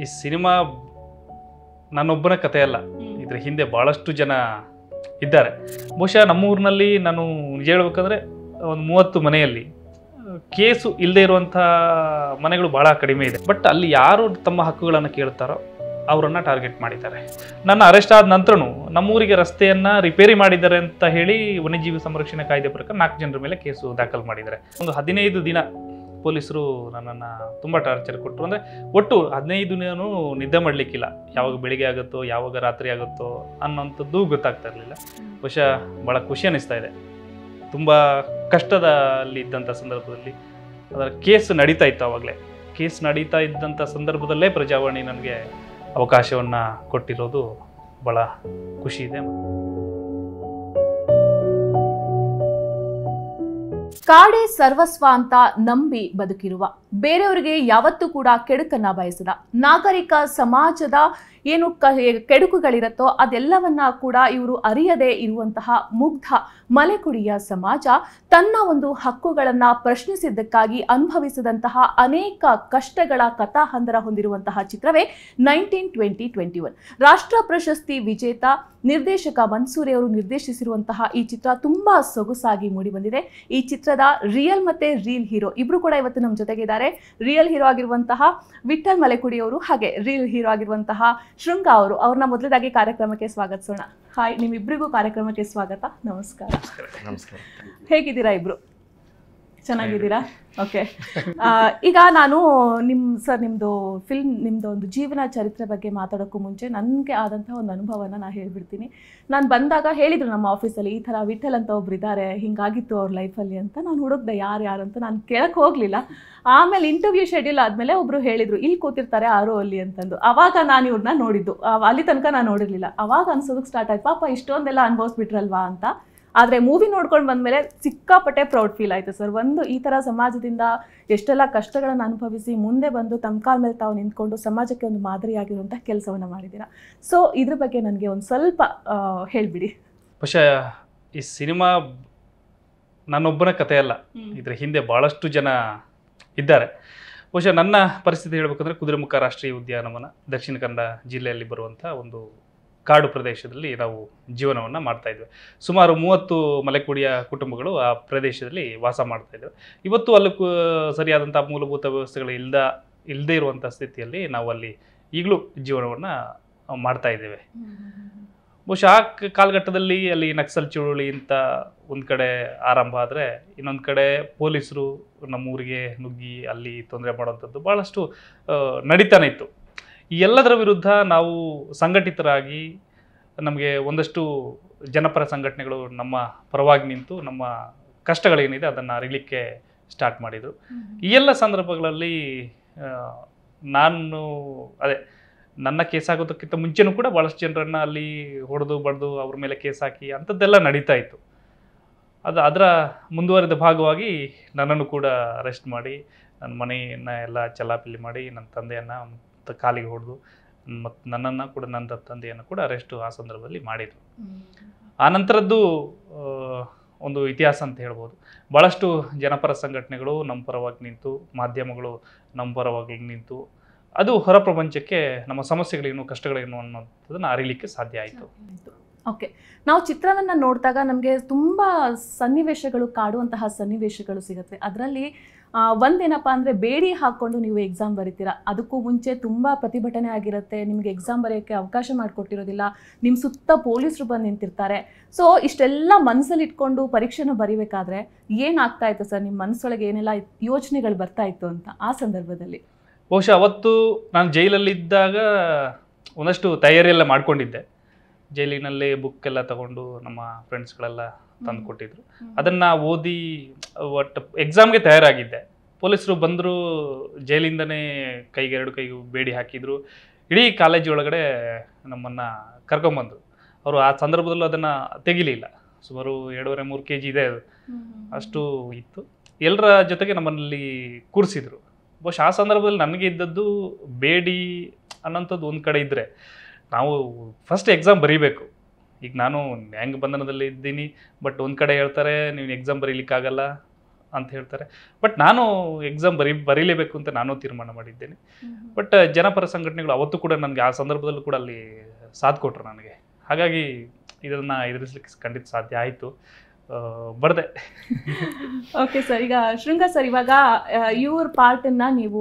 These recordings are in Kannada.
ಈ ಸಿನಿಮಾ ನನ್ನೊಬ್ಬನ ಕಥೆ ಅಲ್ಲ ಇದ್ರ ಹಿಂದೆ ಭಾಳಷ್ಟು ಜನ ಇದ್ದಾರೆ. ಬಹುಶಃ ನಮ್ಮೂರಿನಲ್ಲಿ ನಾನು ನಿಜ ಹೇಳ್ಬೇಕಂದ್ರೆ ಒಂದು ಮೂವತ್ತು ಮನೆಯಲ್ಲಿ ಕೇಸು ಇಲ್ಲದೆ ಇರುವಂಥ ಮನೆಗಳು ಭಾಳ ಕಡಿಮೆ ಇದೆ. ಬಟ್ ಅಲ್ಲಿ ಯಾರು ತಮ್ಮ ಹಕ್ಕುಗಳನ್ನು ಕೇಳ್ತಾರೋ ಅವರನ್ನು ಟಾರ್ಗೆಟ್ ಮಾಡಿದ್ದಾರೆ. ನನ್ನ ಅರೆಸ್ಟ್ ಆದ ನಂತರನೂ ನಮ್ಮೂರಿಗೆ ರಸ್ತೆಯನ್ನು ರಿಪೇರಿ ಮಾಡಿದ್ದಾರೆ ಅಂತ ಹೇಳಿ ವನ್ಯಜೀವಿ ಸಂರಕ್ಷಣೆ ಕಾಯ್ದೆ ಪ್ರಕಾರ ನಾಲ್ಕು ಜನರ ಮೇಲೆ ಕೇಸು ದಾಖಲು ಮಾಡಿದ್ದಾರೆ. ಒಂದು ಹದಿನೈದು ದಿನ ಪೊಲೀಸರು ನನ್ನನ್ನು ತುಂಬ ಟಾರ್ಚರ್ ಕೊಟ್ಟರು ಅಂದರೆ ಒಟ್ಟು ಹದಿನೈದು ದಿನನೂ ನಿದ್ದೆ ಮಾಡಲಿಕ್ಕಿಲ್ಲ. ಯಾವಾಗ ಬೆಳಿಗ್ಗೆ ಆಗುತ್ತೋ, ಯಾವಾಗ ರಾತ್ರಿ ಆಗುತ್ತೋ ಅನ್ನೋಂಥದ್ದು ಗೊತ್ತಾಗ್ತಾ ಇರಲಿಲ್ಲ. ಬಹುಶಃ ಭಾಳ ಖುಷಿ ಅನ್ನಿಸ್ತಾ ಇದೆ. ತುಂಬ ಕಷ್ಟದಲ್ಲಿ ಇದ್ದಂಥ ಸಂದರ್ಭದಲ್ಲಿ ಅದರ ಕೇಸ್ ನಡೀತಾ ಇತ್ತು ಆವಾಗಲೇ. ಕೇಸ್ ನಡೀತಾ ಇದ್ದಂಥ ಸಂದರ್ಭದಲ್ಲೇ ಪ್ರಜಾವಾಣಿ ನನಗೆ ಅವಕಾಶವನ್ನು ಕೊಟ್ಟಿರೋದು ಭಾಳ ಖುಷಿ ಇದೆ. ಕಾಡೇ ಸರ್ವಸ್ವ ಅಂತ ನಂಬಿ ಬದುಕಿರುವ ಬೇರೆಯವರಿಗೆ ಯಾವತ್ತೂ ಕೂಡ ಕೆಡುಕನ್ನ ಬಯಸದ ನಾಗರಿಕ ಸಮಾಜದ ಏನು ಕ, ಕೆಡುಕುಗಳಿರುತ್ತೋ ಅದೆಲ್ಲವನ್ನ ಕೂಡ ಇವರು ಅರಿಯದೇ ಇರುವಂತಹ ಮುಗ್ಧ ಮಲೆಕುಡಿಯ ಸಮಾಜ ತನ್ನ ಒಂದು ಹಕ್ಕುಗಳನ್ನ ಪ್ರಶ್ನಿಸಿದ್ದಕ್ಕಾಗಿ ಅನುಭವಿಸಿದಂತಹ ಅನೇಕ ಕಷ್ಟಗಳ ಕಥಾಹಂದರ ಹೊಂದಿರುವಂತಹ ಚಿತ್ರವೇ ನೈನ್ಟೀನ್ ಟ್ವೆಂಟಿ ಟ್ವೆಂಟಿ ಒನ್ ರಾಷ್ಟ್ರ ಪ್ರಶಸ್ತಿ ವಿಜೇತ ನಿರ್ದೇಶಕ ಮನ್ಸೂರಿ ಅವರು ನಿರ್ದೇಶಿಸಿರುವಂತಹ ಈ ಚಿತ್ರ ತುಂಬಾ ಸೊಗಸಾಗಿ ಮೂಡಿಬಂದಿದೆ ಈ ಚಿತ್ರದ ರಿಯಲ್ ಮತ್ತೆ ರೀಲ್ ಹೀರೋ ಇಬ್ರು ಕೂಡ ಇವತ್ತು ನಮ್ಮ ಜೊತೆಗೆ ಇದ್ದಾರೆ ರಿಯಲ್ ಹೀರೋ ಆಗಿರುವಂತಹ ವಿಠಲ್ ಮಲೆಕುಡಿ ಅವರು ಹಾಗೆ ರಿಯಲ್ ಹೀರೋ ಆಗಿರುವಂತಹ ಶೃಂಗ ಅವರು ಅವ್ರನ್ನ ಮೊದಲದಾಗಿ ಕಾರ್ಯಕ್ರಮಕ್ಕೆ ಸ್ವಾಗತಿಸೋಣ. ಹಾಯ್ ನಿಮ್ಮಿಬ್ಬರಿಗೂ ಕಾರ್ಯಕ್ರಮಕ್ಕೆ ಸ್ವಾಗತ. ನಮಸ್ಕಾರ. ನಮಸ್ಕಾರ. ಹೇಗಿದ್ದೀರಾ ಇಬ್ರು? ಚೆನ್ನಾಗಿದ್ದೀರಾ? ಓಕೆ ಈಗ ನಾನು ನಿಮ್ಮ ಸರ್ ನಿಮ್ಮದು ಫಿಲ್ಮ್ ನಿಮ್ಮದು ಒಂದು ಜೀವನ ಚರಿತ್ರೆ ಬಗ್ಗೆ ಮಾತಾಡೋಕ್ಕೂ ಮುಂಚೆ ನನಗೆ ಆದಂಥ ಒಂದು ಅನುಭವನ ನಾನು ಹೇಳಿಬಿಡ್ತೀನಿ. ನಾನು ಬಂದಾಗ ಹೇಳಿದರು ನಮ್ಮ ಆಫೀಸಲ್ಲಿ ಈ ಥರ ವಿಠಲ್ ಅಂತ ಒಬ್ರು ಇದ್ದಾರೆ ಹಿಂಗಾಗಿತ್ತು ಅವ್ರ ಲೈಫಲ್ಲಿ ಅಂತ. ನಾನು ಹುಡುಕ್ದೆ ಯಾರು ಯಾರು ಅಂತ. ನಾನು ಕೇಳಕ್ಕೆ ಹೋಗಲಿಲ್ಲ. ಆಮೇಲೆ ಇಂಟರ್ವ್ಯೂ ಶೆಡ್ಯೂಲ್ ಆದಮೇಲೆ ಒಬ್ಬರು ಹೇಳಿದರು ಇಲ್ಲಿ ಕೂತಿರ್ತಾರೆ ಆರೋ ಅಲ್ಲಿ ಅಂತಂದು. ಆವಾಗ ನಾನು ಇವ್ರನ್ನ ನೋಡಿದ್ದು. ಅಲ್ಲಿ ತನಕ ನಾನು ನೋಡಿರಲಿಲ್ಲ. ಅವಾಗ ಅನ್ಸೋದಕ್ಕೆ ಸ್ಟಾರ್ಟ್ ಆಯ್ತು. ಪಾಪ ಇಷ್ಟೊಂದೆಲ್ಲ ಅನುಭವಿಸ್ಬಿಟ್ರಲ್ವಾ ಅಂತ. ಆದರೆ ಮೂವಿ ನೋಡ್ಕೊಂಡು ಬಂದಮೇಲೆ ಸಿಕ್ಕಾಪಟ್ಟೆ ಪ್ರೌಡ್ ಫೀಲ್ ಆಯಿತು ಸರ್ ಒಂದು ಈ ಥರ ಸಮಾಜದಿಂದ ಎಷ್ಟೆಲ್ಲ ಕಷ್ಟಗಳನ್ನು ಅನುಭವಿಸಿ ಮುಂದೆ ಬಂದು ತಮ್ಮ ಕಾಲ ಮೇಲೆ ತಾವು ನಿಂತ್ಕೊಂಡು ಸಮಾಜಕ್ಕೆ ಒಂದು ಮಾದರಿಯಾಗಿರುವಂಥ ಕೆಲಸವನ್ನು ಮಾಡಿದ್ದೀರಾ? ಸೊ ಇದ್ರ ಬಗ್ಗೆ ನನಗೆ ಒಂದು ಸ್ವಲ್ಪ ಹೇಳಿಬಿಡಿ. ಬಹುಶಃ ಈ ಸಿನಿಮಾ ನನ್ನೊಬ್ಬನ ಕಥೆ ಅಲ್ಲ. ಇದ್ರ ಹಿಂದೆ ಭಾಳಷ್ಟು ಜನ ಇದ್ದಾರೆ. ಬಹುಶಃ ನನ್ನ ಪರಿಸ್ಥಿತಿ ಹೇಳಬೇಕಂದ್ರೆ ಕುದುರೆಮುಖ ರಾಷ್ಟ್ರೀಯ ಉದ್ಯಾನವನ ದಕ್ಷಿಣ ಕನ್ನಡ ಜಿಲ್ಲೆಯಲ್ಲಿ ಬರುವಂಥ ಒಂದು ಕಾಡು ಪ್ರದೇಶದಲ್ಲಿ ನಾವು ಜೀವನವನ್ನು ಮಾಡ್ತಾ ಸುಮಾರು ಮೂವತ್ತು ಮಲೆಕುಡಿಯ ಕುಟುಂಬಗಳು ಆ ಪ್ರದೇಶದಲ್ಲಿ ವಾಸ ಮಾಡ್ತಾ ಇದ್ವಿ ಇವತ್ತು ಅಲ್ಲಿ ಸರಿಯಾದಂಥ ಮೂಲಭೂತ ವ್ಯವಸ್ಥೆಗಳು ಇಲ್ಲದ ಇಲ್ಲದೇ ಇರುವಂಥ ಸ್ಥಿತಿಯಲ್ಲಿ ನಾವು ಅಲ್ಲಿ ಈಗಲೂ ಜೀವನವನ್ನು ಮಾಡ್ತಾ ಇದ್ದೇವೆ. ಬಹುಶಃ ಆ ಕಾಲಘಟ್ಟದಲ್ಲಿ ಅಲ್ಲಿ ನಕ್ಸಲ್ ಚಳುವಳಿ ಅಂತ ಒಂದು ಕಡೆ ಆರಂಭ ಆದರೆ ಇನ್ನೊಂದು ಕಡೆ ಪೊಲೀಸರು ನಮ್ಮೂರಿಗೆ ನುಗ್ಗಿ ಅಲ್ಲಿ ತೊಂದರೆ ಮಾಡುವಂಥದ್ದು ಭಾಳಷ್ಟು ನಡೀತಾನೆ ಇತ್ತು. ಈ ಎಲ್ಲದರ ವಿರುದ್ಧ ನಾವು ಸಂಘಟಿತರಾಗಿ ನಮಗೆ ಒಂದಷ್ಟು ಜನಪರ ಸಂಘಟನೆಗಳು ನಮ್ಮ ಪರವಾಗಿ ನಿಂತು ನಮ್ಮ ಕಷ್ಟಗಳೇನಿದೆ ಅದನ್ನು ಅರಿಲಿಕ್ಕೆ ಸ್ಟಾರ್ಟ್ ಮಾಡಿದರು. ಈ ಎಲ್ಲ ಸಂದರ್ಭಗಳಲ್ಲಿ ನಾನು, ಅದೇ, ನನ್ನ ಕೇಸ್ ಆಗೋದಕ್ಕಿಂತ ಮುಂಚೆನೂ ಕೂಡ ಭಾಳಷ್ಟು ಜನರನ್ನು ಅಲ್ಲಿ ಹೊಡೆದು ಬಡ್ದು ಅವ್ರ ಮೇಲೆ ಕೇಸ್ ಹಾಕಿ ಅಂಥದ್ದೆಲ್ಲ ನಡೀತಾ ಇತ್ತು. ಅದು ಅದರ ಮುಂದುವರೆದ ಭಾಗವಾಗಿ ನನ್ನನ್ನು ಕೂಡ ಅರೆಸ್ಟ್ ಮಾಡಿ, ನನ್ನ ಮನೆಯನ್ನು ಎಲ್ಲ ಚಲಾಪಿಲಿ ಮಾಡಿ, ನನ್ನ ತಂದೆಯನ್ನು ಕಾಲಿಗೆ ಹೊಡೆದು ಮತ್ತು ನನ್ನನ್ನು ಕೂಡ ನನ್ನ ತಂದೆಯನ್ನು ಕೂಡ ಅರೆಸ್ಟು ಆ ಸಂದರ್ಭದಲ್ಲಿ ಮಾಡಿದರು. ಆ ನಂತರದ್ದು ಒಂದು ಇತಿಹಾಸ ಅಂತ ಹೇಳ್ಬೋದು. ಭಾಳಷ್ಟು ಜನಪರ ಸಂಘಟನೆಗಳು ನಮ್ಮ ಪರವಾಗಿ ನಿಂತು, ಮಾಧ್ಯಮಗಳು ನಮ್ಮ ಪರವಾಗಿ ನಿಂತು, ಅದು ಹೊರ ಪ್ರಪಂಚಕ್ಕೆ ನಮ್ಮ ಸಮಸ್ಯೆಗಳೇನು ಕಷ್ಟಗಳೇನು ಅನ್ನೋದನ್ನು ಅರಿಲಿಕ್ಕೆ ಸಾಧ್ಯ ಆಯಿತು. ಓಕೆ. ನಾವು ಚಿತ್ರವನ್ನು ನೋಡಿದಾಗ ನಮಗೆ ತುಂಬ ಸನ್ನಿವೇಶಗಳು, ಕಾಡುವಂತಹ ಸನ್ನಿವೇಶಗಳು ಸಿಗುತ್ತೆ. ಅದರಲ್ಲಿ ಒಂದೇನಪ್ಪ ಅಂದರೆ ಬೇಡಿ ಹಾಕ್ಕೊಂಡು ನೀವು ಎಕ್ಸಾಮ್ ಬರೀತೀರಾ. ಅದಕ್ಕೂ ಮುಂಚೆ ತುಂಬ ಪ್ರತಿಭಟನೆ ಆಗಿರುತ್ತೆ. ನಿಮಗೆ ಎಕ್ಸಾಮ್ ಬರೆಯೋಕ್ಕೆ ಅವಕಾಶ ಮಾಡಿಕೊಟ್ಟಿರೋದಿಲ್ಲ. ನಿಮ್ಮ ಸುತ್ತ ಪೊಲೀಸರು ಬಂದು ನಿಂತಿರ್ತಾರೆ. ಸೊ ಇಷ್ಟೆಲ್ಲ ಮನಸ್ಸಲ್ಲಿ ಇಟ್ಕೊಂಡು ಪರೀಕ್ಷೆನ ಬರಿಬೇಕಾದ್ರೆ ಏನಾಗ್ತಾ ಇತ್ತು ಸರ್? ನಿಮ್ಮ ಮನಸ್ಸೊಳಗೆ ಏನೆಲ್ಲ ಯೋಚನೆಗಳು ಬರ್ತಾ ಇತ್ತು ಅಂತ ಆ ಸಂದರ್ಭದಲ್ಲಿ? ಬಹುಶಃ ಅವತ್ತು ನಾನು ಜೈಲಲ್ಲಿದ್ದಾಗ ಒಂದಷ್ಟು ತಯಾರಿ ಎಲ್ಲ ಮಾಡ್ಕೊಂಡಿದ್ದೆ. ಜೈಲಿನಲ್ಲಿ ಬುಕ್ ಎಲ್ಲ ತಗೊಂಡು ನಮ್ಮ ಫ್ರೆಂಡ್ಸ್ಗಳೆಲ್ಲ ತಂದು ಕೊಟ್ಟಿದ್ರು. ಅದನ್ನ ಓದಿ ಒಟ್ಟು ಎಕ್ಸಾಮ್ಗೆ ತಯಾರಾಗಿದ್ದೆ. ಪೊಲೀಸರು ಬಂದರು ಜೈಲಿಂದನೇ ಕೈಗೆ ಎರಡು ಕೈಗೂ ಬೇಡಿ ಹಾಕಿದ್ರು. ಇಡೀ ಕಾಲೇಜ್ ಒಳಗಡೆ ನಮ್ಮನ್ನು ಕರ್ಕೊಂಬಂದರು. ಅವರು ಆ ಸಂದರ್ಭದಲ್ಲೂ ಅದನ್ನು ತೆಗಿಲಿಲ್ಲ. ಸುಮಾರು ಎರಡೂವರೆ ಮೂರು ಕೆ ಜಿ ಇದೆ ಅದು. ಅಷ್ಟು ಇತ್ತು. ಎಲ್ಲರ ಜೊತೆಗೆ ನಮ್ಮಲ್ಲಿ ಕೂರಿಸಿದ್ರು. ಬಹುಶಃ ಆ ಸಂದರ್ಭದಲ್ಲಿ ನನಗೆ ಇದ್ದದ್ದು ಬೇಡಿ ಅನ್ನೋಂಥದ್ದು ಒಂದು ಕಡೆ ಇದ್ದರೆ ನಾವು ಫಸ್ಟ್ ಎಕ್ಸಾಮ್ ಬರೀಬೇಕು. ಈಗ ನಾನು ನ್ಯಾಂಗ್ ಬಂಧನದಲ್ಲಿ ಇದ್ದೀನಿ ಬಟ್ ಒಂದು ಕಡೆ ಹೇಳ್ತಾರೆ ನೀವು ಎಕ್ಸಾಮ್ ಬರೀಲಿಕ್ಕಾಗಲ್ಲ ಅಂತ ಹೇಳ್ತಾರೆ. ಬಟ್ ನಾನು ಎಕ್ಸಾಮ್ ಬರೀ ಬರೀಲೇಬೇಕು ಅಂತ ನಾನು ತೀರ್ಮಾನ ಮಾಡಿದ್ದೇನೆ. ಬಟ್ ಜನಪರ ಸಂಘಟನೆಗಳು ಅವತ್ತು ಕೂಡ ನನಗೆ ಆ ಸಂದರ್ಭದಲ್ಲೂ ಕೂಡ ಅಲ್ಲಿ ಸಾಥ್ ಕೊಟ್ಟರು ನನಗೆ. ಹಾಗಾಗಿ ಇದನ್ನು ಎದುರಿಸಲಿಕ್ಕೆ ಖಂಡಿತ ಸಾಧ್ಯ ಆಯಿತು. ಬರ್ದೆ. ಓಕೆ ಸರ್ ಈಗ ಶೃಂಗ ಸರ್ ಇವಾಗ ಇವ್ರ ಪಾರ್ಟನ್ನ ನೀವು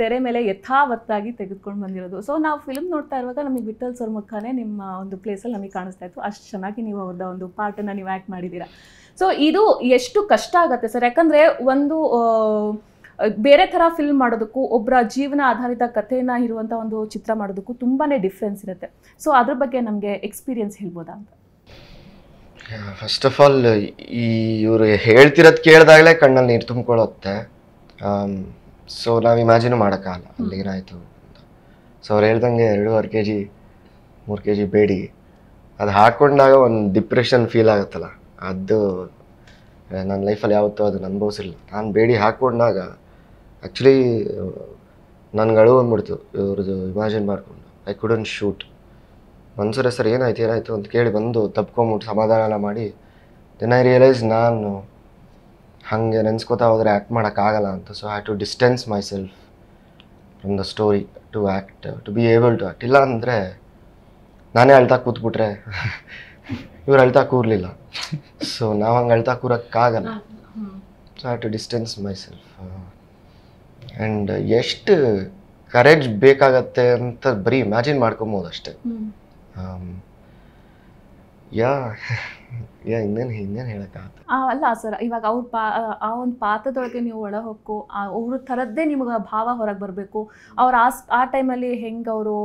ತೆರೆ ಮೇಲೆ ಯಥಾವತ್ತಾಗಿ ತೆಗೆದುಕೊಂಡು ಬಂದಿರೋದು. ಸೊ ನಾವು ಫಿಲ್ಮ್ ನೋಡ್ತಾ ಇರುವಾಗ ನಮಗೆ ವಿಠಲ್ ಸರ್ ಮುಖಾನೇ ನಿಮ್ಮ ಒಂದು ಪ್ಲೇಸಲ್ಲಿ ನಮಗೆ ಕಾಣಿಸ್ತಾ ಇತ್ತು. ಅಷ್ಟು ಚೆನ್ನಾಗಿ ನೀವು ಅವ್ರದ್ದು ಒಂದು ಪಾರ್ಟನ್ನು ನೀವು ಆ್ಯಕ್ಟ್ ಮಾಡಿದ್ದೀರಾ ಸೊ ಇದು ಎಷ್ಟು ಕಷ್ಟ ಆಗುತ್ತೆ ಸರ್ ಯಾಕಂದರೆ ಒಂದು ಬೇರೆ ಥರ ಫಿಲ್ಮ್ ಮಾಡೋದಕ್ಕೂ ಒಬ್ಬರ ಜೀವನ ಆಧಾರಿತ ಕಥೆನ ಇರುವಂಥ ಒಂದು ಚಿತ್ರ ಮಾಡೋದಕ್ಕೂ ತುಂಬಾ ಡಿಫ್ರೆನ್ಸ್ ಇರುತ್ತೆ. ಸೊ ಅದ್ರ ಬಗ್ಗೆ ನಮಗೆ ಎಕ್ಸ್ಪೀರಿಯನ್ಸ್ ಹೇಳ್ಬೋದಾ ಅಂತ? ಫಸ್ಟ್ ಆಫ್ ಆಲ್ ಈ ಇವರು ಹೇಳ್ತಿರೋದು ಕೇಳಿದಾಗಲೇ ಕಣ್ಣಲ್ಲಿ ನೀರು ತುಂಬಿಕೊಳ್ಳುತ್ತೆ. ಸೊ ನಾವು ಇಮ್ಯಾಜಿನ್ ಮಾಡೋಕ್ಕಾಗಲ್ಲ. ಅಲ್ಲಿ ಏನಾಯಿತು ಅಂತ. ಸೊ ಅವ್ರು ಹೇಳ್ದಂಗೆ ಎರಡೂವರೆ ಕೆ ಜಿ ಮೂರು ಕೆ ಜಿ ಬೇಡಿ. ಅದು ಹಾಕ್ಕೊಂಡಾಗ ಒಂದು ಡಿಪ್ರೆಷನ್ ಫೀಲ್ ಆಗುತ್ತಲ್ಲ. ಅದು ನನ್ನ ಲೈಫಲ್ಲಿ ಯಾವತ್ತೂ ಅದನ್ನು ಅನುಭವಿಸಿಲ್ಲ ನಾನು ಬೇಡಿ ಹಾಕ್ಕೊಂಡಾಗ ಆ್ಯಕ್ಚುಲಿ ನನ್ಗೆ ಅಳು ಬಂದ್ಬಿಡ್ತು. ಇವ್ರದ್ದು ಇಮ್ಯಾಜಿನ್ ಮಾಡಿಕೊಂಡು. ಐ ಕುಡನ್ ಶೂಟ್ ಮನ್ಸೂರೆ ಸರ್ ಏನಾಯ್ತು ಏನಾಯ್ತು ಅಂತ ಕೇಳಿ ಬಂದು ತಪ್ಕೊಂಬಿಟ್ಟು ಸಮಾಧಾನ ಎಲ್ಲ ಮಾಡಿ ದೆನ್ ಐ ರಿಯಲೈಸ್ ನಾನು ಹಾಗೆ ನೆನೆಸ್ಕೋತಾ ಹೋದರೆ ಆ್ಯಕ್ಟ್ ಮಾಡೋಕ್ಕಾಗಲ್ಲ ಅಂತ. So have to distance myself from the story to act to be able to act ಇಲ್ಲ ಅಂದರೆ ನಾನೇ ಅಳ್ತಾ ಕೂತ್ಬಿಟ್ರೆ ಇವ್ರು ಅಳ್ತಾ ಕೂರಲಿಲ್ಲ. ಸೊ ನಾವು ಹಂಗೆ ಅಳ್ತಾ ಕೂರೋಕ್ಕಾಗಲ್ಲ. So have to distance myself and ಎಷ್ಟು ಕರೇಜ್ ಬೇಕಾಗತ್ತೆ ಅಂತ ಬರೀ ಇಮ್ಯಾಜಿನ್ ಮಾಡ್ಕೊಬೋದು ಅಷ್ಟೇ. ಯಾ ಯಾ ಇನ್ನೇನು ಇನ್ನೇನು ಹೇಳೋಕ್ಕಾಗತ್ತೆ? ಅಲ್ಲ ಸರ್ ಇವಾಗ ಅವ್ರ ಪಾ ಆ ಒಂದು ಪಾತ್ರದೊಳಗೆ ನೀವು ಒಳ ಹೊಕ್ಕು ಆ ಅವ್ರ ಥರದ್ದೇ ನಿಮ್ಗೆ ಭಾವ ಹೊರಗೆ ಬರಬೇಕು. ಅವ್ರು ಆ ಆ ಟೈಮಲ್ಲಿ ಹೆಂಗೆ ಅವರು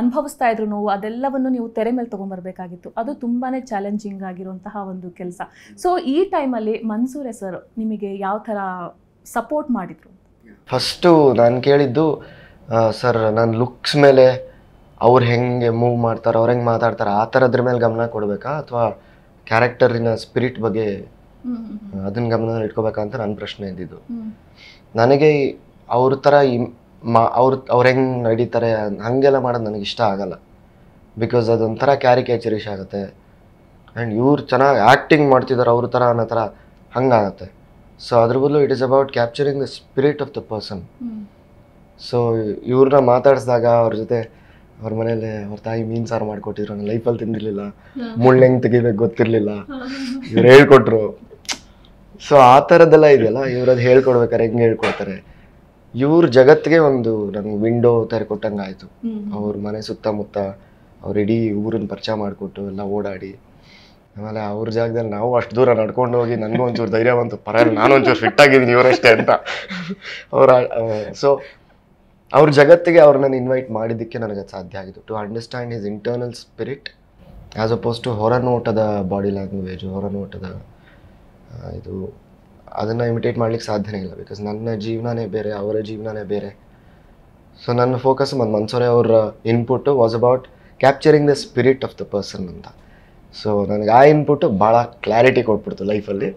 ಅನುಭವಿಸ್ತಾ ಇದ್ರು ನೋವು ಅದೆಲ್ಲವನ್ನು ನೀವು ತೆರೆ ಮೇಲೆ ತೊಗೊಂಬರ್ಬೇಕಾಗಿತ್ತು. ಅದು ತುಂಬಾ ಚಾಲೆಂಜಿಂಗ್ ಆಗಿರುವಂತಹ ಒಂದು ಕೆಲಸ. ಸೊ ಈ ಟೈಮಲ್ಲಿ ಮನ್ಸೂರೆ ಸರ್ ನಿಮಗೆ ಯಾವ ಥರ ಸಪೋರ್ಟ್ ಮಾಡಿದ್ರು? ಫಸ್ಟು ನಾನು ಕೇಳಿದ್ದು ಸರ್ ನನ್ನ ಲುಕ್ಸ್ ಮೇಲೆ ಅವ್ರು ಹೆಂಗೆ ಮೂವ್ ಮಾಡ್ತಾರೆ ಅವ್ರು ಹೆಂಗೆ ಮಾತಾಡ್ತಾರೆ ಆ ಥರದ್ರ ಮೇಲೆ ಗಮನ ಕೊಡಬೇಕಾ? ಅಥವಾ ಕ್ಯಾರೆಕ್ಟರಿನ ಸ್ಪಿರಿಟ್ ಬಗ್ಗೆ ಅದನ್ನ ಗಮನ ಇಟ್ಕೋಬೇಕಾ ಅಂತ ನನ್ನ ಪ್ರಶ್ನೆ ಇದ್ದಿದ್ದು. ನನಗೆ ಅವ್ರ ಥರ ಮಾ ಅವ್ರ ಅವ್ರು ಹೆಂಗೆ ನಡೀತಾರೆ ಹಾಗೆಲ್ಲ ಮಾಡೋದು ನನಗೆ ಇಷ್ಟ ಆಗಲ್ಲ. ಬಿಕಾಸ್ ಅದೊಂಥರ ಕ್ಯಾರಿಕೇಚರಿಶ್ ಆಗುತ್ತೆ. ಆ್ಯಂಡ್ ಇವ್ರು ಚೆನ್ನಾಗಿ ಆ್ಯಕ್ಟಿಂಗ್ ಮಾಡ್ತಿದ್ದಾರೆ ಅವ್ರ ಥರ ಅನ್ನೋ ಥರ ಹಂಗಾಗತ್ತೆ. ಸೊ ಅದ್ರ ಬದಲು it is about capturing the spirit of the person so ಇವ್ರನ್ನ ಮಾತಾಡಿಸಿದಾಗ ಅವ್ರ ಜೊತೆ ಅವ್ರ ಮನೇಲಿ ಅವ್ರ ತಾಯಿ ಮೀನ್ ಸಾರು ಮಾಡ್ಕೊಟ್ಟಿದ್ರು ನಾನು ಲೈಫಲ್ಲಿ ತಿಂದಿರಲಿಲ್ಲ. ಮುಳ್ಳು ಹೆಂಗೆ ತೆಗಿಬೇಕು ಗೊತ್ತಿರಲಿಲ್ಲ. ಇವ್ರು ಹೇಳ್ಕೊಟ್ರು. ಸೊ ಆ ಥರದ್ದೆಲ್ಲ ಇದೆಯಲ್ಲ ಇವ್ರು ಅದು ಹೇಳ್ಕೊಡ್ಬೇಕಾರೆ ಹೆಂಗೆ ಹೇಳ್ಕೊಡ್ತಾರೆ. ಇವ್ರ ಜಗತ್ತಿಗೆ ಒಂದು ನಂಗೆ ವಿಂಡೋ ತೆರೆಕೊಟ್ಟಂಗೆ ಆಯಿತು ಅವ್ರ ಮನೆ ಸುತ್ತಮುತ್ತ ಅವ್ರು ಇಡೀ ಊರನ್ನ ಪರಿಚಯ ಮಾಡಿಕೊಟ್ಟು ಎಲ್ಲ ಓಡಾಡಿ ಆಮೇಲೆ ಅವ್ರ ಜಾಗದಲ್ಲಿ ನಾವು ಅಷ್ಟು ದೂರ ನಡ್ಕೊಂಡು ಹೋಗಿ ನನಗೂ ಒಂಚೂರು ಧೈರ್ಯ ಬಂತು. ಪರ ನಾನು ಒಂಚೂರು ಫಿಟ್ ಆಗಿದ್ದೀನಿ ಇವರಷ್ಟೇ ಅಂತ. ಅವ್ರ ಸೊ ಅವ್ರ ಜಗತ್ತಿಗೆ ಅವ್ರನ್ನ ಇನ್ವೈಟ್ ಮಾಡಿದ್ದಕ್ಕೆ ನನಗೆ ಸಾಧ್ಯ ಆಗಿತ್ತು. To understand his internal spirit as opposed to ಹೊರ ನೋಟದ ಬಾಡಿ ಲ್ಯಾಂಗ್ವೇಜ್ ಹೊರ ನೋಟದ ಇದು, ಅದನ್ನು ಇಮಿಟೇಟ್ ಮಾಡ್ಲಿಕ್ಕೆ ಸಾಧ್ಯನೇ ಇಲ್ಲ. ಬಿಕಾಸ್ ನನ್ನ ಜೀವನನೇ ಬೇರೆ, ಅವರ ಜೀವನನೇ ಬೇರೆ. ಸೊ ನನ್ನ ಫೋಕಸ್ ಮತ್ತು ಮನ್ಸೂರೆ ಅವರ input was about capturing the spirit of the person ಅಂತ. ಸೊ ನನಗೆ ಆ ಇನ್ಪುಟ್ ಭಾಳ ಕ್ಲಾರಿಟಿ ಕೊಟ್ಬಿಡ್ತು ಲೈಫಲ್ಲಿ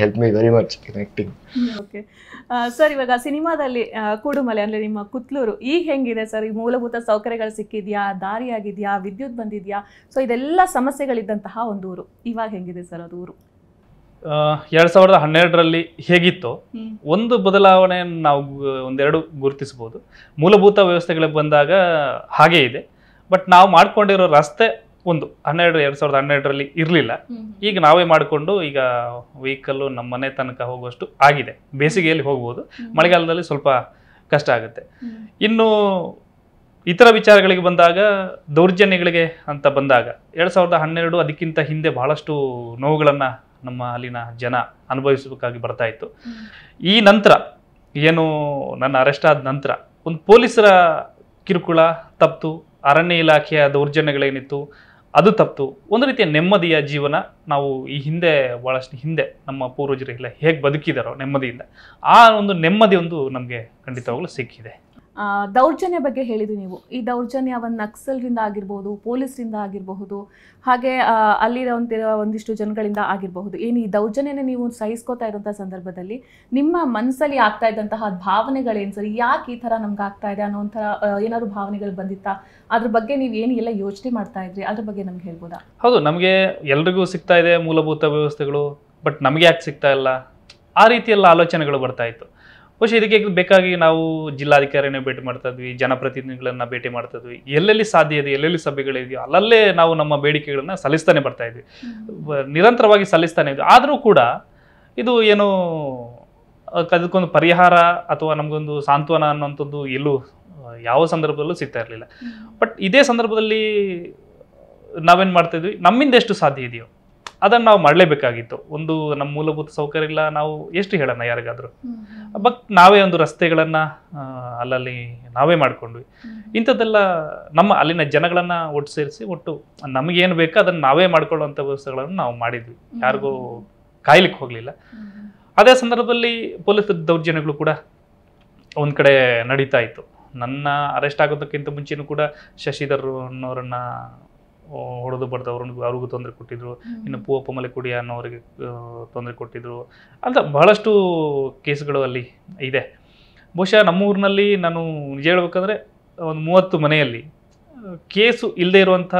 help me very much in acting okay sir ಇವಾಗ ಸಿನಿಮಾದಲ್ಲಿ ಕೂಡುಮಲೆ ಅಂದರೆ ನಿಮ್ಮ ಕುತ್ಲೂರು ಈಗ ಹೆಂಗಿದೆ ಸರ್ ಈ ಮೂಲಭೂತ ಸೌಕರ್ಯಗಳು ಸಿಕ್ಕಿದೆಯಾ? ದಾರಿ ಆಗಿದೆಯಾ ವಿದ್ಯುತ್ ಬಂದಿದೆಯಾ? ಸೊ ಇದೆಲ್ಲ ಸಮಸ್ಯೆಗಳಿದ್ದಂತಹ ಒಂದು ಊರು. ಇವಾಗ ಹೆಂಗಿದೆ ಸರ್ ಅದು ಊರು? ಎರಡು ಸಾವಿರದ ಹನ್ನೆರಡರಲ್ಲಿ ಹೇಗಿತ್ತು ಒಂದು ಬದಲಾವಣೆಯನ್ನು ನಾವು ಒಂದೆರಡು ಗುರುತಿಸ್ಬೋದು ಮೂಲಭೂತ ವ್ಯವಸ್ಥೆಗಳಿಗೆ ಬಂದಾಗ ಹಾಗೇ ಇದೆ. ಬಟ್ ನಾವು ಮಾಡ್ಕೊಂಡಿರೋ ರಸ್ತೆ ಒಂದು ಹನ್ನೆರಡು ಎರಡು ಸಾವಿರದ ಹನ್ನೆರಡರಲ್ಲಿ ಇರಲಿಲ್ಲ. ಈಗ ನಾವೇ ಮಾಡಿಕೊಂಡು ಈಗ ವೆಹಿಕಲ್ಲು ನಮ್ಮ ಮನೆ ತನಕ ಹೋಗುವಷ್ಟು ಆಗಿದೆ. ಬೇಸಿಗೆಯಲ್ಲಿ ಹೋಗ್ಬೋದು. ಮಳೆಗಾಲದಲ್ಲಿ ಸ್ವಲ್ಪ ಕಷ್ಟ ಆಗುತ್ತೆ. ಇನ್ನು ಇತರ ವಿಚಾರಗಳಿಗೆ ಬಂದಾಗ ದೌರ್ಜನ್ಯಗಳಿಗೆ ಅಂತ ಬಂದಾಗ ಎರಡು ಸಾವಿರದ ಹನ್ನೆರಡು ಅದಕ್ಕಿಂತ ಹಿಂದೆ ಬಹಳಷ್ಟು ನೋವುಗಳನ್ನು ನಮ್ಮ ಅಲ್ಲಿನ ಜನ ಅನುಭವಿಸಬೇಕಾಗಿ ಬರ್ತಾ ಇತ್ತು. ಈ ನಂತರ ಏನು ನನ್ನ ಅರೆಸ್ಟ್ ಆದ ನಂತರ ಒಂದು ಪೊಲೀಸರ ಕಿರುಕುಳ ತಪ್ತು ಅರಣ್ಯ ಇಲಾಖೆಯ ದೌರ್ಜನ್ಯಗಳೇನಿತ್ತು ಅದು ತಪ್ಪು. ಒಂದು ರೀತಿಯ ನೆಮ್ಮದಿಯ ಜೀವನ ನಾವು ಈ ಹಿಂದೆ ಭಾಳಷ್ಟು ಹಿಂದೆ ನಮ್ಮ ಪೂರ್ವಜರಿಗೆಲ್ಲ ಹೇಗೆ ಬದುಕಿದಾರೋ ನೆಮ್ಮದಿಯಿಂದ ಆ ಒಂದು ನೆಮ್ಮದಿ ಒಂದು ನಮಗೆ ಖಂಡಿತವಾಗ್ಲೂ ಸಿಕ್ಕಿದೆ. ದೌರ್ಜನ್ಯ ಬಗ್ಗೆ ಹೇಳಿದ್ರಿ ನೀವು. ಈ ದೌರ್ಜನ್ಯ ಒಂದು ನಕ್ಸಲ್ರಿಂದ ಆಗಿರ್ಬೋದು, ಪೊಲೀಸರಿಂದ ಆಗಿರಬಹುದು, ಹಾಗೆ ಅಲ್ಲಿರುವಂತಿರೋ ಅಲ್ಲಿರೋ ಒಂದಿಷ್ಟು ಜನಗಳಿಂದ ಆಗಿರಬಹುದು. ಏನು ಈ ದೌರ್ಜನ್ಯನ ನೀವು ಸಹಿಸ್ಕೋತಾ ಇರೋಂಥ ಸಂದರ್ಭದಲ್ಲಿ ನಿಮ್ಮ ಮನಸ್ಸಲ್ಲಿ ಆಗ್ತಾ ಇದ್ದಂತಹ ಭಾವನೆಗಳೇನು ಸರ್? ಯಾಕೆ ಈ ಥರ ನಮ್ಗೆ ಆಗ್ತಾ ಇದೆ ಅನ್ನೋ ಒಂಥರ ಏನಾದ್ರು ಭಾವನೆಗಳು ಬಂದಿತ್ತಾ? ಅದ್ರ ಬಗ್ಗೆ ನೀವು ಏನು ಎಲ್ಲ ಯೋಚನೆ ಮಾಡ್ತಾ ಇದ್ರಿ? ಅದ್ರ ಬಗ್ಗೆ ನಮ್ಗೆ ಹೇಳ್ಬೋದಾ? ಹೌದು, ನಮಗೆ ಎಲ್ರಿಗೂ ಸಿಗ್ತಾ ಇದೆ ಮೂಲಭೂತ ವ್ಯವಸ್ಥೆಗಳು, ಬಟ್ ನಮಗೆ ಯಾಕೆ ಸಿಗ್ತಾ ಇಲ್ಲ? ಆ ರೀತಿಯೆಲ್ಲ ಆಲೋಚನೆಗಳು ಬರ್ತಾ ಇತ್ತು. ಬಹುಶಃ ಇದಕ್ಕೆ ಬೇಕಾಗಿ ನಾವು ಜಿಲ್ಲಾಧಿಕಾರಿನ ಭೇಟಿ ಮಾಡ್ತಾ ಇದ್ವಿ ಜನಪ್ರತಿನಿಧಿಗಳನ್ನ ಭೇಟಿ ಮಾಡ್ತಾ ಇದ್ವಿ. ಎಲ್ಲೆಲ್ಲಿ ಸಾಧ್ಯ ಇದೆ ಎಲ್ಲೆಲ್ಲಿ ಸಭೆಗಳಿದೆಯೋ ಅಲ್ಲಲ್ಲೇ ನಾವು ನಮ್ಮ ಬೇಡಿಕೆಗಳನ್ನ ಸಲ್ಲಿಸ್ತಾನೆ ಬರ್ತಾ ಇದ್ವಿ. ನಿರಂತರವಾಗಿ ಸಲ್ಲಿಸ್ತಾನೆ ಇದ್ವಿ. ಆದರೂ ಕೂಡ ಇದು ಏನು ಅದ್ಕ್ ಅದಕ್ಕೊಂದು ಪರಿಹಾರ ಅಥವಾ ನಮಗೊಂದು ಸಾಂತ್ವನ ಅನ್ನೋಂಥದ್ದು ಎಲ್ಲೂ ಯಾವ ಸಂದರ್ಭದಲ್ಲೂ ಸಿಗ್ತಾ ಇರಲಿಲ್ಲ. ಬಟ್ ಇದೇ ಸಂದರ್ಭದಲ್ಲಿ ನಾವೇನು ಮಾಡ್ತಾ ಇದ್ವಿ? ನಮ್ಮಿಂದ ಎಷ್ಟು ಸಾಧ್ಯ ಇದೆಯೋ ಅದನ್ನು ನಾವು ಮಾಡಲೇಬೇಕಾಗಿತ್ತು. ಒಂದು ನಮ್ಮ ಮೂಲಭೂತ ಸೌಕರ್ಯ ಇಲ್ಲ ನಾವು ಎಷ್ಟು ಹೇಳೋಣ ಯಾರಿಗಾದರೂ. ಬಟ್ ನಾವೇ ಒಂದು ರಸ್ತೆಗಳನ್ನು ಅಲ್ಲಲ್ಲಿ ನಾವೇ ಮಾಡ್ಕೊಂಡ್ವಿ. ಇಂಥದ್ದೆಲ್ಲ ನಮ್ಮ ಅಲ್ಲಿನ ಜನಗಳನ್ನು ಒಟ್ಟು ಸೇರಿಸಿ ಒಟ್ಟು ನಮಗೇನು ಬೇಕೋ ಅದನ್ನು ನಾವೇ ಮಾಡ್ಕೊಳ್ಳುವಂಥ ವ್ಯವಸ್ಥೆಗಳನ್ನು ನಾವು ಮಾಡಿದ್ವಿ. ಯಾರಿಗೂ ಕಾಯ್ಲಿಕ್ಕೆ ಹೋಗಲಿಲ್ಲ. ಅದೇ ಸಂದರ್ಭದಲ್ಲಿ ಪೊಲೀಸ್ ದೌರ್ಜನ್ಯಗಳು ಕೂಡ ಒಂದು ಕಡೆ ನಡೀತಾ ಇತ್ತು. ನನ್ನ ಅರೆಸ್ಟ್ ಆಗೋದಕ್ಕಿಂತ ಮುಂಚೆನೂ ಕೂಡ ಶಶಿಧರ್ ಅನ್ನೋರನ್ನ ಹೊಡೆದು ಬಡ್ದು ಅವ್ರನ್ನ ಅವ್ರಿಗೂ ತೊಂದರೆ ಕೊಟ್ಟಿದ್ರು. ಇನ್ನು ಪೂವಪ್ಪ ಮಲೆಕುಡಿ ಅನ್ನೋರಿಗೆ ತೊಂದರೆ ಕೊಟ್ಟಿದ್ರು. ಅಂತ ಬಹಳಷ್ಟು ಕೇಸ್ಗಳು ಅಲ್ಲಿ ಇದೆ. ಬಹುಶಃ ನಮ್ಮ ಊರಿನಲ್ಲಿ ನಾನು ನಿಜ ಹೇಳ್ಬೇಕಂದ್ರೆ ಒಂದು ಮೂವತ್ತು ಮನೆಯಲ್ಲಿ ಕೇಸು ಇಲ್ಲದೆ ಇರುವಂಥ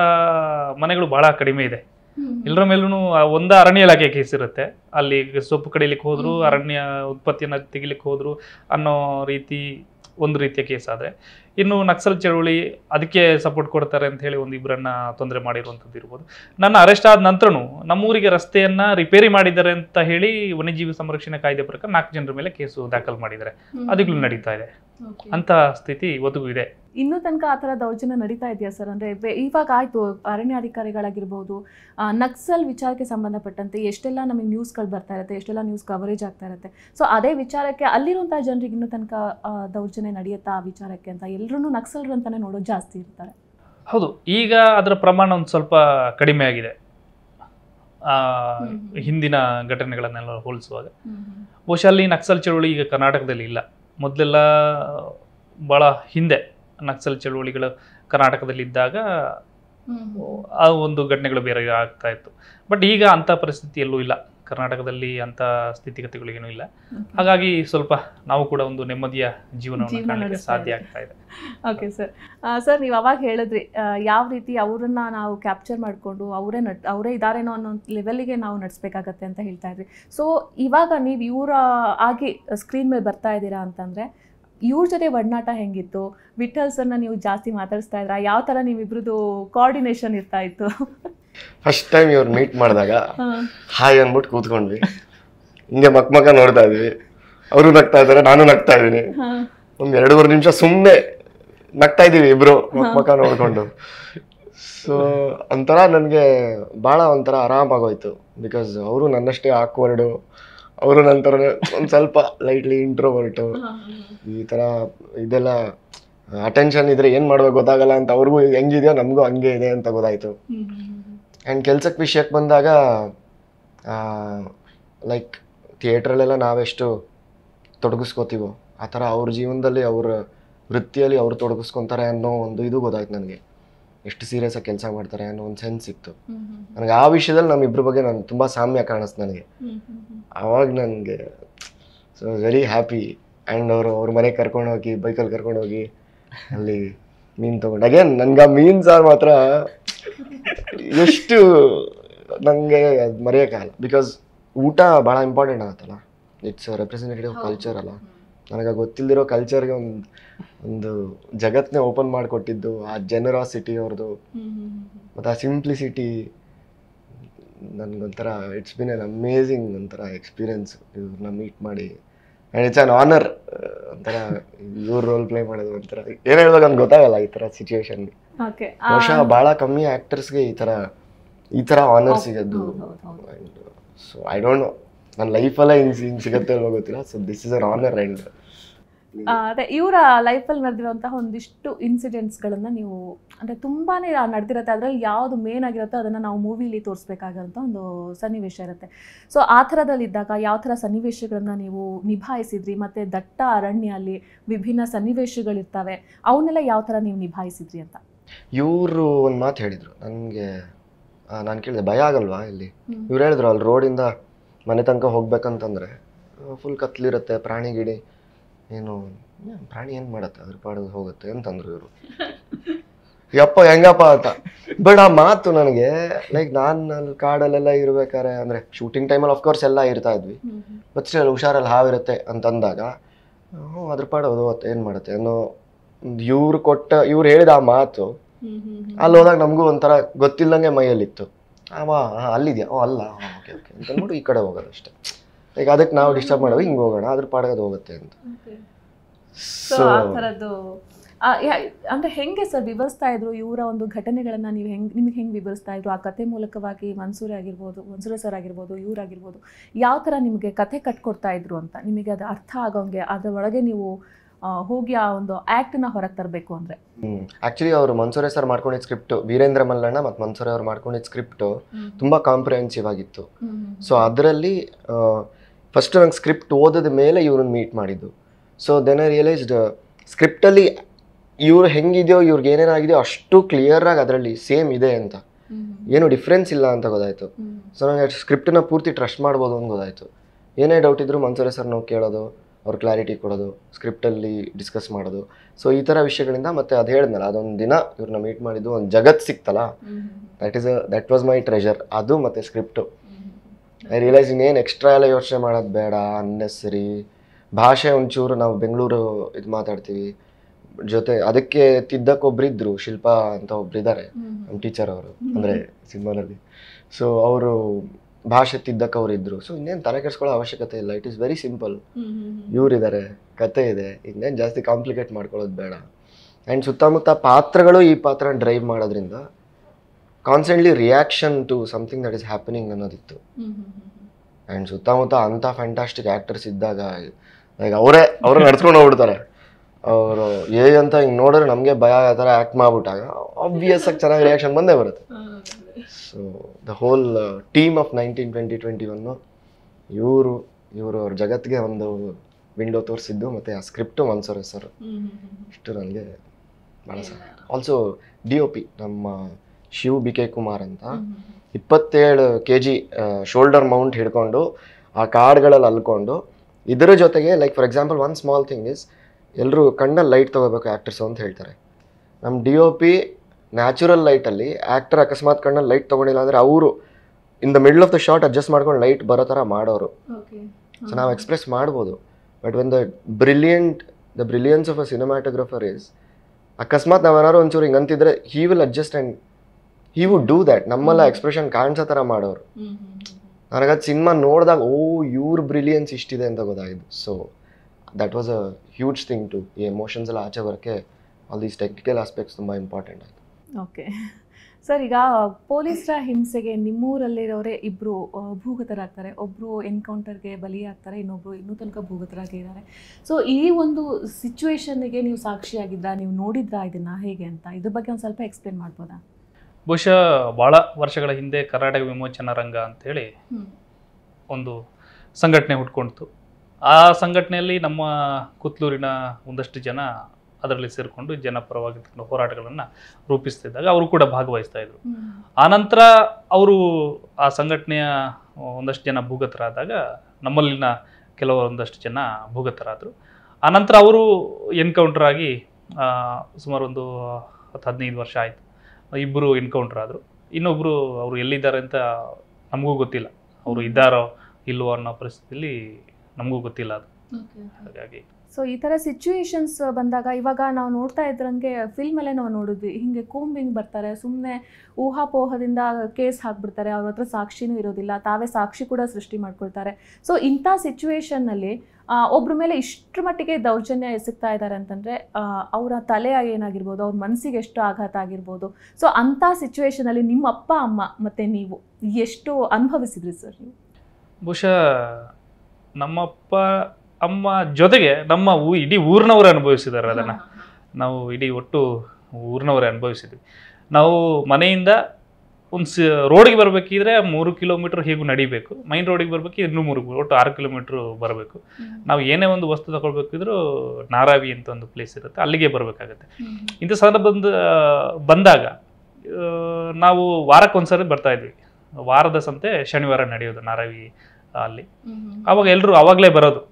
ಮನೆಗಳು ಬಹಳ ಕಡಿಮೆ ಇದೆ. ಎಲ್ಲರ ಮೇಲೂ ಒಂದ ಅರಣ್ಯ ಇಲಾಖೆ ಕೇಸ್ ಇರುತ್ತೆ. ಅಲ್ಲಿ ಸೊಪ್ಪು ಕಡಿಲಿಕ್ಕೆ ಹೋದ್ರು ಅರಣ್ಯ ಉತ್ಪತ್ತಿಯನ್ನು ತೆಗಿಲಿಕ್ಕೆ ಹೋದ್ರು ಅನ್ನೋ ರೀತಿ ಒಂದು ರೀತಿಯ ಕೇಸ್ ಆದ್ರೆ. ಇನ್ನು ನಕ್ಸಲ್ ಚಳುವಳಿ ಅದಕ್ಕೆ ಸಪೋರ್ಟ್ ಕೊಡ್ತಾರೆ ಅಂತ ಹೇಳಿ ಒಂದು ಇಬ್ಬರನ್ನ ತೊಂದರೆ ಮಾಡಿರುವಂಥದ್ದು ಇರ್ಬೋದು. ನನ್ನ ಅರೆಸ್ಟ್ ಆದ ನಂತರನು ನಮ್ಮೂರಿಗೆ ರಸ್ತೆಯನ್ನ ರಿಪೇರಿ ಮಾಡಿದ್ದಾರೆ ಅಂತ ಹೇಳಿ ವನ್ಯಜೀವಿ ಸಂರಕ್ಷಣೆ ಕಾಯ್ದೆ ಪ್ರಕಾರ ನಾಲ್ಕು ಜನರ ಮೇಲೆ ಕೇಸು ದಾಖಲು ಮಾಡಿದ್ದಾರೆ. ಅದಕ್ಕೂ ನಡೀತಾ ಇದೆ. ಅಂತ ಸ್ಥಿತಿ ಇವತ್ತಿಗೂ ಇದೆ. ಇನ್ನೂ ತನಕ ಆ ಥರ ದೌರ್ಜನ್ಯ ನಡೀತಾ ಇದೆಯಾ ಸರ್? ಅಂದರೆ ಇವಾಗ ಆಯಿತು ಅರಣ್ಯಾಧಿಕಾರಿಗಳಾಗಿರ್ಬೋದು ನಕ್ಸಲ್ ವಿಚಾರಕ್ಕೆ ಸಂಬಂಧಪಟ್ಟಂತೆ ಎಷ್ಟೆಲ್ಲ ನಮಗೆ ನ್ಯೂಸ್ಗಳು ಬರ್ತಾ ಇರುತ್ತೆ ಎಷ್ಟೆಲ್ಲ ನ್ಯೂಸ್ ಕವರೇಜ್ ಆಗ್ತಾ ಇರುತ್ತೆ. ಸೊ ಅದೇ ವಿಚಾರಕ್ಕೆ ಅಲ್ಲಿರುವಂಥ ಜನರಿಗೆ ಇನ್ನೂ ತನಕ ದೌರ್ಜನ್ಯ ನಡೆಯುತ್ತಾ ಆ ವಿಚಾರಕ್ಕೆ ಅಂತ ಎಲ್ಲರೂ ನಕ್ಸಲ್ರು ಅಂತಾನೆ ನೋಡೋದು ಜಾಸ್ತಿ ಇರ್ತಾರೆ. ಹೌದು ಈಗ ಅದರ ಪ್ರಮಾಣ ಒಂದು ಸ್ವಲ್ಪ ಕಡಿಮೆ ಆಗಿದೆ. ಹಿಂದಿನ ಘಟನೆಗಳನ್ನೆಲ್ಲ ಹೋಲಿಸುವಾಗ. ಬಹುಶಃ ಅಲ್ಲಿ ನಕ್ಸಲ್ ಚಳುವಳಿ ಈಗ ಕರ್ನಾಟಕದಲ್ಲಿ ಇಲ್ಲ. ಮೊದಲೆಲ್ಲ ಭಾಳ ಹಿಂದೆ ನಕ್ಸಲ್ ಚಳುವಳಿಗಳು ಕರ್ನಾಟಕದಲ್ಲಿ ಇದ್ದಾಗ ಆ ಒಂದು ಘಟನೆಗಳು ಬೇರೆ ಆಗ್ತಾ ಇತ್ತು. ಬಟ್ ಈಗ ಅಂಥ ಪರಿಸ್ಥಿತಿಯಲ್ಲೂ ಇಲ್ಲ. ಕರ್ನಾಟಕದಲ್ಲಿ ಅಂತ ಸ್ಥಿತಿಗತಿಗಳಿಗೇನು ಇಲ್ಲ. ಹಾಗಾಗಿ ಸ್ವಲ್ಪ ನಾವು ಕೂಡ ಒಂದು ನೆಮ್ಮದಿಯ ಜೀವನವನ್ನು ಕಾಣಲಿಕ್ಕೆ ಸಾಧ್ಯ. ಆಗ್ತಾ ಇದೆ. ಓಕೆ ಸರ್ ಸರ್ ನೀವು ಅವಾಗ ಹೇಳಿದ್ರಿ ಯಾವ ರೀತಿ ಅವರನ್ನ ನಾವು ಕ್ಯಾಪ್ಚರ್ ಮಾಡಿಕೊಂಡು ಅವರೇ ನಟ್ ಅವರೇ ಇದಾರೇನೋ ಅನ್ನೋ ಲೆವೆಲ್ಲಿಗೆ ನಾವು ನಡ್ಸ್ಬೇಕಾಗತ್ತೆ ಅಂತ ಹೇಳ್ತಾ ಇದ್ರಿ. ಸೊ ಇವಾಗ ನೀವು ಇವರ ಆಗಿ ಸ್ಕ್ರೀನ್ ಮೇಲೆ ಬರ್ತಾ ಇದ್ದೀರಾ ಅಂತಂದರೆ ಇವ್ರ ಜೊತೆ ಒಡನಾಟ ಹೆಂಗಿತ್ತು? ವಿಠಲ್ ಸರ್ನ ನೀವು ಜಾಸ್ತಿ ಮಾತಾಡಿಸ್ತಾ ಇದ್ರಾ? ಯಾವ ಥರ ನೀವಿಬ್ರದ್ದು ಕೋಆರ್ಡಿನೇಷನ್ ಇರ್ತಾ ಇತ್ತು? ಫಸ್ಟ್ ಟೈಮ್ ಇವ್ರು ಮೀಟ್ ಮಾಡಿದಾಗ ಹಾಯ್ ಅಂದ್ಬಿಟ್ಟು ಕೂತ್ಕೊಂಡ್ವಿ. ಹಿಂಗೆ ಮಕ್ ಮಕ ನೋಡ್ತಾ ಇದ್ವಿ. ಅವರು ನಗ್ತಾ ಇದ್ದಾರೆ ನಾನು ನಗ್ತಾ ಇದ್ದೀನಿ. ಒಂದು ಎರಡೂವರೆ ಮೂರು ನಿಮಿಷ ಸುಮ್ಮನೆ ನಗ್ತಾ ಇದೀವಿ ಇಬ್ರು ಮಕ್ ಮಕ ನೋಡ್ಕೊಂಡು. ಸೊ ಒಂಥರ ನನಗೆ ಭಾಳ ಒಂಥರ ಆರಾಮಾಗೋಯ್ತು ಬಿಕಾಸ್ ಅವರು ನನ್ನಷ್ಟೇ ಆಕ್ವರ್ಡು ಅವರು ನಂತರ ಒಂದು ಸ್ವಲ್ಪ ಲೈಟ್ಲಿ ಇಂಟ್ರೋವರ್ಟು ಈ ಥರ ಇದೆಲ್ಲ ಅಟೆನ್ಷನ್ ಇದ್ರೆ ಏನು ಮಾಡ್ಬೇಕು ಗೊತ್ತಾಗಲ್ಲ ಅಂತ ಅವ್ರಿಗೂ ಹೆಂಗಿದೆಯೋ ನಮಗೂ ಹಂಗೆ ಇದೆ ಅಂತ ಗೊತ್ತಾಯ್ತು. ಆ್ಯಂಡ್ ಕೆಲ್ಸಕ್ಕೆ ವಿಷಯಕ್ಕೆ ಬಂದಾಗ ಲೈಕ್ ಥಿಯೇಟ್ರಲ್ಲೆಲ್ಲ ನಾವೆಷ್ಟು ತೊಡಗಿಸ್ಕೋತೀವೋ ಆ ಥರ ಅವ್ರ ಜೀವನದಲ್ಲಿ ಅವ್ರ ವೃತ್ತಿಯಲ್ಲಿ ಅವ್ರು ತೊಡಗಿಸ್ಕೊತಾರೆ ಅನ್ನೋ ಒಂದು ಇದು ಗೊತ್ತಾಯ್ತು ನನಗೆ. ಎಷ್ಟು ಸೀರಿಯಸ್ ಆಗಿ ಕೆಲಸ ಮಾಡ್ತಾರೆ ಅನ್ನೋ ಒಂದು ಸೆನ್ಸ್ ಸಿಕ್ತು ನನಗೆ ಆ ವಿಷಯದಲ್ಲಿ ನಮ್ಮಿಬ್ಬರ ಬಗ್ಗೆ ನಾನು ತುಂಬ ಸಾಮ್ಯ ಕಾಣಿಸ್ತು ನನಗೆ. ಆವಾಗ ನನಗೆ ಸೊ ವೆರಿ ಹ್ಯಾಪಿ ಆ್ಯಂಡ್ ಅವರು ಅವ್ರ ಮನೆಗೆ ಕರ್ಕೊಂಡೋಗಿ ಬೈಕಲ್ಲಿ ಕರ್ಕೊಂಡೋಗಿ ಅಲ್ಲಿ ಮೀನು ತಗೊಂಡು. ಅಗೇನ್ ನನ್ಗೆ ಆ ಮೀನ್ ಸಾರು ಮಾತ್ರ ಎಷ್ಟು ನನಗೆ ಅದು ಮರೆಯೋಕ್ಕಾಗಲ್ಲ ಬಿಕಾಸ್ ಊಟ ಭಾಳ ಇಂಪಾರ್ಟೆಂಟ್ ಆಗುತ್ತಲ್ಲ. ಇಟ್ಸ್ ರೆಪ್ರೆಸೆಂಟೇಟಿವ್ ಕಲ್ಚರ್ ಅಲ್ಲ. ನನಗೆ ಗೊತ್ತಿಲ್ದಿರೋ ಕಲ್ಚರ್ಗೆ ಒಂದು ಒಂದು ಜಗತ್ತನ್ನೇ ಓಪನ್ ಮಾಡಿಕೊಟ್ಟಿದ್ದು ಆ ಜನರಾಸಿಟಿ ಅವ್ರದ್ದು ಮತ್ತು ಆ ಸಿಂಪ್ಲಿಸಿಟಿ ನನಗೊಂಥರ ಇಟ್ಸ್ ಬಿನ್ ಎನ್ ಅಮೇಝಿಂಗ್ ಒಂಥರ ಎಕ್ಸ್ಪೀರಿಯನ್ಸ್ ಇವ್ರನ್ನ ಮೀಟ್ ಮಾಡಿ. ಆ್ಯಂಡ್ ಇಟ್ಸ್ ಆನ್ ಆನರ್ ಒಂಥರ ಇವ್ರು ರೋಲ್ ಪ್ಲೇ ಮಾಡೋದು ಒಂಥರ. ಏನು ಹೇಳ್ಬೇಕು ಅಂತ ಗೊತ್ತಾಗಲ್ಲ ಈ ಥರ ಸಿಚುವೇಶನ್ ಬಹುಶಃ ಭಾಳ ಕಮ್ಮಿ ಆ್ಯಕ್ಟರ್ಸ್ಗೆ ಈ ಥರ ಈ ಥರ ಆನರ್ ಸಿಗೋದು. ಸೊ ಐ ಡೋಂಟ್ ನೋ ನನ್ನ ಲೈಫಲ್ಲೇ ಹಿಂಗೆ ಹಿಂಗೆ ಸಿಗುತ್ತೆ ಅಲ್ವ ಗೊತ್ತಿಲ್ಲ. So this is an honour and ಅದೇ ಇವರ ಲೈಫಲ್ಲಿ ನಡೆದಿರುವಂತಹ ಒಂದಿಷ್ಟು ಇನ್ಸಿಡೆಂಟ್ಸ್ಗಳನ್ನ ನೀವು ಅಂದರೆ ತುಂಬಾನೇ ನಡೆದಿರುತ್ತೆ ಅದರಲ್ಲಿ ಯಾವುದು ಮೇನ್ ಆಗಿರುತ್ತೋ ಅದನ್ನು ನಾವು ಮೂವಿಲಿ ತೋರಿಸ್ಬೇಕಾಗಿರೋಂಥ ಒಂದು ಸನ್ನಿವೇಶ ಇರುತ್ತೆ. ಸೊ ಆ ಥರದಲ್ಲಿದ್ದಾಗ ಯಾವ ಥರ ಸನ್ನಿವೇಶಗಳನ್ನ ನೀವು ನಿಭಾಯಿಸಿದ್ರಿ? ಮತ್ತು ದಟ್ಟ ಅರಣ್ಯ ಅಲ್ಲಿ ವಿಭಿನ್ನ ಸನ್ನಿವೇಶಗಳಿರ್ತವೆ ಅವನ್ನೆಲ್ಲ ಯಾವ ಥರ ನೀವು ನಿಭಾಯಿಸಿದ್ರಿ ಅಂತ? ಇವರು ಒಂದು ಮಾತು ಹೇಳಿದರು. ನನಗೆ ನಾನು ಕೇಳಿದೆ ಭಯ ಆಗಲ್ವಾ ಇಲ್ಲಿ. ಇವ್ರು ಹೇಳಿದ್ರು ಅಲ್ಲಿ ರೋಡಿಂದ ಮನೆ ತನಕ ಹೋಗ್ಬೇಕಂತಂದ್ರೆ ಫುಲ್ ಕತ್ಲಿರುತ್ತೆ ಪ್ರಾಣಿ ಗಿಡಿ. ಏನು ಪ್ರಾಣಿ ಏನು ಮಾಡತ್ತೆ? ಅದ್ರ ಪಾಡು ಹೋಗುತ್ತೆ ಅಂತಂದ್ರು ಇವರು. ಯಪ್ಪ, ಹೆಂಗಪ್ಪ ಅಂತ. ಬಟ್ ಆ ಮಾತು ನನಗೆ. ಲೈಕ್ ನಾನು ಅಲ್ಲಿ ಕಾಡಲ್ಲೆಲ್ಲ ಇರ್ಬೇಕಾರೆ ಅಂದರೆ ಶೂಟಿಂಗ್ ಟೈಮಲ್ಲಿ ಅಫ್ಕೋರ್ಸ್ ಎಲ್ಲ ಇರ್ತಾ ಇದ್ವಿ. ಬಟ್ ಸ್ಟಿಲ್ ಹುಷಾರಲ್ಲಿ ಹಾವಿರುತ್ತೆ ಅಂತಂದಾಗ ಹ್ಞೂ ಅದ್ರ ಪಾಡು ಅದು ಏನು ಮಾಡುತ್ತೆ ಅನ್ನೋ ಇವ್ರು ಕೊಟ್ಟ, ಇವ್ರು ಹೇಳಿದ ಆ ಮಾತು, ಅಲ್ಲಿ ಹೋದಾಗ ನಮಗೂ ಒಂಥರ ಗೊತ್ತಿಲ್ಲಂಗೆ ಮೈಯಲ್ಲಿತ್ತು. ಅವ ಹಾಂ ಅಲ್ಲಿದೆಯಾ? ಓ, ಅಲ್ಲ. ಓಕೆ ಓಕೆ ಅಂತ ಅಂದ್ಬಿಟ್ಟು ಈ ಕಡೆ ಹೋಗೋದು ಅಷ್ಟೇ. ಈಗ ಅದಕ್ಕೆ ನಾವು ಡಿಸ್ಟರ್ಬ್ ಮಾಡೋದು ಹಿಂಗೆ ಹೋಗೋಣ ಅದ್ರ ಪಾಡಗ ಅದು ಹೋಗುತ್ತೆ ಅಂತ. ಸೊ ಆ ಥರದ್ದು ಅಂದ್ರೆ ಹೆಂಗೆ ಸರ್ ವಿವರಿಸ್ತಾ ಇದ್ರು ಇವರ ಒಂದು ಘಟನೆಗಳನ್ನ ನೀವು ಹೆಂಗ್ ನಿಮ್ಗೆ ಹೆಂಗ್ ವಿವರಿಸ್ತಾ ಇದ್ರು? ಆ ಕತೆ ಮೂಲಕವಾಗಿ ಮನ್ಸೂರಿ ಆಗಿರ್ಬೋದು ಮನ್ಸೂರ ಸರ್ ಆಗಿರ್ಬೋದು ಇವ್ರಾಗಿರ್ಬೋದು ಯಾವ ಥರ ನಿಮಗೆ ಕತೆ ಕಟ್ಕೊಡ್ತಾ ಇದ್ರು ಅಂತ? ನಿಮಗೆ ಅದು ಅರ್ಥ ಆಗೋಂಗೆ ಅದ್ರ ಒಳಗೆ ನೀವು ಹೋಗಿ ಆ ಒಂದು ಆ್ಯಕ್ಟನ್ನ ಹೊರಗೆ ತರಬೇಕು ಅಂದರೆ? ಆ್ಯಕ್ಚುಲಿ ಅವರು ಮನ್ಸೂರೆ ಸರ್ ಮಾಡ್ಕೊಂಡಿದ್ದ ಸ್ಕ್ರಿಪ್ಟು ವೀರೇಂದ್ರ ಮಲ್ಲಣ್ಣ ಮತ್ತು ಮನ್ಸೂರೆ ಅವ್ರು ಮಾಡ್ಕೊಂಡಿದ್ದ ಸ್ಕ್ರಿಪ್ಟು ತುಂಬ ಕಾಂಪ್ರಿಹೆನ್ಸಿವ್ ಆಗಿತ್ತು. ಸೊ ಅದರಲ್ಲಿ ಫಸ್ಟ್ ನಂಗೆ ಸ್ಕ್ರಿಪ್ಟ್ ಓದಿದ ಮೇಲೆ ಇವ್ರನ್ನ ಮೀಟ್ ಮಾಡಿದ್ದು. ಸೊ ದೆನ್ ಐ ರಿಯಲೈಸ್ಡ್ ಸ್ಕ್ರಿಪ್ಟಲ್ಲಿ ಇವ್ರು ಹೆಂಗಿದೆಯೋ ಇವ್ರಿಗೆ ಏನೇನಾಗಿದೆಯೋ ಅಷ್ಟು ಕ್ಲಿಯರಾಗಿ ಅದರಲ್ಲಿ ಸೇಮ್ ಇದೆ ಅಂತ. ಏನು ಡಿಫ್ರೆನ್ಸ್ ಇಲ್ಲ ಅಂತ ಗೊತ್ತಾಯಿತು. ಸೊ ನನಗೆ ಸ್ಕ್ರಿಪ್ಟನ್ನ ಪೂರ್ತಿ ಟ್ರಸ್ಟ್ ಮಾಡ್ಬೋದು ಅಂತ ಗೊತ್ತಾಯಿತು. ಏನೇ ಡೌಟ್ ಇದ್ದರೂ ಮನ್ಸೂರೆ ಸರ್ ನಾವು ಕೇಳೋದು ಅವ್ರು ಕ್ಲಾರಿಟಿ ಕೊಡೋದು ಸ್ಕ್ರಿಪ್ಟಲ್ಲಿ ಡಿಸ್ಕಸ್ ಮಾಡೋದು. ಸೊ ಈ ಥರ ವಿಷಯಗಳಿಂದ ಮತ್ತೆ ಅದು ಹೇಳಿದ್ನಲ್ಲ ಅದೊಂದು ದಿನ ಇವ್ರನ್ನ ಮೀಟ್ ಮಾಡಿದ್ದು ಒಂದು ಜಗತ್ ಸಿಕ್ತಲ್ಲ? That is that was my treasure ಅದು ಮತ್ತು ಸ್ಕ್ರಿಪ್ಟು ಐ ರಿಯಲೈಸ್ ಇನ್ನೇನು ಎಕ್ಸ್ಟ್ರಾ ಎಲ್ಲ ಯೋಚನೆ ಮಾಡೋದು ಬೇಡ ಅನ್ನೆಸರಿ ಭಾಷೆ ಒಂಚೂರು ನಾವು ಬೆಂಗಳೂರು ಇದು ಮಾತಾಡ್ತೀವಿ. ಜೊತೆ ಅದಕ್ಕೆ ತಿದ್ದಕ್ಕೊಬ್ರಿದ್ರು ಶಿಲ್ಪಾ ಅಂತ ಒಬ್ರಿದ್ದಾರೆ ನಮ್ಮ ಟೀಚರ್ ಅವರು ಅಂದರೆ ಸಿನಿಮಾದಲ್ಲಿ. ಸೊ ಅವರು ಭಾಷೆ ತಿದ್ದಕ್ಕೆ ಅವ್ರು ಇದ್ರು. ಸೊ ಇನ್ನೇನು ತಲೆ ಕೆಡಿಸ್ಕೊಳ್ಳೋ ಅವಶ್ಯಕತೆ ಇಲ್ಲ. ಇಟ್ ಇಸ್ ವೆರಿ ಸಿಂಪಲ್ ಇವರಿದ್ದಾರೆ ಕತೆ ಇದೆ. ಇನ್ನೇನು ಜಾಸ್ತಿ ಕಾಂಪ್ಲಿಕೇಟ್ ಮಾಡ್ಕೊಳ್ಳೋದು ಬೇಡ. ಆ್ಯಂಡ್ ಸುತ್ತಮುತ್ತ ಪಾತ್ರಗಳು ಈ ಪಾತ್ರ ಡ್ರೈವ್ ಮಾಡೋದ್ರಿಂದ constantly reaction to something that is happening ಅನ್ನೋದಿತ್ತು. And ಸುತ್ತಮುತ್ತ ಅಂಥ ಫ್ಯಾಂಟಾಸ್ಟಿಕ್ ಆ್ಯಕ್ಟರ್ಸ್ ಇದ್ದಾಗ ಲೈಕ್ ಅವರೇ ಅವರು ನಡ್ಸ್ಕೊಂಡು ಹೋಗ್ಬಿಡ್ತಾರೆ. ಅವರು ಏ ಅಂತ ಹಿಂಗೆ ನೋಡಿದ್ರೆ ನಮಗೆ ಭಯ ಆ ಥರ ಆ್ಯಕ್ಟ್ ಮಾಡ್ಬಿಟ್ಟಾಗ ಆಬ್ವಿಯಸ್ ಆಗಿ ಚೆನ್ನಾಗಿ ರಿಯಾಕ್ಷನ್ ಬಂದೇ ಬರುತ್ತೆ. So the whole team of nineteen twenty twenty one ಇವರು ಇವರು ಅವ್ರ ಜಗತ್ತಿಗೆ ಒಂದು ವಿಂಡೋ ತೋರಿಸಿದ್ದು ಮತ್ತು ಆ ಸ್ಕ್ರಿಪ್ಟು ಮನ್ಸೂರ್ ಹೆಸರು ಇಷ್ಟು ನನಗೆ ಭಾಳ ಆಲ್ಸೋ ಡಿ ಒ ಪಿ ನಮ್ಮ ಶಿವ್ ಬಿ ಕೆ ಕುಮಾರ್ ಅಂತ ಇಪ್ಪತ್ತೇಳು ಕೆ ಜಿ ಶೋಲ್ಡರ್ ಮೌಂಟ್ ಹಿಡ್ಕೊಂಡು ಆ ಕಾರ್ಡ್ಗಳಲ್ಲಿ ಅಲ್ಕೊಂಡು ಇದರ ಜೊತೆಗೆ like for example one small thing is ಎಲ್ಲರೂ ಕಣ್ಣಲ್ಲಿ ಲೈಟ್ ತೊಗೋಬೇಕು ಆ್ಯಕ್ಟರ್ಸು ಅಂತ ಹೇಳ್ತಾರೆ. ನಮ್ಮ ಡಿ ಒ ಪಿ ನ್ಯಾಚುರಲ್ ಲೈಟಲ್ಲಿ ಆ್ಯಕ್ಟರ್ ಅಕಸ್ಮಾತ್ ಕಣ್ಣಲ್ಲಿ ಲೈಟ್ ತೊಗೊಂಡಿಲ್ಲ ಅಂದರೆ ಅವರು in the middle of the shot adjust ಮಾಡ್ಕೊಂಡು ಲೈಟ್ ಬರೋ ಥರ ಮಾಡೋರು. ಸೊ ನಾವು ಎಕ್ಸ್ಪ್ರೆಸ್ ಮಾಡ್ಬೋದು. But when the brilliant the brilliance of a cinematographer is ಅಕಸ್ಮಾತ್ ನಾವೇನಾದ್ರು ಒಂಚೂರು ಹಿಂಗೆ ಅಂತಿದ್ರೆ he will adjust and he would do that ನಮ್ಮೆಲ್ಲ ಎಕ್ಸ್ಪ್ರೆಷನ್ ಕಾಣಿಸೋ ಥರ ಮಾಡೋರು. ನನಗದು ಸಿನಿಮಾ ನೋಡಿದಾಗ ಓ ಇವ್ರ ಬ್ರಿಲಿಯನ್ಸ್ ಇಷ್ಟಿದೆ ಅಂತ ಗೊತ್ತಾಗಿದ್ದು so that was a huge thing to ಈ ಎಮೋಷನ್ಸ್ ಎಲ್ಲ ಆಚೆ ಬರೋಕ್ಕೆ ಆಲ್ ದೀಸ್ ಟೆಕ್ನಿಕಲ್ ಆಸ್ಪೆಕ್ಟ್ಸ್ ತುಂಬ ಇಂಪಾರ್ಟೆಂಟ್ ಆಯಿತು. ಓಕೆ ಸರ್ ಈಗ ಪೊಲೀಸರ ಹಿಂಸೆಗೆ ನಿಮ್ಮೂರಲ್ಲಿರೋರೇ ಇಬ್ಬರು ಭೂಗತರಾಗ್ತಾರೆ. ಒಬ್ಬರು ಎನ್ಕೌಂಟರ್ಗೆ ಬಲಿಯಾಗ್ತಾರೆ ಇನ್ನೊಬ್ಬರು ಇನ್ನೂ ತನಕ ಭೂಗತರಾಗಿದ್ದಾರೆ ಸೊ ಈ ಒಂದು ಸಿಚುವೇಶನ್ಗೆ ನೀವು ಸಾಕ್ಷಿಯಾಗಿದ್ದ ನೀವು ನೋಡಿದ್ರಾ ಇದನ್ನು ಹೇಗೆ ಅಂತ? ಇದ್ರ ಬಗ್ಗೆ ಒಂದು ಸ್ವಲ್ಪ ಎಕ್ಸ್ಪ್ಲೇನ್ ಮಾಡ್ಬೋದಾ? ಬಹುಶಃ ಭಾಳ ವರ್ಷಗಳ ಹಿಂದೆ ಕರ್ನಾಟಕ ವಿಮೋಚನಾ ರಂಗ ಅಂತೇಳಿ ಒಂದು ಸಂಘಟನೆ ಹುಟ್ಕೊಂಡಿತು ಆ ಸಂಘಟನೆಯಲ್ಲಿ ನಮ್ಮ ಕುತ್ಲೂರಿನ ಒಂದಷ್ಟು ಜನ ಅದರಲ್ಲಿ ಸೇರಿಕೊಂಡು ಜನಪರವಾಗಿರ್ತಕ್ಕಂಥ ಹೋರಾಟಗಳನ್ನು ರೂಪಿಸ್ತಿದ್ದಾಗ ಅವರು ಕೂಡ ಭಾಗವಹಿಸ್ತಾ ಇದ್ರು. ಆನಂತರ ಅವರು ಆ ಸಂಘಟನೆಯ ಒಂದಷ್ಟು ಜನ ಭೂಗತರಾದಾಗ ನಮ್ಮಲ್ಲಿನ ಕೆಲವೊಂದಷ್ಟು ಜನ ಭೂಗತರಾದರು. ಆನಂತರ ಅವರು ಎನ್ಕೌಂಟರ್ ಆಗಿ ಸುಮಾರು ಒಂದು ಹತ್ತು ಹದಿನೈದು ವರ್ಷ ಆಯಿತು. ಇಬ್ಬರು ಎನ್ಕೌಂಟರ್ ಆದರು. ಇನ್ನೊಬ್ಬರು ಅವರು ಎಲ್ಲಿದ್ದಾರೆ ಅಂತ ನಮಗೂ ಗೊತ್ತಿಲ್ಲ. ಅವರು ಇದ್ದಾರೋ ಇಲ್ವೋ ಅನ್ನೋ ಪರಿಸ್ಥಿತಿಯಲ್ಲಿ ನಮಗೂ ಗೊತ್ತಿಲ್ಲ ಅದು. ಹಾಗಾಗಿ ಸೊ ಈ ಥರ ಸಿಚುವೇಶನ್ಸ್ ಬಂದಾಗ ಇವಾಗ ನಾವು ನೋಡ್ತಾ ಇದ್ರಂಗೆ ಫಿಲ್ಮಲ್ಲೇ ನಾವು ನೋಡಿದ್ವಿ. ಹಿಂಗೆ ಕೂಂಬಿಂಗ್ ಬರ್ತಾರೆ ಸುಮ್ಮನೆ ಊಹಾಪೋಹದಿಂದ ಕೇಸ್ ಹಾಕ್ಬಿಡ್ತಾರೆ, ಅವ್ರ ಹತ್ರ ಸಾಕ್ಷಿನೂ ಇರೋದಿಲ್ಲ, ತಾವೇ ಸಾಕ್ಷಿ ಕೂಡ ಸೃಷ್ಟಿ ಮಾಡ್ಕೊಳ್ತಾರೆ. ಸೊ ಇಂಥ ಸಿಚುವೇಶನ್ನಲ್ಲಿ ಒಬ್ಬರ ಮೇಲೆ ಇಷ್ಟರ ಮಟ್ಟಿಗೆ ದೌರ್ಜನ್ಯ ಎಸಗ್ತಾ ಇದ್ದಾರೆ ಅಂತಂದರೆ ಅವರ ತಲೆಯ ಏನಾಗಿರ್ಬೋದು, ಅವ್ರ ಮನಸ್ಸಿಗೆ ಎಷ್ಟು ಆಘಾತ ಆಗಿರ್ಬೋದು. ಸೊ ಅಂಥ ಸಿಚುವೇಷನಲ್ಲಿ ನಿಮ್ಮ ಅಪ್ಪ, ಅಮ್ಮ ಮತ್ತು ನೀವು ಎಷ್ಟು ಅನುಭವಿಸಿದ್ರಿ ಸರ್ ನೀವು ಬಹುಶಃ ನಮ್ಮಪ್ಪ ಅಮ್ಮ ಜೊತೆಗೆ ನಮ್ಮ ಊ ಇಡೀ ಊರಿನವರೇ ಅನುಭವಿಸಿದ್ದಾರೆ ಅದನ್ನು. ನಾವು ಇಡೀ ಒಟ್ಟು ಊರಿನವರೇ ಅನುಭವಿಸಿದ್ವಿ. ನಾವು ಮನೆಯಿಂದ ಒಂದು ಸ ರೋಡಿಗೆ ಬರಬೇಕಿದ್ರೆ ಮೂರು ಕಿಲೋಮೀಟ್ರ್ ಹೀಗೂ ನಡಿಬೇಕು. ಮೈನ್ ರೋಡಿಗೆ ಬರಬೇಕು ಇನ್ನೂ ಮೂರು ಒಟ್ಟು ಆರು ಕಿಲೋಮೀಟ್ರ್ ಬರಬೇಕು. ನಾವು ಏನೇ ಒಂದು ವಸ್ತು ತಗೊಳ್ಬೇಕಿದ್ರೂ ನಾರಾವಿ ಅಂತ ಒಂದು ಪ್ಲೇಸ್ ಇರುತ್ತೆ ಅಲ್ಲಿಗೆ ಬರಬೇಕಾಗತ್ತೆ. ಇಂಥ ಸಂದರ್ಭ ಬಂದ ಬಂದಾಗ ನಾವು ನಾವು ವಾರಕ್ಕೊಂದ್ಸರಿ ಬರ್ತಾ ಇದ್ವಿ. ವಾರದ ಸಂತೆ ಶನಿವಾರ ನಡೆಯೋದು ನಾರಾವಿ ಅಲ್ಲಿ. ಅವಾಗ ಎಲ್ಲರೂ ಅವಾಗಲೇ ಬರೋದು.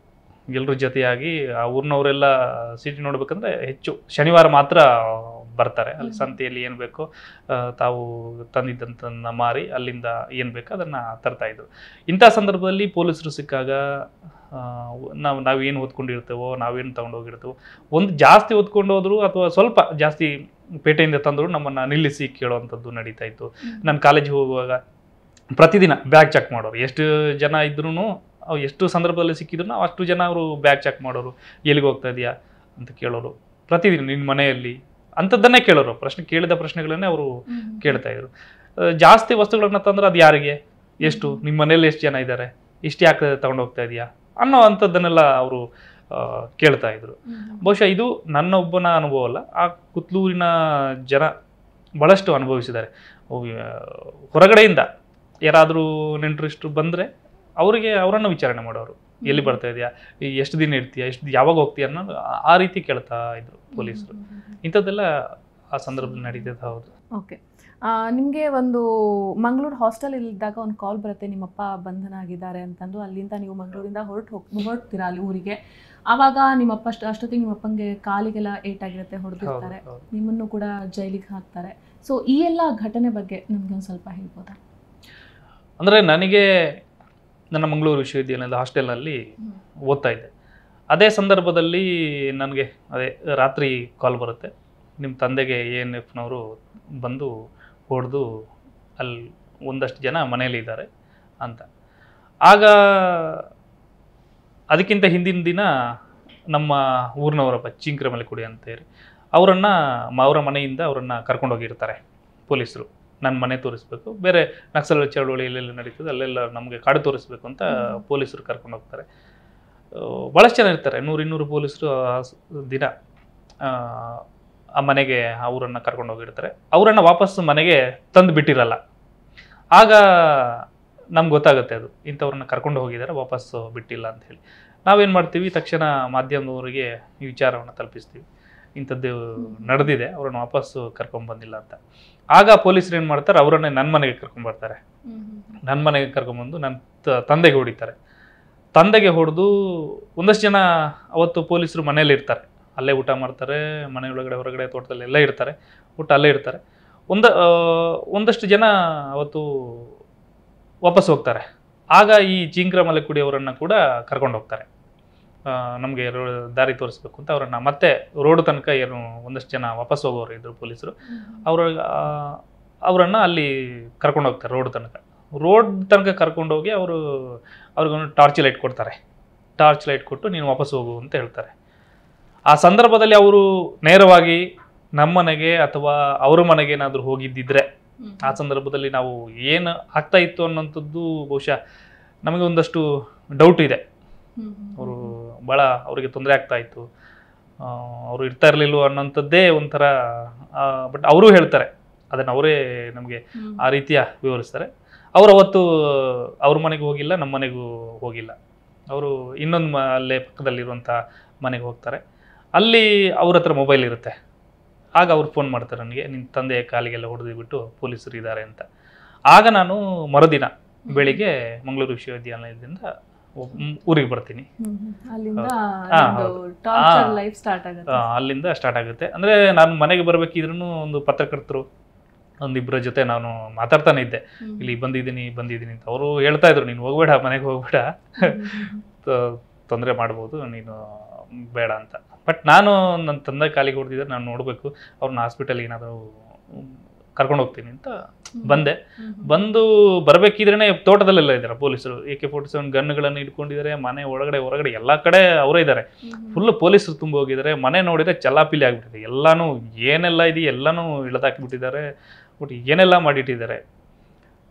ಎಲ್ಲರೂ ಜೊತೆಯಾಗಿ ಆ ಊರಿನವರೆಲ್ಲ ಸಿಟಿ ನೋಡ್ಬೇಕಂದ್ರೆ ಹೆಚ್ಚು ಶನಿವಾರ ಮಾತ್ರ ಬರ್ತಾರೆ. ಅಲ್ಲಿ ಸಂತೆಯಲ್ಲಿ ಏನು ಬೇಕೋ ತಾವು ತಂದಿದ್ದಂಥನ್ನ ಮಾರಿ ಅಲ್ಲಿಂದ ಏನು ಬೇಕೋ ಅದನ್ನು ತರ್ತಾ ಇದ್ರು. ಇಂಥ ಸಂದರ್ಭದಲ್ಲಿ ಪೊಲೀಸರು ಸಿಕ್ಕಾಗ ನಾವು ನಾವೇನು ಓದ್ಕೊಂಡಿರ್ತೇವೋ ನಾವೇನು ತೊಗೊಂಡೋಗಿರ್ತೇವೋ ಒಂದು ಜಾಸ್ತಿ ಓದ್ಕೊಂಡು ಹೋದ್ರು ಅಥವಾ ಸ್ವಲ್ಪ ಜಾಸ್ತಿ ಪೇಟೆಯಿಂದ ತಂದರೂ ನಮ್ಮನ್ನು ನಿಲ್ಲಿಸಿ ಕೇಳುವಂಥದ್ದು ನಡೀತಾ ಇತ್ತು. ನಾನು ಕಾಲೇಜಿಗೆ ಹೋಗುವಾಗ ಪ್ರತಿದಿನ ಬ್ಯಾಗ್ ಚೆಕ್ ಮಾಡೋರು. ಎಷ್ಟು ಜನ ಇದ್ರೂ ಎಷ್ಟು ಸಂದರ್ಭದಲ್ಲಿ ಸಿಕ್ಕಿದ್ರು ನಾವು ಅಷ್ಟು ಜನ ಅವರು ಬ್ಯಾಗ್ ಚೆಕ್ ಮಾಡೋರು ಎಲ್ಲಿಗೆ ಹೋಗ್ತಾ ಇದೆಯಾ ಅಂತ ಕೇಳೋರು. ಪ್ರತಿದಿನ ನಿನ್ನ ಮನೆಯಲ್ಲಿ ಅಂಥದ್ದನ್ನೇ ಕೇಳೋರು. ಪ್ರಶ್ನೆ ಕೇಳಿದ ಪ್ರಶ್ನೆಗಳನ್ನೇ ಅವರು ಕೇಳ್ತಾ ಇದ್ರು. ಜಾಸ್ತಿ ವಸ್ತುಗಳನ್ನ ತಂದ್ರೆ ಅದು ಯಾರಿಗೆ? ಎಷ್ಟು? ನಿಮ್ಮ ಮನೇಲಿ ಎಷ್ಟು ಜನ ಇದ್ದಾರೆ? ಇಷ್ಟು ಯಾಕೆ ತಗೊಂಡು ಹೋಗ್ತಾ ಇದೆಯಾ? ಅನ್ನೋ ಅಂಥದ್ದನ್ನೆಲ್ಲ ಅವರು ಕೇಳ್ತಾ ಇದ್ರು. ಬಹುಶಃ ಇದು ನನ್ನ ಒಬ್ಬನ ಅನುಭವ ಅಲ್ಲ ಆ ಕುತ್ಲೂರಿನ ಜನ ಬಹಳಷ್ಟು ಅನುಭವಿಸಿದ್ದಾರೆ. ಹೊರಗಡೆಯಿಂದ ಯಾರಾದರೂ ನೆಂಟರಿಷ್ಟು ಬಂದರೆ ಅವರಿಗೆ ಅವರನ್ನು ವಿಚಾರಣೆ ಮಾಡೋರು. ಎಲ್ಲಿ ಬರ್ತಾ ಇದೆಯಾ? ಎಷ್ಟು ದಿನ ಇರ್ತೀಯಾ? ಎಷ್ಟು ಯಾವಾಗ ಹೋಗ್ತೀಯ ಅನ್ನೋದು ಆ- ರೀತಿ ಕೇಳ್ತಾ ಇದ್ರು ಪೊಲೀಸರು. ಇಂಥದ್ದೆಲ್ಲ ಆ ಸಂದರ್ಭದಲ್ಲಿ ನಡೀತದ ಹೌದು. ಓಕೆ. ನಿಮಗೆ ಒಂದು ಮಂಗಳೂರು ಹಾಸ್ಟೆಲ್ ಇದ್ದಾಗ ಒಂದು ಕಾಲ್ ಬರುತ್ತೆ ನಿಮ್ಮಪ್ಪ ಬಂಧನ ಆಗಿದ್ದಾರೆ ಅಂತಂದು. ಅಲ್ಲಿಂದ ನೀವು ಮಂಗಳೂರಿಂದ ಹೊರಟು ಹೋಗಿ ಹೊರಡ್ತೀರಾ ಅಲ್ಲಿ ಊರಿಗೆ? ಆವಾಗ ನಿಮ್ಮಪ್ಪ ಅಷ್ಟು ಅಷ್ಟೊತ್ತಿಗೆ ನಿಮ್ಮಪ್ಪಂಗೆ ಕಾಲಿಗೆಲ್ಲ ಏಟಾಗಿರುತ್ತೆ ಆಗಿರುತ್ತೆ ಹೊಡೆದಿರ್ತಾರೆ ನಿಮ್ಮನ್ನು ಕೂಡ ಜೈಲಿಗೆ ಹಾಕ್ತಾರೆ. ಸೊ ಈ ಎಲ್ಲ ಘಟನೆ ಬಗ್ಗೆ ನಮ್ಗೆ ಒಂದು ಸ್ವಲ್ಪ ಹೇಳ್ಬೋದಾ? ಅಂದರೆ ನನಗೆ ನನ್ನ ಮಂಗಳೂರು ವಿಶ್ವವಿದ್ಯಾಲಯದ ಹಾಸ್ಟೆಲ್ನಲ್ಲಿ ಓದ್ತಾ ಇದ್ದೆ. ಅದೇ ಸಂದರ್ಭದಲ್ಲಿ ನನಗೆ ಅದೇ ರಾತ್ರಿ ಕಾಲ್ ಬರುತ್ತೆ. ನಿಮ್ಮ ತಂದೆಗೆ ಎ ಎನ್ ಎಫ್ನವರು ಬಂದು ಹೊಡೆದು ಅಲ್ಲಿ ಒಂದಷ್ಟು ಜನ ಮನೆಯಲ್ಲಿ ಇದ್ದಾರೆ ಅಂತ. ಆಗ ಅದಕ್ಕಿಂತ ಹಿಂದಿನ ದಿನ ನಮ್ಮ ಊರಿನವರಪ್ಪ ಚಿಂಕ್ರಮಲೆ ಕುಡಿ ಅಂತ ಹೇಳಿ ಅವರನ್ನು ಅವರ ಮನೆಯಿಂದ ಅವರನ್ನು ಕರ್ಕೊಂಡೋಗಿರ್ತಾರೆ ಪೊಲೀಸರು. ನನ್ನ ಮನೆ ತೋರಿಸ್ಬೇಕು. ಬೇರೆ ನಕ್ಸಲ್ ಚಳವಳಿ ಎಲ್ಲೆಲ್ಲಿ ನಡೀತದೆ ಅಲ್ಲೆಲ್ಲ ನಮಗೆ ಕಾಡು ತೋರಿಸ್ಬೇಕು ಅಂತ ಪೊಲೀಸರು ಕರ್ಕೊಂಡು ಹೋಗ್ತಾರೆ. ಭಾಳಷ್ಟು ಜನ ಇರ್ತಾರೆ ನೂರು ಇನ್ನೂರು ಪೊಲೀಸರು ದಿನ ಆ, ಮನೆಗೆ ಅವರನ್ನು ಕರ್ಕೊಂಡು ಹೋಗಿರ್ತಾರೆ. ಅವರನ್ನು ವಾಪಸ್ ಮನೆಗೆ ತಂದು ಬಿಟ್ಟಿರಲ್ಲ. ಆಗ ನಮ್ಗೆ ಗೊತ್ತಾಗುತ್ತೆ ಅದು ಇಂಥವ್ರನ್ನ ಕರ್ಕೊಂಡು ಹೋಗಿದ್ದಾರೆ ವಾಪಸ್ ಬಿಟ್ಟಿಲ್ಲ ಅಂತ ಹೇಳಿ. ನಾವೇನು ಮಾಡ್ತೀವಿ ತಕ್ಷಣ ಮಾಧ್ಯಮದವರಿಗೆ ಈ ವಿಚಾರವನ್ನು ತಲುಪಿಸ್ತೀವಿ. ಇಂಥದ್ದು ನಡೆದಿದೆ ಅವ್ರನ್ನ ವಾಪಸ್ಸು ಕರ್ಕೊಂಡ್ಬಂದಿಲ್ಲ ಅಂತ. ಆಗ ಪೊಲೀಸರು ಏನು ಮಾಡ್ತಾರೆ? ಅವರನ್ನೇ ನನ್ನ ಮನೆಗೆ ಕರ್ಕೊಂಡ್ಬರ್ತಾರೆ ನನ್ನ ಮನೆಗೆ ಕರ್ಕೊಂಡ್ಬಂದು ನನ್ನ ತಂದೆಗೆ ಹೊಡಿತಾರೆ. ತಂದೆಗೆ ಹೊಡೆದು ಒಂದಷ್ಟು ಜನ ಅವತ್ತು ಪೊಲೀಸರು ಮನೇಲಿ ಇರ್ತಾರೆ. ಅಲ್ಲೇ ಊಟ ಮಾಡ್ತಾರೆ ಮನೆ ಒಳಗಡೆ ಹೊರಗಡೆ, ತೋಟದಲ್ಲಿ ಎಲ್ಲ ಇರ್ತಾರೆ. ಊಟ ಅಲ್ಲೇ ಇರ್ತಾರೆ. ಒಂದ ಒಂದಷ್ಟು ಜನ ಅವತ್ತು ವಾಪಸ್ ಹೋಗ್ತಾರೆ. ಆಗ ಈ ಜಿಂಕ್ರ ಮಲೆಕುಡಿ ಅವರನ್ನು ಕೂಡ ಕರ್ಕೊಂಡು ಹೋಗ್ತಾರೆ. ನಮಗೆ ದಾರಿ ತೋರಿಸ್ಬೇಕು ಅಂತ ಅವರನ್ನು. ಮತ್ತೆ ರೋಡ್ ತನಕ ಏನು ಒಂದಷ್ಟು ಜನ ವಾಪಸ್ ಹೋಗೋರು ಇದ್ರು ಪೊಲೀಸರು. ಅವ್ರ ಅವರನ್ನು ಅಲ್ಲಿ ಕರ್ಕೊಂಡು ಹೋಗ್ತಾರೆ ರೋಡ್ ತನಕ. ರೋಡ್ ತನಕ ಕರ್ಕೊಂಡೋಗಿ ಅವರು ಅವ್ರಿಗೊಂದು ಟಾರ್ಚ್ ಲೈಟ್ ಕೊಡ್ತಾರೆ. ಟಾರ್ಚ್ ಲೈಟ್ ಕೊಟ್ಟು ನೀನು ವಾಪಸ್ ಹೋಗು ಅಂತ ಹೇಳ್ತಾರೆ. ಆ ಸಂದರ್ಭದಲ್ಲಿ ಅವರು ನೇರವಾಗಿ ನಮ್ಮ ಮನೆಗೆ ಅಥವಾ ಅವ್ರ ಮನೆಗೆ ಏನಾದರೂ ಹೋಗಿದ್ದಿದ್ರೆ ಆ ಸಂದರ್ಭದಲ್ಲಿ ನಾವು ಏನು ಆಗ್ತಾ ಇತ್ತು ಅನ್ನೋಂಥದ್ದು ಬಹುಶಃ ನಮಗೆ ಒಂದಷ್ಟು ಡೌಟ್ ಇದೆ. ಅವರು ಭಾಳ ಅವರಿಗೆ ತೊಂದರೆ ಆಗ್ತಾ ಇತ್ತು. ಅವರು ಇರ್ತಾ ಇರಲಿಲ್ಲ ಅನ್ನೋಂಥದ್ದೇ ಒಂಥರ ಬಟ್ ಅವರು ಹೇಳ್ತಾರೆ. ಅದನ್ನು ಅವರೇ ನಮಗೆ ಆ ರೀತಿಯ ವಿವರಿಸ್ತಾರೆ. ಅವ್ರು ಅವತ್ತು ಅವ್ರ ಮನೆಗೆ ಹೋಗಿಲ್ಲ ನಮ್ಮ ಮನೆಗೂ ಹೋಗಿಲ್ಲ. ಅವರು ಇನ್ನೊಂದು ಮ ಅಲ್ಲೇ ಪಕ್ಕದಲ್ಲಿರುವಂಥ ಮನೆಗೆ ಹೋಗ್ತಾರೆ. ಅಲ್ಲಿ ಅವ್ರ ಹತ್ರ ಮೊಬೈಲ್ ಇರುತ್ತೆ. ಆಗ ಅವ್ರು ಫೋನ್ ಮಾಡ್ತಾರೆ ನನಗೆ ನಿನ್ನ ತಂದೆ ಕಾಲಿಗೆಲ್ಲ ಹೊಡೆದು ಬಿಟ್ಟು ಪೊಲೀಸರು ಇದ್ದಾರೆ ಅಂತ. ಆಗ ನಾನು ಮರುದಿನ ಬೆಳಿಗ್ಗೆ ಮಂಗಳೂರು ವಿಶ್ವವಿದ್ಯಾಲಯದಿಂದ ಊರಿಗೆ ಬರ್ತೀನಿ. ಅಲ್ಲಿಂದ ಸ್ಟಾರ್ಟ್ ಆಗುತ್ತೆ. ಅಂದರೆ ನಾನು ಮನೆಗೆ ಬರಬೇಕಿದ್ರೂ ಒಂದು ಪತ್ರಕರ್ತರು ಒಂದಿಬ್ಬರ ಜೊತೆ ನಾನು ಮಾತಾಡ್ತಾನೆ ಇದ್ದೆ. ಇಲ್ಲಿ ಬಂದಿದ್ದೀನಿ ಬಂದಿದ್ದೀನಿ ಅಂತ ಅವರು ಹೇಳ್ತಾ ಇದ್ರು ನೀನು ಹೋಗ್ಬೇಡ ಮನೆಗೆ ಹೋಗ್ಬೇಡ. ತೊಂದರೆ ಮಾಡ್ಬೋದು ನೀನು ಬೇಡ ಅಂತ. ಬಟ್ ನಾನು ನನ್ನ ತಂದೆ ಕಾಲಿಗೆ ಹೊಡೆದಿದ್ದರೆ ನಾನು ನೋಡಬೇಕು ಅವ್ರನ್ನ ಹಾಸ್ಪಿಟಲ್ಗೆ ಏನಾದರೂ ಕರ್ಕೊಂಡು ಹೋಗ್ತೀನಿ ಅಂತ ಬಂದೆ. ಬಂದು ಬರಬೇಕಿದ್ರೇ ತೋಟದಲ್ಲೆಲ್ಲ ಇದ್ದಾರೆ ಪೊಲೀಸರು. ಎ ಕೆ ಫೋರ್ಟಿ ಸೆವೆನ್ ಗನ್ಗಳನ್ನು ಇಟ್ಕೊಂಡಿದ್ದಾರೆ ಮನೆ ಒಳಗಡೆ ಹೊರಗಡೆ ಎಲ್ಲ ಕಡೆ ಅವರೇ ಇದ್ದಾರೆ. ಫುಲ್ ಪೊಲೀಸರು ತುಂಬ ಹೋಗಿದ್ದಾರೆ ಮನೆ ನೋಡಿದ್ರೆ ಚಲಾಪಿಲಿ ಆಗಿಬಿಟ್ಟಿದೆ. ಎಲ್ಲಾನು ಏನೆಲ್ಲ ಇದೆ ಎಲ್ಲನೂ ಇಳಿದಾಕಿಬಿಟ್ಟಿದ್ದಾರೆ ಬಟ್ ಏನೆಲ್ಲ ಮಾಡಿಟ್ಟಿದ್ದಾರೆ.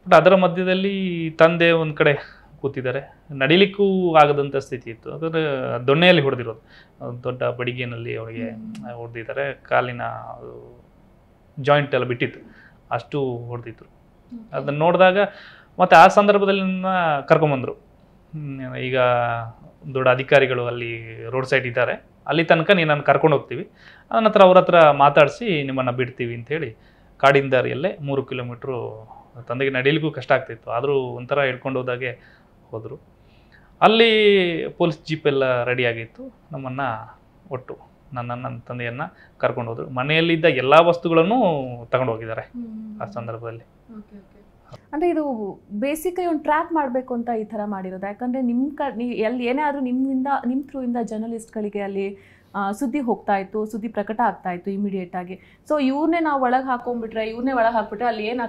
ಬಟ್ ಅದರ ಮಧ್ಯದಲ್ಲಿ ತಂದೆ ಒಂದು ಕಡೆ ಕೂತಿದ್ದಾರೆ. ನಡಿಲಿಕ್ಕೂ ಆಗದಂಥ ಸ್ಥಿತಿ ಇತ್ತು. ಅದರ ದೊಣ್ಣೆಯಲ್ಲಿ ಹೊಡೆದಿರೋದು. ದೊಡ್ಡ ಬಡಿಗೆನಲ್ಲಿ ಅವರಿಗೆ ಹೊಡೆದಿದ್ದಾರೆ. ಕಾಲಿನ ಜಾಯಿಂಟ್ ಎಲ್ಲ ಬಿಟ್ಟಿತ್ತು. ಅಷ್ಟು ಹೊಡೆದಿದ್ರು. ಅದನ್ನು ನೋಡಿದಾಗ ಮತ್ತು ಆ ಸಂದರ್ಭದಲ್ಲಿ ನನ್ನ ಕರ್ಕೊಂಬಂದರು. ಈಗ ದೊಡ್ಡ ಅಧಿಕಾರಿಗಳು ಅಲ್ಲಿ ರೋಡ್ ಸೈಡ್ ಇದ್ದಾರೆ. ಅಲ್ಲಿ ತನಕ ನೀನು ನಾನು ಕರ್ಕೊಂಡು ಹೋಗ್ತೀವಿ. ನಂತರ ಅವ್ರ ಹತ್ರ ಮಾತಾಡಿಸಿ ನಿಮ್ಮನ್ನು ಬಿಡ್ತೀವಿ ಅಂಥೇಳಿ ಕಾಡಿನ ದಾರಿಯಲ್ಲೇ ಮೂರು ಕಿಲೋಮೀಟ್ರು ತಂದೆಗೆ ನಡೀಲಿಕ್ಕೂ ಕಷ್ಟ ಆಗ್ತಿತ್ತು. ಆದರೂ ಒಂಥರ ಹಿಡ್ಕೊಂಡು ಹೋದಾಗೆ ಹೋದರು. ಅಲ್ಲಿ ಪೊಲೀಸ್ ಜೀಪ್ ಎಲ್ಲ ರೆಡಿ ಆಗಿತ್ತು. ನಮ್ಮನ್ನು ಒಟ್ಟು ನನ್ನ ನನ್ನ ತಂದೆಯನ್ನ ಕರ್ಕೊಂಡು ಹೋದ್ರು. ಮನೆಯಲ್ಲಿದ್ದ ಎಲ್ಲಾ ವಸ್ತುಗಳನ್ನು ತಗೊಂಡು ಹೋಗಿದ್ದಾರೆ ಆ ಸಂದರ್ಭದಲ್ಲಿ. ಅಂದ್ರೆ ಇದು ಬೇಸಿಕಲಿ ಒಂದು ಟ್ರ್ಯಾಕ್ ಮಾಡಬೇಕು ಅಂತ ಈ ಥರ ಮಾಡಿರೋದು. ಯಾಕಂದ್ರೆ ನಿಮ್ಮ ಕ ಎಲ್ಲಿ ಏನೇ ಆದರೂ ನಿಮ್ಮಿಂದ ನಿಮ್ಮ ಥ್ರೂ ಇಂದ ಜರ್ನಲಿಸ್ಟ್ಗಳಿಗೆ ಅಲ್ಲಿ ಸುದ್ದಿ ಹೋಗ್ತಾ ಇತ್ತು ಸುದ್ದಿ ಪ್ರಕಟ ಆಗ್ತಾ ಇತ್ತು ಇಮಿಡಿಯೇಟ್ ಆಗಿ. ಸೊ ಇವ್ರನ್ನೇ ನಾವು ಒಳಗೆ ಹಾಕೊಂಡ್ಬಿಟ್ರೆ ಇವ್ರನ್ನೇ ಒಳಗೆ ಹಾಕ್ಬಿಟ್ರೆ ಅಲ್ಲಿ ಏನು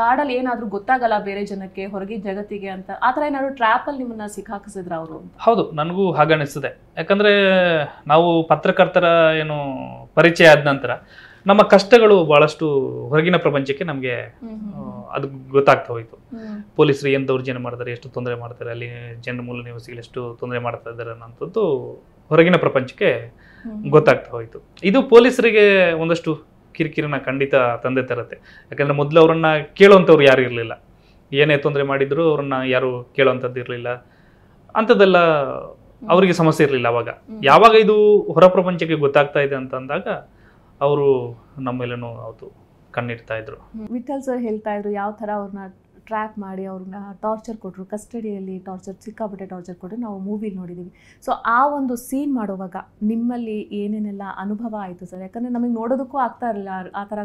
ಕಾಡಲ್ಲಿ ಏನಾದರೂ ಗೊತ್ತಾಗಲ್ಲ ಬೇರೆ ಜನಕ್ಕೆ ಹೊರಗೆ ಜಗತ್ತಿಗೆ ಅಂತ ಆ ಥರ ಏನಾದ್ರು ಟ್ರ್ಯಾಪಲ್ಲಿ ನಿಮ್ಮನ್ನ ಸಿಕ್ಕಾಕಿಸಿದ್ರ ಅವರು ಹೌದು ನನಗೂ ಹಾಗನ್ನಿಸ್ತದೆ. ಯಾಕಂದ್ರೆ ನಾವು ಪತ್ರಕರ್ತರ ಏನು ಪರಿಚಯ ಆದ ನಂತರ ನಮ್ಮ ಕಷ್ಟಗಳು ಬಹಳಷ್ಟು ಹೊರಗಿನ ಪ್ರಪಂಚಕ್ಕೆ ನಮಗೆ ಅದು ಗೊತ್ತಾಗ್ತಾ ಹೋಯಿತು. ಪೊಲೀಸರು ಏನು ದೌರ್ಜನ್ಯ ಮಾಡ್ತಾರೆ ಎಷ್ಟು ತೊಂದರೆ ಮಾಡ್ತಾರೆ ಅಲ್ಲಿ ಜನರ ಮೂಲ ನಿವಾಸಿಗಳು ಎಷ್ಟು ತೊಂದರೆ ಮಾಡ್ತಾ ಇದ್ದಾರೆ ಅನ್ನೋಂಥದ್ದು ಹೊರಗಿನ ಪ್ರಪಂಚಕ್ಕೆ ಗೊತ್ತಾಗ್ತಾ ಹೋಯಿತು. ಇದು ಪೊಲೀಸರಿಗೆ ಒಂದಷ್ಟು ಕಿರಿಕಿರಿನ ಖಂಡಿತ ತಂದೆ ತರುತ್ತೆ. ಯಾಕಂದ್ರೆ ಮೊದಲು ಅವರನ್ನ ಕೇಳುವಂಥವ್ರು ಯಾರು ಇರಲಿಲ್ಲ. ಏನೇ ತೊಂದರೆ ಮಾಡಿದ್ರು ಅವ್ರನ್ನ ಯಾರು ಕೇಳುವಂಥದ್ದು ಇರಲಿಲ್ಲ. ಅಂಥದ್ದೆಲ್ಲ ಅವರಿಗೆ ಸಮಸ್ಯೆ ಇರಲಿಲ್ಲ ಅವಾಗ. ಯಾವಾಗ ಇದು ಹೊರ ಪ್ರಪಂಚಕ್ಕೆ ಗೊತ್ತಾಗ್ತಾ ಇದೆ ಅಂತ ಅಂದಾಗ ಅವರು ನಮ್ಮ ಮೇಲೇನೂ ಅವತ್ತು ಕಣ್ಣಿಡ್ತಾ ಇದ್ರು. ವಿಠಲ್ ಸರ್ ಹೇಳ್ತಾ ಇದ್ರು ಯಾವ ಥರ ಅವ್ರನ್ನ ಟ್ರ್ಯಾಕ್ ಮಾಡಿ ಅವ್ರನ್ನ ಟಾರ್ಚರ್ ಕೊಟ್ಟರು ಕಸ್ಟಡಿಯಲ್ಲಿ ಟಾರ್ಚರ್ ಸಿಕ್ಕಾಪಟ್ಟೆ ಟಾರ್ಚರ್ ಕೊಟ್ಟರು ನಾವು ಮೂವಿಲಿ ನೋಡಿದ್ದೀವಿ ಸೊ ಆ ಒಂದು ಸೀನ್ ಮಾಡುವಾಗ ನಿಮ್ಮಲ್ಲಿ ಏನೇನೆಲ್ಲ ಅನುಭವ ಆಯಿತು ಸರ್? ಯಾಕಂದರೆ ನಮಗೆ ನೋಡೋದಕ್ಕೂ ಆಗ್ತಾ ಇರಲಿಲ್ಲ ಆ- ಆ ಥರ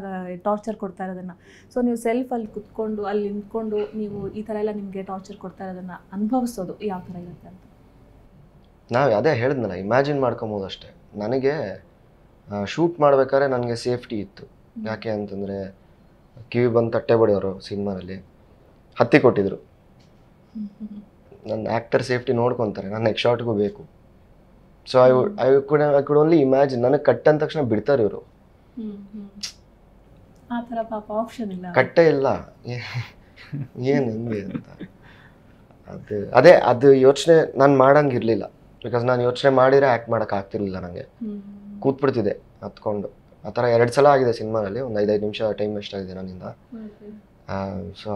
ಟಾರ್ಚರ್ ಕೊಡ್ತಾ ಇರೋದನ್ನು. ಸೊ ನೀವು ಸೆಲ್ಫಲ್ಲಿ ಕುತ್ಕೊಂಡು ಅಲ್ಲಿ ನಿಂತ್ಕೊಂಡು ನೀವು ಈ ಥರ ಎಲ್ಲ ನಿಮಗೆ ಟಾರ್ಚರ್ ಕೊಡ್ತಾ ಇರೋದನ್ನು ಅನುಭವಿಸೋದು ಯಾವ ಥರ ಇರುತ್ತೆ ಅಂತ? ನಾವು ಅದೇ ಹೇಳಿದ್ನಲ್ಲ ಇಮ್ಯಾಜಿನ್ ಮಾಡ್ಕೊಬೋದು ಅಷ್ಟೇ. ನನಗೆ ಶೂಟ್ ಮಾಡ್ಬೇಕಾದ್ರೆ ನನಗೆ ಸೇಫ್ಟಿ ಇತ್ತು. ಯಾಕೆ ಅಂತಂದರೆ ಕಿವಿ ಬಂದು ತಟ್ಟೆ ಬಡಿಯೋರು ಸಿನಿಮಾದಲ್ಲಿ. ಹತ್ತಿ ಕೊಟ್ಟಿದ್ರು. ನನ್ನ ಆ್ಯಕ್ಟರ್ ಸೇಫ್ಟಿ ನೋಡ್ಕೊತಾರೆ ನನ್ನ ನೆಕ್ಸ್ಟ್ ಶಾರ್ಟ್ಗೂ ಬೇಕು. So I would I could I could only imagine ನನಗೆ ಕಟ್ ಅಂದ ತಕ್ಷಣ ಬಿಡ್ತಾರೆ ಇವರು. ಕಟ್ಟೆ ಇಲ್ಲ. ಏನು ಹೆಂಗೆ ಅಂತ. ಅದು ಅದೇ ಅದು ಯೋಚನೆ ನಾನು ಮಾಡಂಗಿರ್ಲಿಲ್ಲ. ಬಿಕಾಸ್ ನಾನು ಯೋಚನೆ ಮಾಡಿದ್ರೆ ಆ್ಯಕ್ಟ್ ಮಾಡೋಕೆ ಆಗ್ತಿರ್ಲಿಲ್ಲ ನನಗೆ ಕೂತ್ಬಿಡ್ತಿದೆ ಕೂತ್ಬಿಡ್ತಿದ್ದೆ ಹತ್ಕೊಂಡು ಆ ಥರ ಎರಡು ಸಲ ಆಗಿದೆ ಸಿನಿಮಾದಲ್ಲಿ ಒಂದು ಐದೈದು ನಿಮಿಷ ಟೈಮ್ ವೇಸ್ಟ್ ಆಗಿದೆ ನನ್ನಿಂದ. ಸೊ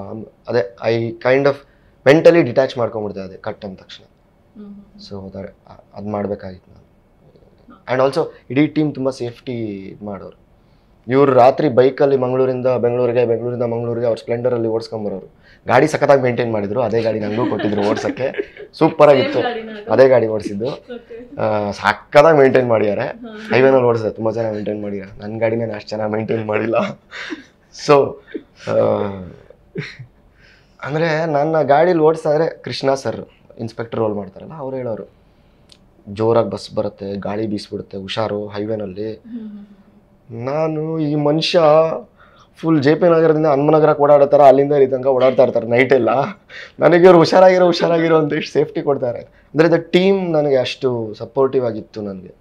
ಅದೇ I kind of mentally detach ಮಾಡ್ಕೊಂಡ್ಬಿಡ್ತೇವೆ ಅದೇ ಕಟ್ ಅಂದ ತಕ್ಷಣ. ಸೊ ಅದು ಮಾಡಬೇಕಾಗಿತ್ತು ನಾನು. ಆ್ಯಂಡ್ ಆಲ್ಸೋ ಇಡೀ ಟೀಮ್ ತುಂಬ ಸೇಫ್ಟಿ ಇದು ಮಾಡೋರು. ಇವರು ರಾತ್ರಿ ಬೈಕಲ್ಲಿ ಮಂಗಳೂರಿಂದ ಬೆಂಗಳೂರಿಗೆ ಬೆಂಗಳೂರಿಂದ ಮಂಗಳೂರಿಗೆ ಅವ್ರು ಸ್ಪ್ಲೆಂಡರಲ್ಲಿ ಓಡಿಸ್ಕೊಂಬರೋರು. ಗಾಡಿ ಸಖತ್ತಾಗಿ ಮೇಂಟೈನ್ ಮಾಡಿದ್ರು ಅದೇ ಗಾಡಿ ನನಗೂ ಕೊಟ್ಟಿದ್ರು ಓಡಿಸೋಕ್ಕೆ. ಸೂಪರಾಗಿತ್ತು ಅದೇ ಗಾಡಿ ಓಡಿಸಿದ್ದು. ಸಖತ್ತಾಗಿ ಮೇಂಟೈನ್ ಮಾಡಿದ್ದಾರೆ. ಹೈವೇನಲ್ಲಿ ಓಡಿಸಿದೆ ತುಂಬ ಚೆನ್ನಾಗಿ ಮೇಂಟೈನ್ ಮಾಡಿದ್ದಾರೆ. ನನ್ನ ಗಾಡಿನೇ ನಾನು ಅಷ್ಟು ಚೆನ್ನಾಗಿ ಮೇಂಟೈನ್ ಮಾಡಿಲ್ಲ. ಸೊ ಅಂದರೆ ನನ್ನ ಗಾಡೀಲಿ ಓಡಿಸಿದ್ರೆ ಕೃಷ್ಣ ಸರ್ ಇನ್ಸ್ಪೆಕ್ಟರ್ ರೋಲ್ ಮಾಡ್ತಾರಲ್ಲ ಅವ್ರು ಹೇಳೋರು. ಜೋರಾಗಿ ಬಸ್ ಬರುತ್ತೆ ಗಾಳಿ ಬೀಸ್ಬಿಡುತ್ತೆ ಹುಷಾರು ಹೈವೇನಲ್ಲಿ ನಾನು ಈ ಮನುಷ್ಯ ಫುಲ್ ಜೆ ಪಿ ನಗರದಿಂದ ಹನುಮನಗರಕ್ಕೆ ಓಡಾಡ್ತಾರೆ ಅಲ್ಲಿಂದ ಇಲ್ಲಿ ತನಕ ಓಡಾಡ್ತಾ ಇರ್ತಾರೆ ನೈಟ್ ಎಲ್ಲ. ನನಗೆ ಇವ್ರು ಹುಷಾರಾಗಿರೋ ಹುಷಾರಾಗಿರೋ ಅಂತ ಇಷ್ಟು ಸೇಫ್ಟಿ ಕೊಡ್ತಾರೆ. ಅಂದರೆ ದ ಟೀಮ್ ನನಗೆ ಅಷ್ಟು ಸಪೋರ್ಟಿವ್ ಆಗಿತ್ತು ನನಗೆ.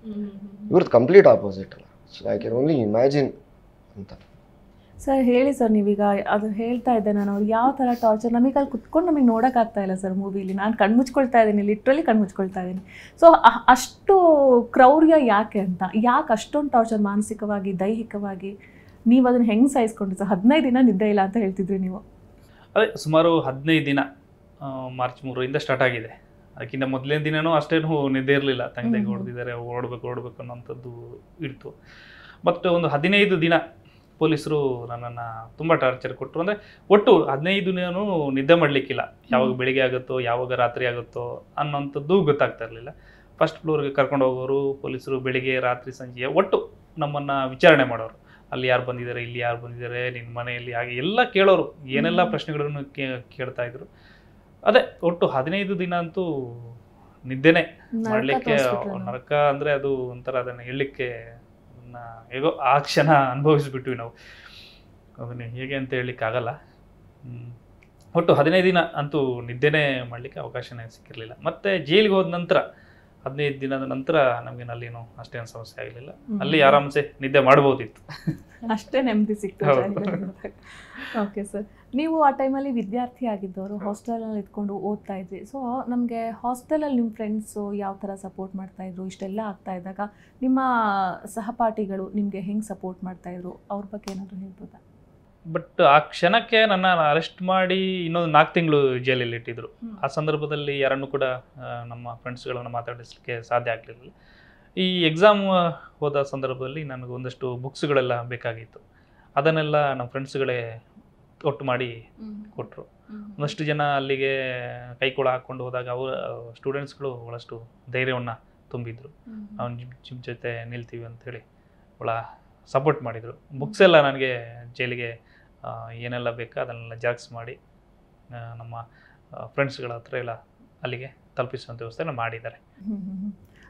ಇವ್ರದ್ದು ಕಂಪ್ಲೀಟ್ ಆಪೋಸಿಟ್ ಅಲ್ಲ. So I can only imagine ಅಂತ. ಸರ್ ಹೇಳಿ ಸರ್ ನೀವೀಗ ಅದು ಹೇಳ್ತಾ ಇದ್ದೆ ನಾನು ಅವ್ರು ಯಾವ ಥರ ಟಾರ್ಚರ್ ನಮಗೆ ಅಲ್ಲಿ ಕುತ್ಕೊಂಡು ನಮಗೆ ನೋಡೋಕ್ಕಾಗ್ತಾ ಇಲ್ಲ ಸರ್ ಮೂವಿಲಿ ನಾನು ಕಣ್ಮುಚ್ಕೊಳ್ತಾ ಇದ್ದೀನಿ ಲಿಟ್ರಲಿ ಕಣ್ಮುಚ್ಕೊಳ್ತಾ ಇದ್ದೀನಿ. ಸೊ ಅಷ್ಟು ಕ್ರೌರ್ಯ ಯಾಕೆ ಅಂತ ಯಾಕೆ ಅಷ್ಟೊಂದು ಟಾರ್ಚರ್ ಮಾನಸಿಕವಾಗಿ ದೈಹಿಕವಾಗಿ ನೀವು ಅದನ್ನು ಹೆಂಗೆ ಸಹಿಸ್ಕೊಂಡ್ರಿ ಸರ್? ಹದಿನೈದು ದಿನ ನಿದ್ದೆ ಇಲ್ಲ ಅಂತ ಹೇಳ್ತಿದ್ರಿ ನೀವು. ಅದೇ ಸುಮಾರು ಹದಿನೈದು ದಿನ ಮಾರ್ಚ್ ಮೂರರಿಂದ ಸ್ಟಾರ್ಟ್ ಆಗಿದೆ. ಅದಕ್ಕಿಂತ ಮೊದಲನೇ ದಿನವೂ ಅಷ್ಟೇನು ನಿದ್ದೆ ಇರಲಿಲ್ಲ. ತಂದೆ. ಹೊಡೆದಿದ್ದಾರೆ ಓಡಬೇಕು ಓಡಬೇಕು ಅನ್ನೋಂಥದ್ದು ಇಡ್ತು ಬಟ್ ಒಂದು ಹದಿನೈದು ದಿನ ಪೊಲೀಸರು ನನ್ನನ್ನು ತುಂಬ ಟಾರ್ಚರ್ ಕೊಟ್ಟರು ಅಂದರೆ ಒಟ್ಟು ಹದಿನೈದು ದಿನನೂ ನಿದ್ದೆ ಮಾಡಲಿಕ್ಕಿಲ್ಲ ಯಾವಾಗ. ಬೆಳಿಗ್ಗೆ ಆಗುತ್ತೋ ಯಾವಾಗ ರಾತ್ರಿ ಆಗುತ್ತೋ ಅನ್ನೋಂಥದ್ದು ಗೊತ್ತಾಗ್ತಾ ಇರಲಿಲ್ಲ ಫಸ್ಟ್ ಫ್ಲೋರ್ಗೆ ಕರ್ಕೊಂಡು ಹೋಗೋರು ಪೊಲೀಸರು ಬೆಳಿಗ್ಗೆ ರಾತ್ರಿ ಸಂಜೆ ಒಟ್ಟು ನಮ್ಮನ್ನು ವಿಚಾರಣೆ ಮಾಡೋರು ಅಲ್ಲಿ ಯಾರು ಬಂದಿದ್ದಾರೆ ಇಲ್ಲಿ ಯಾರು ಬಂದಿದ್ದಾರೆ ನಿನ್ನ ಮನೆಯಲ್ಲಿ ಹಾಗೆ ಎಲ್ಲ ಕೇಳೋರು ಏನೆಲ್ಲ. ಪ್ರಶ್ನೆಗಳನ್ನು ಕೇಳ್ತಾ ಇದ್ರು ಅದೇ ಒಟ್ಟು ಹದಿನೈದು ದಿನ ಅಂತೂ ನಿದ್ದೆನೆ ಮಾಡಲಿಕ್ಕೆ. ನರಕ ಅಂದರೆ ಅದು ಒಂಥರ ಅದನ್ನು ಹೇಳಲಿಕ್ಕೆ ಅದನ್ನ ಹೇಗೋ ಆ ಕ್ಷಣ ಅನುಭವಿಸ್ಬಿಟ್ವಿ ನಾವು. ಅದನ್ನು ಹೇಗೆ ಅಂತ ಹೇಳಲಿಕ್ಕೆ ಆಗಲ್ಲ ಹ್ಮ್. ಒಟ್ಟು ಹದಿನೈದು ದಿನ ಅಂತೂ ನಿದ್ದೆನೇ ಮಾಡಲಿಕ್ಕೆ ಅವಕಾಶನೇ ಸಿಕ್ಕಿರಲಿಲ್ಲ. ಮತ್ತೆ ಜೈಲಿಗೆ ಹೋದ ನಂತರ ಹದಿನೈದು ದಿನದ ನಂತರ ನಮಗೇನು ಅಲ್ಲೇನು ಅಷ್ಟೇನು ಸಮಸ್ಯೆ ಆಗಲಿಲ್ಲ. ಅಲ್ಲಿ ಆರಾಮ್ಸೆ ನಿದ್ದೆ ಮಾಡ್ಬೋದಿತ್ತು. ಅಷ್ಟೇ ನೆಮ್ಮದಿ ಸಿಕ್ತು. ಓಕೆ ಸರ್ ನೀವು ಆ ಟೈಮಲ್ಲಿ ವಿದ್ಯಾರ್ಥಿ ಆಗಿದ್ದವರು ಹಾಸ್ಟೆಲಲ್ಲಿ ಇದ್ಕೊಂಡು ಓದ್ತಾ ಇದ್ರಿ. ಸೊ ನಮಗೆ ಹಾಸ್ಟೆಲಲ್ಲಿ ನಿಮ್ಮ ಫ್ರೆಂಡ್ಸು ಯಾವ ಥರ ಸಪೋರ್ಟ್ ಮಾಡ್ತಾ ಇದ್ರು? ಇಷ್ಟೆಲ್ಲ ಆಗ್ತಾ ಇದ್ದಾಗ ನಿಮ್ಮ ಸಹಪಾಠಿಗಳು ನಿಮಗೆ ಹೆಂಗೆ ಸಪೋರ್ಟ್ ಮಾಡ್ತಾ ಇದ್ರು? ಅವ್ರ ಬಗ್ಗೆ ಏನಾದರೂ ಹೇಳ್ಬೋದಾ? ಬಟ್ ಆ ಕ್ಷಣಕ್ಕೆ ನನ್ನ ಅರೆಸ್ಟ್ ಮಾಡಿ ಇನ್ನೊಂದು ನಾಲ್ಕು ತಿಂಗಳು ಜೈಲಲ್ಲಿ ಇಟ್ಟಿದ್ರು. ಆ ಸಂದರ್ಭದಲ್ಲಿ ಯಾರನ್ನು ಕೂಡ ನಮ್ಮ ಫ್ರೆಂಡ್ಸ್ಗಳನ್ನು ಮಾತಾಡಿಸ್ಲಿಕ್ಕೆ ಸಾಧ್ಯ ಆಗಲಿಲ್ಲ ಈ ಎಕ್ಸಾಮ್ ಹೋದ ಸಂದರ್ಭದಲ್ಲಿ ನನಗೆ ಒಂದಷ್ಟು ಬುಕ್ಸ್ಗಳೆಲ್ಲ ಬೇಕಾಗಿತ್ತು. ಅದನ್ನೆಲ್ಲ ನಮ್ಮ ಫ್ರೆಂಡ್ಸ್ಗಳೇ ಒಟ್ಟು ಮಾಡಿ ಕೊಟ್ಟರು ಒಂದಷ್ಟು ಜನ ಅಲ್ಲಿಗೆ ಕೈಕೊಳ ಹಾಕ್ಕೊಂಡು ಹೋದಾಗ ಅವರ ಸ್ಟೂಡೆಂಟ್ಸ್ಗಳು ಭಾಳಷ್ಟು ಧೈರ್ಯವನ್ನು ತುಂಬಿದ್ರು. ಅವ್ನು ಜಿಮ್ ಜಿಮ್ ಜೊತೆ ನಿಲ್ತೀವಿ ಅಂತೇಳಿ ಭಾಳ ಸಪೋರ್ಟ್ ಮಾಡಿದರು. ಬುಕ್ಸ್ ಎಲ್ಲ ನನಗೆ ಜೈಲಿಗೆ ಏನೆಲ್ಲ ಬೇಕೋ ಅದನ್ನೆಲ್ಲ ಜಾಕ್ಸ್ ಮಾಡಿ ನಮ್ಮ ಫ್ರೆಂಡ್ಸ್ಗಳ ಹತ್ರ ಎಲ್ಲ ಅಲ್ಲಿಗೆ ತಲುಪಿಸುವಂಥ ವ್ಯವಸ್ಥೆನ ಮಾಡಿದ್ದಾರೆ.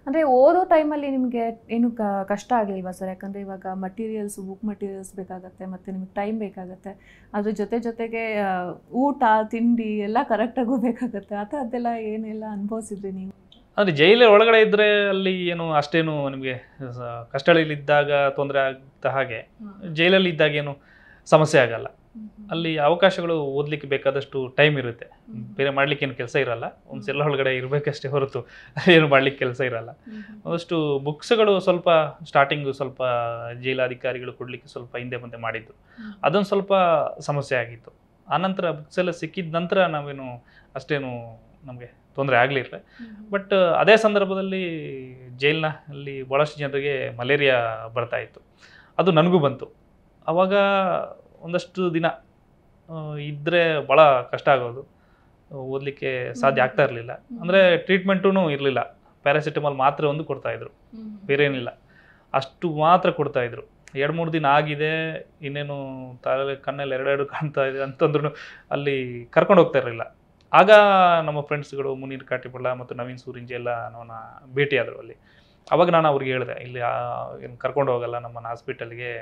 ಅಂದರೆ ಓದೋ ಟೈಮಲ್ಲಿ ನಿಮಗೆ ಏನು ಕ- ಕಷ್ಟ ಆಗಲಿಲ್ವಾ ಸರ್ ಯಾಕಂದರೆ ಇವಾಗ ಮಟೀರಿಯಲ್ಸ್ ಬುಕ್ ಮಟೀರಿಯಲ್ಸ್ ಬೇಕಾಗುತ್ತೆ ಮತ್ತು ನಿಮಗೆ ಟೈಮ್ ಬೇಕಾಗುತ್ತೆ. ಅದ್ರ ಜೊತೆ ಜೊತೆಗೆ ಊಟ ತಿಂಡಿ ಎಲ್ಲ ಕರೆಕ್ಟಾಗೂ ಬೇಕಾಗುತ್ತೆ. ಆ ಥರದ್ದೆಲ್ಲ ಏನೆಲ್ಲ ಅನುಭವಿಸಿದ್ರಿ ನೀವು? ಅಂದರೆ ಜೈಲ ಒಳಗಡೆ ಇದ್ದರೆ ಅಲ್ಲಿ ಏನು ಅಷ್ಟೇನು ನಿಮಗೆ ಕಷ್ಟಗಳಿದ್ದಾಗ ತೊಂದರೆ ಆಗ್ತಾ ಹಾಗೆ. ಜೈಲಲ್ಲಿ ಇದ್ದಾಗ ಏನು ಸಮಸ್ಯೆ ಆಗಲ್ಲ. ಅಲ್ಲಿ ಅವಕಾಶಗಳು ಓದಲಿಕ್ಕೆ ಬೇಕಾದಷ್ಟು ಟೈಮ್ ಇರುತ್ತೆ. ಬೇರೆ ಮಾಡ್ಲಿಕ್ಕೆ ಏನು ಕೆಲಸ ಇರಲ್ಲ. ಒಂದು ಸೆಲ್ಲ ಒಳಗಡೆ ಇರಬೇಕಷ್ಟೇ ಹೊರತು ಏನು ಮಾಡ್ಲಿಕ್ಕೆ ಕೆಲಸ ಇರಲ್ಲ. ಒಂದಷ್ಟು ಬುಕ್ಸ್ಗಳು ಸ್ವಲ್ಪ ಸ್ಟಾರ್ಟಿಂಗು ಸ್ವಲ್ಪ ಜೈಲಾಧಿಕಾರಿಗಳು ಕೊಡಲಿಕ್ಕೆ ಸ್ವಲ್ಪ ಹಿಂದೆ ಮುಂದೆ ಮಾಡಿದ್ದು. ಅದೊಂದು ಸ್ವಲ್ಪ ಸಮಸ್ಯೆ ಆಗಿತ್ತು. ಆನಂತರ ಬುಕ್ಸ್ ಎಲ್ಲ ಸಿಕ್ಕಿದ ನಂತರ ನಾವೇನು ಅಷ್ಟೇನು ನಮಗೆ ತೊಂದರೆ ಆಗಲಿಲ್ಲ. ಬಟ್ ಅದೇ ಸಂದರ್ಭದಲ್ಲಿ ಜೈಲ್ನ ಅಲ್ಲಿ ಭಾಳಷ್ಟು ಜನರಿಗೆ ಮಲೇರಿಯಾ ಬರ್ತಾ ಇತ್ತು. ಅದು ನನಗೂ ಬಂತು. ಆವಾಗ ಒಂದಷ್ಟು ದಿನ ಇದ್ದರೆ ಭಾಳ ಕಷ್ಟ ಆಗೋದು. ಓದಲಿಕ್ಕೆ ಸಾಧ್ಯ ಆಗ್ತಾ ಇರಲಿಲ್ಲ. ಅಂದರೆ ಟ್ರೀಟ್ಮೆಂಟೂ ಇರಲಿಲ್ಲ. ಪ್ಯಾರಾಸಿಟಮಾಲ್ ಮಾತ್ರ ಒಂದು ಕೊಡ್ತಾಯಿದ್ರು ಬೇರೆ ಏನಿಲ್ಲ ಅಷ್ಟು ಮಾತ್ರ ಕೊಡ್ತಾಯಿದ್ರು ಎರಡು ಮೂರು ದಿನ ಆಗಿದೆ ಇನ್ನೇನು ತಲೆ ಕಣ್ಣಲ್ಲಿ ಎರಡೆರಡು ಕಾಣ್ತಾ ಇದೆ ಅಂತಂದ್ರೂ ಅಲ್ಲಿ ಕರ್ಕೊಂಡು ಹೋಗ್ತಾ ಇರಲಿಲ್ಲ. ಆಗ ನಮ್ಮ ಫ್ರೆಂಡ್ಸ್ಗಳು ಮುನೀರ್ ಕಾಟಿಪಳ್ಳ ಮತ್ತು ನವೀನ್ ಸೂರಿಂಜಿ ಎಲ್ಲ ನಮ್ಮನ್ನ ಭೇಟಿಯಾದರು ಅಲ್ಲಿ. ಅವಾಗ ನಾನು ಅವ್ರಿಗೆ ಹೇಳಿದೆ ಇಲ್ಲಿ ಏನು ಕರ್ಕೊಂಡು ಹೋಗಲ್ಲ ನಮ್ಮನ್ನು ಹಾಸ್ಪಿಟಲ್ಗೆ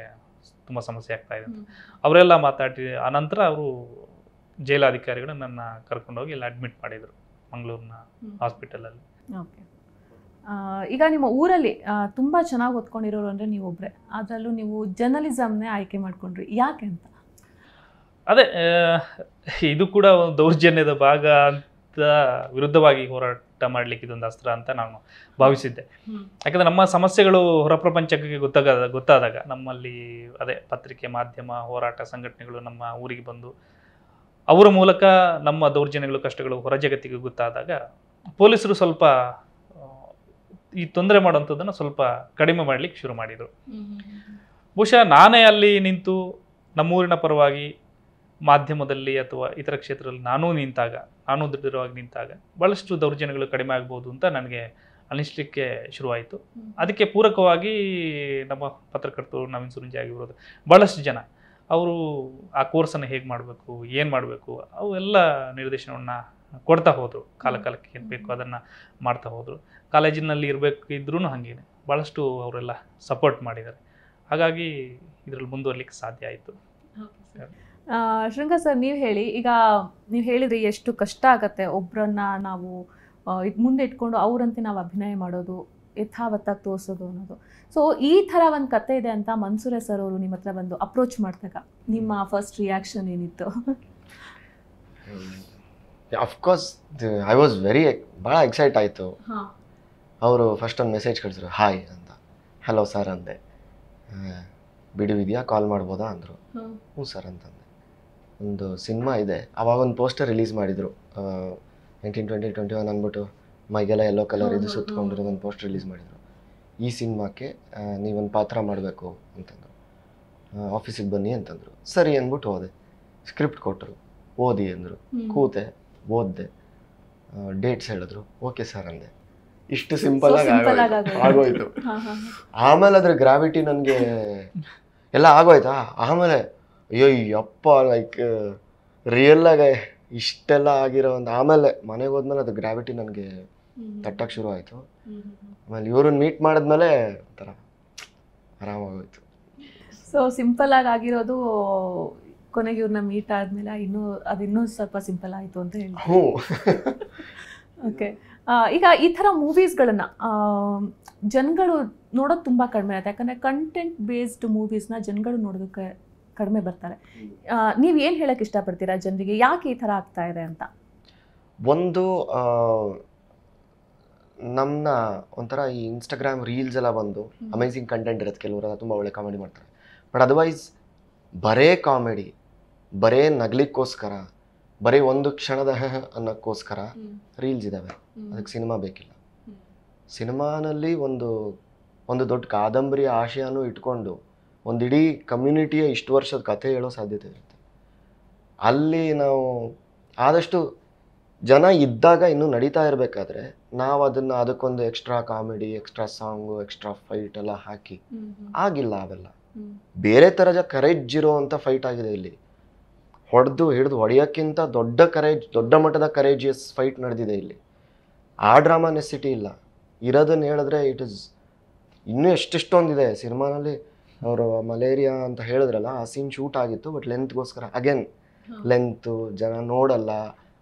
ತುಂಬ ಸಮಸ್ಯೆ ಆಗ್ತಾ ಇದೆ ಅಂತ. ಅವರೆಲ್ಲ ಮಾತಾಡಿ ಆನಂತರ ಅವರು ಜೈಲಾಧಿಕಾರಿಗಳು ನನ್ನ ಕರ್ಕೊಂಡೋಗಿ ಇಲ್ಲಿ ಅಡ್ಮಿಟ್ ಮಾಡಿದರು ಮಂಗಳೂರಿನ ಹಾಸ್ಪಿಟಲಲ್ಲಿ ಓಕೆ. ಈಗ ನಿಮ್ಮ ಊರಲ್ಲಿ ತುಂಬ ಚೆನ್ನಾಗಿ ಓದ್ಕೊಂಡಿರೋರು ಅಂದರೆ ನೀವು ಒಬ್ಬರೇ ಅದರಲ್ಲೂ ನೀವು ಜರ್ನಲಿಸಮ್ನೇ ಆಯ್ಕೆ ಮಾಡ್ಕೊಂಡ್ರಿ. ಯಾಕೆ ಅಂತ? ಅದೇ ಇದು ಕೂಡ ಒಂದು ದೌರ್ಜನ್ಯದ ಭಾಗ ವಿರುದ್ಧವಾಗಿ ಹೋರಾಟ ಮಾಡಲಿಕ್ಕೆ ಇದೊಂದು ಅಸ್ತ್ರ ಅಂತ ನಾನು ಭಾವಿಸಿದ್ದೆ. ಯಾಕಂದ್ರೆ ನಮ್ಮ ಸಮಸ್ಯೆಗಳು ಹೊರ ಪ್ರಪಂಚಕ್ಕೆ ಗೊತ್ತಾಗ ಗೊತ್ತಾದಾಗ ನಮ್ಮಲ್ಲಿ ಅದೇ ಪತ್ರಿಕೆ ಮಾಧ್ಯಮ ಹೋರಾಟ ಸಂಘಟನೆಗಳು ನಮ್ಮ ಊರಿಗೆ ಬಂದು ಅವರ ಮೂಲಕ ನಮ್ಮ ದೌರ್ಜನ್ಯಗಳು ಕಷ್ಟಗಳು ಹೊರ ಜಗತ್ತಿಗೆ ಗೊತ್ತಾದಾಗ ಪೊಲೀಸರು ಸ್ವಲ್ಪ ಈ ತೊಂದರೆ ಮಾಡುವಂಥದ್ದನ್ನು ಸ್ವಲ್ಪ ಕಡಿಮೆ ಮಾಡಲಿಕ್ಕೆ ಶುರು ಮಾಡಿದರು. ಬಹುಶಃ ನಾನೇ ಅಲ್ಲಿ ನಿಂತು ನಮ್ಮೂರಿನ ಪರವಾಗಿ ಮಾಧ್ಯಮದಲ್ಲಿ ಅಥವಾ ಇತರ ಕ್ಷೇತ್ರದಲ್ಲಿ ನಾನೂ ನಿಂತಾಗ ನಾನೂ ದೃಢವಾಗಿ ನಿಂತಾಗ ಭಾಳಷ್ಟು ದೌರ್ಜನ್ಯಗಳು ಕಡಿಮೆ ಆಗ್ಬೋದು ಅಂತ ನನಗೆ ಅನಿಸ್ಲಿಕ್ಕೆ ಶುರುವಾಯಿತು. ಅದಕ್ಕೆ ಪೂರಕವಾಗಿ ನಮ್ಮ ಪತ್ರಕರ್ತರು ನವೀನ್ ಸುರಂಜಿ ಆಗಿರ್ಬೋದು ಭಾಳಷ್ಟು ಜನ ಅವರು ಆ ಕೋರ್ಸನ್ನು ಹೇಗೆ ಮಾಡಬೇಕು ಏನು ಮಾಡಬೇಕು ಅವೆಲ್ಲ ನಿರ್ದೇಶನವನ್ನು ಕೊಡ್ತಾ ಹೋದರು. ಕಾಲ ಕಾಲಕ್ಕೆ ಏನು ಬೇಕು ಅದನ್ನು ಮಾಡ್ತಾ ಹೋದರು. ಕಾಲೇಜಿನಲ್ಲಿ ಇರಬೇಕಿದ್ರೂ ಹಾಗೇನೆ. ಭಾಳಷ್ಟು ಅವರೆಲ್ಲ ಸಪೋರ್ಟ್ ಮಾಡಿದ್ದಾರೆ. ಹಾಗಾಗಿ ಇದರಲ್ಲಿ ಮುಂದುವರ್ಲಿಕ್ಕೆ ಸಾಧ್ಯ ಆಯಿತು. ಶೃಂಗ ಸರ್ ನೀವು ಹೇಳಿ ಈಗ ನೀವು ಹೇಳಿದ್ರಿ ಎಷ್ಟು ಕಷ್ಟ ಆಗತ್ತೆ ಒಬ್ಬರನ್ನ ನಾವು ಇದು ಮುಂದೆ ಇಟ್ಕೊಂಡು ಅವರಂತೆ ನಾವು ಅಭಿನಯ ಮಾಡೋದು ಯಥಾವತ್ತಾಗಿ ತೋರಿಸೋದು ಅನ್ನೋದು. ಸೊ ಈ ಥರ ಒಂದು ಕತೆ ಇದೆ ಅಂತ ಮನ್ಸೂರೆ ಸರ್ ಅವರು ನಿಮ್ಮ ಹತ್ರ ಬಂದು ಅಪ್ರೋಚ್ ಮಾಡಿದಾಗ ನಿಮ್ಮ ಫಸ್ಟ್ ರಿಯಾಕ್ಷನ್ ಏನಿತ್ತು? Of course I was very ಭಾಳ ಎಕ್ಸೈಟ್ ಆಯಿತು. ಅವರು ಫಸ್ಟ್ ಒಂದು ಮೆಸೇಜ್ ಕಳಿಸಿದ್ರು ಹಾಯ್ ಅಂತ. ಹಲೋ ಸರ್ ಅಂದೆ. ಬಿಡುವಿದೆಯಾ ಕಾಲ್ ಮಾಡ್ಬೋದಾ? ಅಂದರು. ಹ್ಞೂ ಸರ್ ಅಂತಂದೆ ಒಂದು ಸಿನಿಮಾ ಇದೆ. ಅವಾಗ ಒಂದು ಪೋಸ್ಟರ್ ರಿಲೀಸ್ ಮಾಡಿದರು. ನೈನ್ಟೀನ್ ಟ್ವೆಂಟಿ ಟ್ವೆಂಟಿ ಒನ್ ಅಂದ್ಬಿಟ್ಟು ಮೈಗೆಲ್ಲ ಎಲ್ಲೋ ಕಲರ್ ಇದು ಸುತ್ತಕೊಂಡಿರೋ ಒಂದು ಪೋಸ್ಟರ್ ರಿಲೀಸ್ ಮಾಡಿದರು. ಈ ಸಿನಿಮಾಕ್ಕೆ ನೀವೊಂದು ಪಾತ್ರ ಮಾಡಬೇಕು ಅಂತಂದರು. ಆಫೀಸಿಗೆ ಬನ್ನಿ ಅಂತಂದರು. ಸರಿ ಅಂದ್ಬಿಟ್ಟು ಹೋದೆ. ಸ್ಕ್ರಿಪ್ಟ್ ಕೊಟ್ಟರು ಓದಿ ಅಂದರು. ಕೂತೆ ಓದಿದೆ. ಡೇಟ್ಸ್ ಹೇಳಿದ್ರು. ಓಕೆ ಸರ್ ಅಂದೆ. ಇಷ್ಟು ಸಿಂಪಲ್ ಆಗಿ ಆಗೋಯ್ತು. ಆಮೇಲೆ ಅದ್ರ ಗ್ರಾವಿಟಿ ನನಗೆ ಎಲ್ಲ ಆಗೋಯ್ತಾ? ಆಮೇಲೆ ಅಯ್ಯೋ ಯಪ್ಪ ಲೈಕ್ ರಿಯಲ್ ಆಗಿ ಇಷ್ಟೆಲ್ಲ ಆಗಿರೋ ಒಂದು ಆಮೇಲೆ ಮನೆಗೆ ಹೋದ್ಮೇಲೆ ಅದು ಗ್ರಾವಿಟಿ ನನಗೆ ತಟ್ಟಕ್ಕೆ ಶುರು ಆಯಿತು. ಆಮೇಲೆ ಇವ್ರನ್ನ ಮೀಟ್ ಮಾಡಿದ್ಮೇಲೆ ಒಂಥರ ಆರಾಮಾಗೋಯ್ತು. ಸೊ ಸಿಂಪಲ್ ಆಗಿ ಆಗಿರೋದು ಕೊನೆಗೆ ಇವ್ರನ್ನ ಮೀಟ್ ಆದ್ಮೇಲೆ ಇನ್ನೂ ಅದು ಇನ್ನೂ ಸ್ವಲ್ಪ ಸಿಂಪಲ್ ಆಯಿತು ಅಂತ ಹೇಳಿ ಹ್ಞೂ. ಓಕೆ ಈಗ ಈ ಥರ ಮೂವೀಸ್ಗಳನ್ನು ಜನಗಳು ನೋಡೋದು ತುಂಬ ಕಡಿಮೆ ಆಗುತ್ತೆ ಯಾಕಂದರೆ ಕಂಟೆಂಟ್ ಬೇಸ್ಡ್ ಮೂವೀಸ್ನ ಜನಗಳು ನೋಡೋದಕ್ಕೆ ಕಡಿಮೆ ಬರ್ತಾರೆ. ನೀವು ಏನು ಹೇಳಕ್ಕೆ ಇಷ್ಟಪಡ್ತೀರಾ ಜನರಿಗೆ? ಯಾಕೆ ಈ ಥರ ಆಗ್ತಾ ಇದೆ ಅಂತ? ಒಂದು ನಮ್ಮನ್ನ ಒಂಥರ ಈ ಇನ್ಸ್ಟಾಗ್ರಾಮ್ ರೀಲ್ಸ್ ಎಲ್ಲ ಬಂದು ಅಮೇಝಿಂಗ್ ಕಂಟೆಂಟ್ ಇರುತ್ತೆ. ಕೆಲವರೆಲ್ಲ ತುಂಬ ಒಳ್ಳೆ ಕಾಮಿಡಿ ಮಾಡ್ತಾರೆ. ಬಟ್ ಅದರ್ವೈಸ್ ಬರೇ ಕಾಮಿಡಿ ಬರೇ ನಗ್ಲಿಕ್ಕೋಸ್ಕರ ಬರೀ ಒಂದು ಕ್ಷಣದ ಅನ್ನೋಕ್ಕೋಸ್ಕರ ರೀಲ್ಸ್ ಇದ್ದಾವೆ ಅದಕ್ಕೆ ಸಿನಿಮಾ ಬೇಕಿಲ್ಲ. ಸಿನಿಮಾನಲ್ಲಿ ಒಂದು ಒಂದು ದೊಡ್ಡ ಕಾದಂಬರಿ ಆಶಯನೂ ಇಟ್ಕೊಂಡು ಒಂದು ಇಡೀ ಕಮ್ಯುನಿಟಿಯ ಇಷ್ಟು ವರ್ಷದ ಕಥೆ ಹೇಳೋ ಸಾಧ್ಯತೆ ಇರುತ್ತೆ. ಅಲ್ಲಿ ನಾವು ಆದಷ್ಟು ಜನ ಇದ್ದಾಗ ಇನ್ನೂ ನಡೀತಾ ಇರಬೇಕಾದ್ರೆ ನಾವು ಅದನ್ನು ಅದಕ್ಕೊಂದು extra comedy extra song extra fight ಎಲ್ಲ ಹಾಕಿ ಆಗಿಲ್ಲ ಅವೆಲ್ಲ. ಬೇರೆ ಥರದ ಕರೇಜ್ ಇರುವಂಥ ಫೈಟ್ ಆಗಿದೆ ಇಲ್ಲಿ. ಹೊಡೆದು ಹಿಡಿದು ಹೊಡೆಯೋಕ್ಕಿಂತ ದೊಡ್ಡ ಕರೇಜ್ ದೊಡ್ಡ ಮಟ್ಟದ ಕರೇಜಿಯಸ್ ಫೈಟ್ ನಡೆದಿದೆ ಇಲ್ಲಿ. ಆ ಡ್ರಾಮಾ ನೆಸಿಟಿ ಇಲ್ಲ. ಇರೋದನ್ನು ಹೇಳಿದ್ರೆ ಇಟ್ ಇಸ್ ಇನ್ನೂ ಎಷ್ಟೆಷ್ಟೊಂದಿದೆ. ಸಿನಿಮಾನಲ್ಲಿ ಅವರು ಮಲೇರಿಯಾ ಅಂತ ಹೇಳಿದ್ರಲ್ಲ ಆ ಸೀನ್ ಶೂಟ್ ಆಗಿತ್ತು ಬಟ್ ಲೆಂತ್ಗೋಸ್ಕರ ಅಗೇನ್ ಲೆಂತು ಜನ ನೋಡಲ್ಲ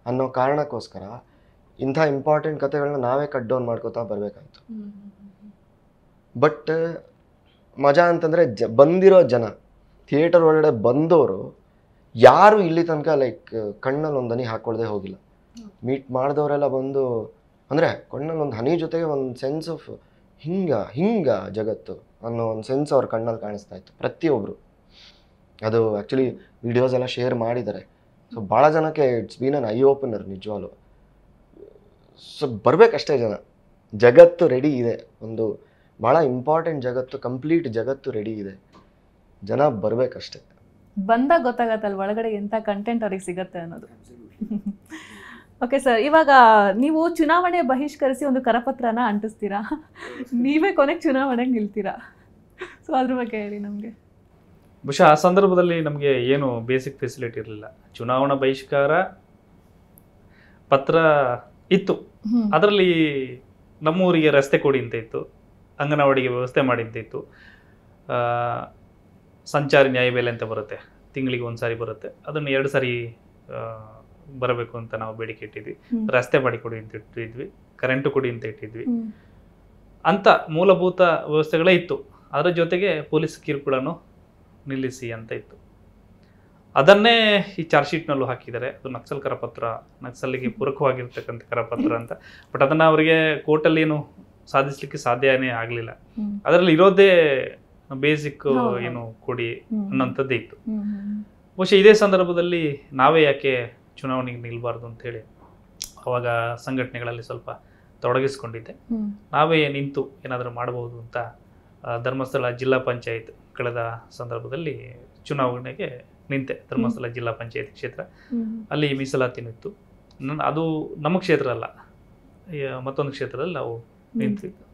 ಅನ್ನೋ ಕಾರಣಕ್ಕೋಸ್ಕರ ಇಂಥ ಇಂಪಾರ್ಟೆಂಟ್ ಕಥೆಗಳನ್ನ ನಾವೇ ಕಟ್ ಡೌನ್ ಮಾಡ್ಕೋತಾ ಬರಬೇಕಾಯ್ತು. ಬಟ್ ಮಜಾ ಅಂತಂದರೆ ಜ ಬಂದಿರೋ ಜನ ಥಿಯೇಟರ್ ಒಳಗಡೆ ಬಂದವರು ಯಾರು ಇಲ್ಲಿ ತನಕ ಲೈಕ್ ಕಣ್ಣಲ್ಲಿ ಒಂದು ಹನಿ ಹಾಕ್ಕೊಳ್ದೆ ಹೋಗಿಲ್ಲ. ಮೀಟ್ ಮಾಡಿದವರೆಲ್ಲ ಬಂದು ಅಂದರೆ ಕಣ್ಣಲ್ಲಿ ಒಂದು ಹನಿ ಜೊತೆಗೆ ಒಂದು ಸೆನ್ಸ್ ಆಫ್ ಹಿಂಗ ಹಿಂಗ ಜಗತ್ತು. ಅನ್ನೋ ಒಂದು ಸೆನ್ಸ್ ಅವ್ರ ಕಣ್ಣಲ್ಲಿ ಕಾಣಿಸ್ತಾ ಇತ್ತು ಪ್ರತಿಯೊಬ್ಬರು ಅದು ಆ್ಯಕ್ಚುಲಿ ವಿಡಿಯೋಸ್ ಎಲ್ಲ ಶೇರ್ ಮಾಡಿದ್ದಾರೆ. ಸೊ ಭಾಳ ಜನಕ್ಕೆ it's been an eye opener ನಿಜವಾಗ್ಲು. ಸೊ ಬರಬೇಕಷ್ಟೇ ಜನ. ಜಗತ್ತು ರೆಡಿ ಇದೆ. ಒಂದು ಭಾಳ ಇಂಪಾರ್ಟೆಂಟ್ ಜಗತ್ತು ಕಂಪ್ಲೀಟ್ ಜಗತ್ತು ರೆಡಿ ಇದೆ. ಜನ ಬರಬೇಕಷ್ಟೇ. ಬಂದಾಗ ಗೊತ್ತಾಗತ್ತಲ್ಲ ಒಳಗಡೆ ಎಂಥ ಕಂಟೆಂಟ್ ಅವ್ರಿಗೆ ಸಿಗತ್ತೆ ಅನ್ನೋದು. ಓಕೆ ಸರ್ ಇವಾಗ ನೀವು ಚುನಾವಣೆ ಬಹಿಷ್ಕರಿಸಿ ಒಂದು ಕರಪತ್ರನ ಅಂಟಿಸ್ತೀರಾ? ನೀವೇ ಕೊನೆಗೆ ಚುನಾವಣೆಗೆ ನಿಲ್ತೀರಾ? ಸೊ ಅದ್ರ ಬಗ್ಗೆ ಹೇಳಿ ನಮಗೆ. ಬಹುಶಃ ಆ ಸಂದರ್ಭದಲ್ಲಿ ನಮಗೆ ಏನು ಬೇಸಿಕ್ ಫೆಸಿಲಿಟಿ ಇರಲಿಲ್ಲ. ಚುನಾವಣಾ ಬಹಿಷ್ಕಾರ ಪತ್ರ ಇತ್ತು. ಅದರಲ್ಲಿ ನಮ್ಮೂರಿಗೆ ರಸ್ತೆ ಕೊಡಿ ಅಂತ ಇತ್ತು. ಅಂಗನವಾಡಿಗೆ ವ್ಯವಸ್ಥೆ ಮಾಡಿದ್ದ ಇತ್ತು. ಸಂಚಾರಿ ನ್ಯಾಯಬೆಲೆ ಅಂತ ಬರುತ್ತೆ. ತಿಂಗಳಿಗೆ ಒಂದು ಸಾರಿ ಬರುತ್ತೆ. ಅದನ್ನು ಎರಡು ಸಾರಿ ಬರಬೇಕು ಅಂತ ನಾವು ಬೇಡಿಕೆ ಇಟ್ಟಿದ್ವಿ. ರಸ್ತೆ ಮಾಡಿ ಕೊಡಿ ಅಂತ ಇಟ್ಟಿದ್ವಿ. ಕರೆಂಟು ಕೊಡಿ ಅಂತ ಇಟ್ಟಿದ್ವಿ. ಅಂತ ಮೂಲಭೂತ ವ್ಯವಸ್ಥೆಗಳೇ ಇತ್ತು. ಅದರ ಜೊತೆಗೆ ಪೊಲೀಸ್ ಕಿರುಕುಳನು ನಿಲ್ಲಿಸಿ ಅಂತ ಇತ್ತು. ಅದನ್ನೇ ಈ ಚಾರ್ಜ್ ಶೀಟ್ನಲ್ಲೂ ಹಾಕಿದ್ದಾರೆ. ಅದು ನಕ್ಸಲ್ ಕರಪತ್ರ ನಕ್ಸಲ್ಲಿಗೆ ಪೂರಕವಾಗಿರ್ತಕ್ಕಂಥ ಕರಪತ್ರ ಅಂತ. ಬಟ್ ಅದನ್ನು ಅವರಿಗೆ ಕೋರ್ಟಲ್ಲಿ ಏನು ಸಾಧಿಸ್ಲಿಕ್ಕೆ ಸಾಧ್ಯನೇ ಆಗಲಿಲ್ಲ. ಅದರಲ್ಲಿ ಇರೋದೇ ಬೇಸಿಕ್ ಏನು ಕೊಡಿ ಅನ್ನೋಂಥದ್ದೇ ಇತ್ತು. ಬಹುಶಃ ಇದೇ ಸಂದರ್ಭದಲ್ಲಿ ನಾವೇ ಯಾಕೆ ಚುನಾವಣೆಗೆ ನಿಲ್ಬಾರ್ದು ಅಂತೇಳಿ ಅವಾಗ ಸಂಘಟನೆಗಳಲ್ಲಿ ಸ್ವಲ್ಪ ತೊಡಗಿಸ್ಕೊಂಡಿದ್ದೆ. ನಾವೇ ನಿಂತು ಏನಾದರೂ ಮಾಡಬಹುದು ಅಂತ ಧರ್ಮಸ್ಥಳ ಜಿಲ್ಲಾ ಪಂಚಾಯತ್ ಕಳೆದ ಸಂದರ್ಭದಲ್ಲಿ ಚುನಾವಣೆಗೆ ನಿಂತೆ ಧರ್ಮಸ್ಥಳ ಜಿಲ್ಲಾ ಪಂಚಾಯತ್ ಕ್ಷೇತ್ರ. ಅಲ್ಲಿ ಮೀಸಲಾತಿ ನಿಂತು. ನನ್ನ ಅದು ನಮ್ಮ ಕ್ಷೇತ್ರ ಅಲ್ಲ. ಮತ್ತೊಂದು ಕ್ಷೇತ್ರದಲ್ಲಿ ನಾವು ನಿಂತಿದ್ದು.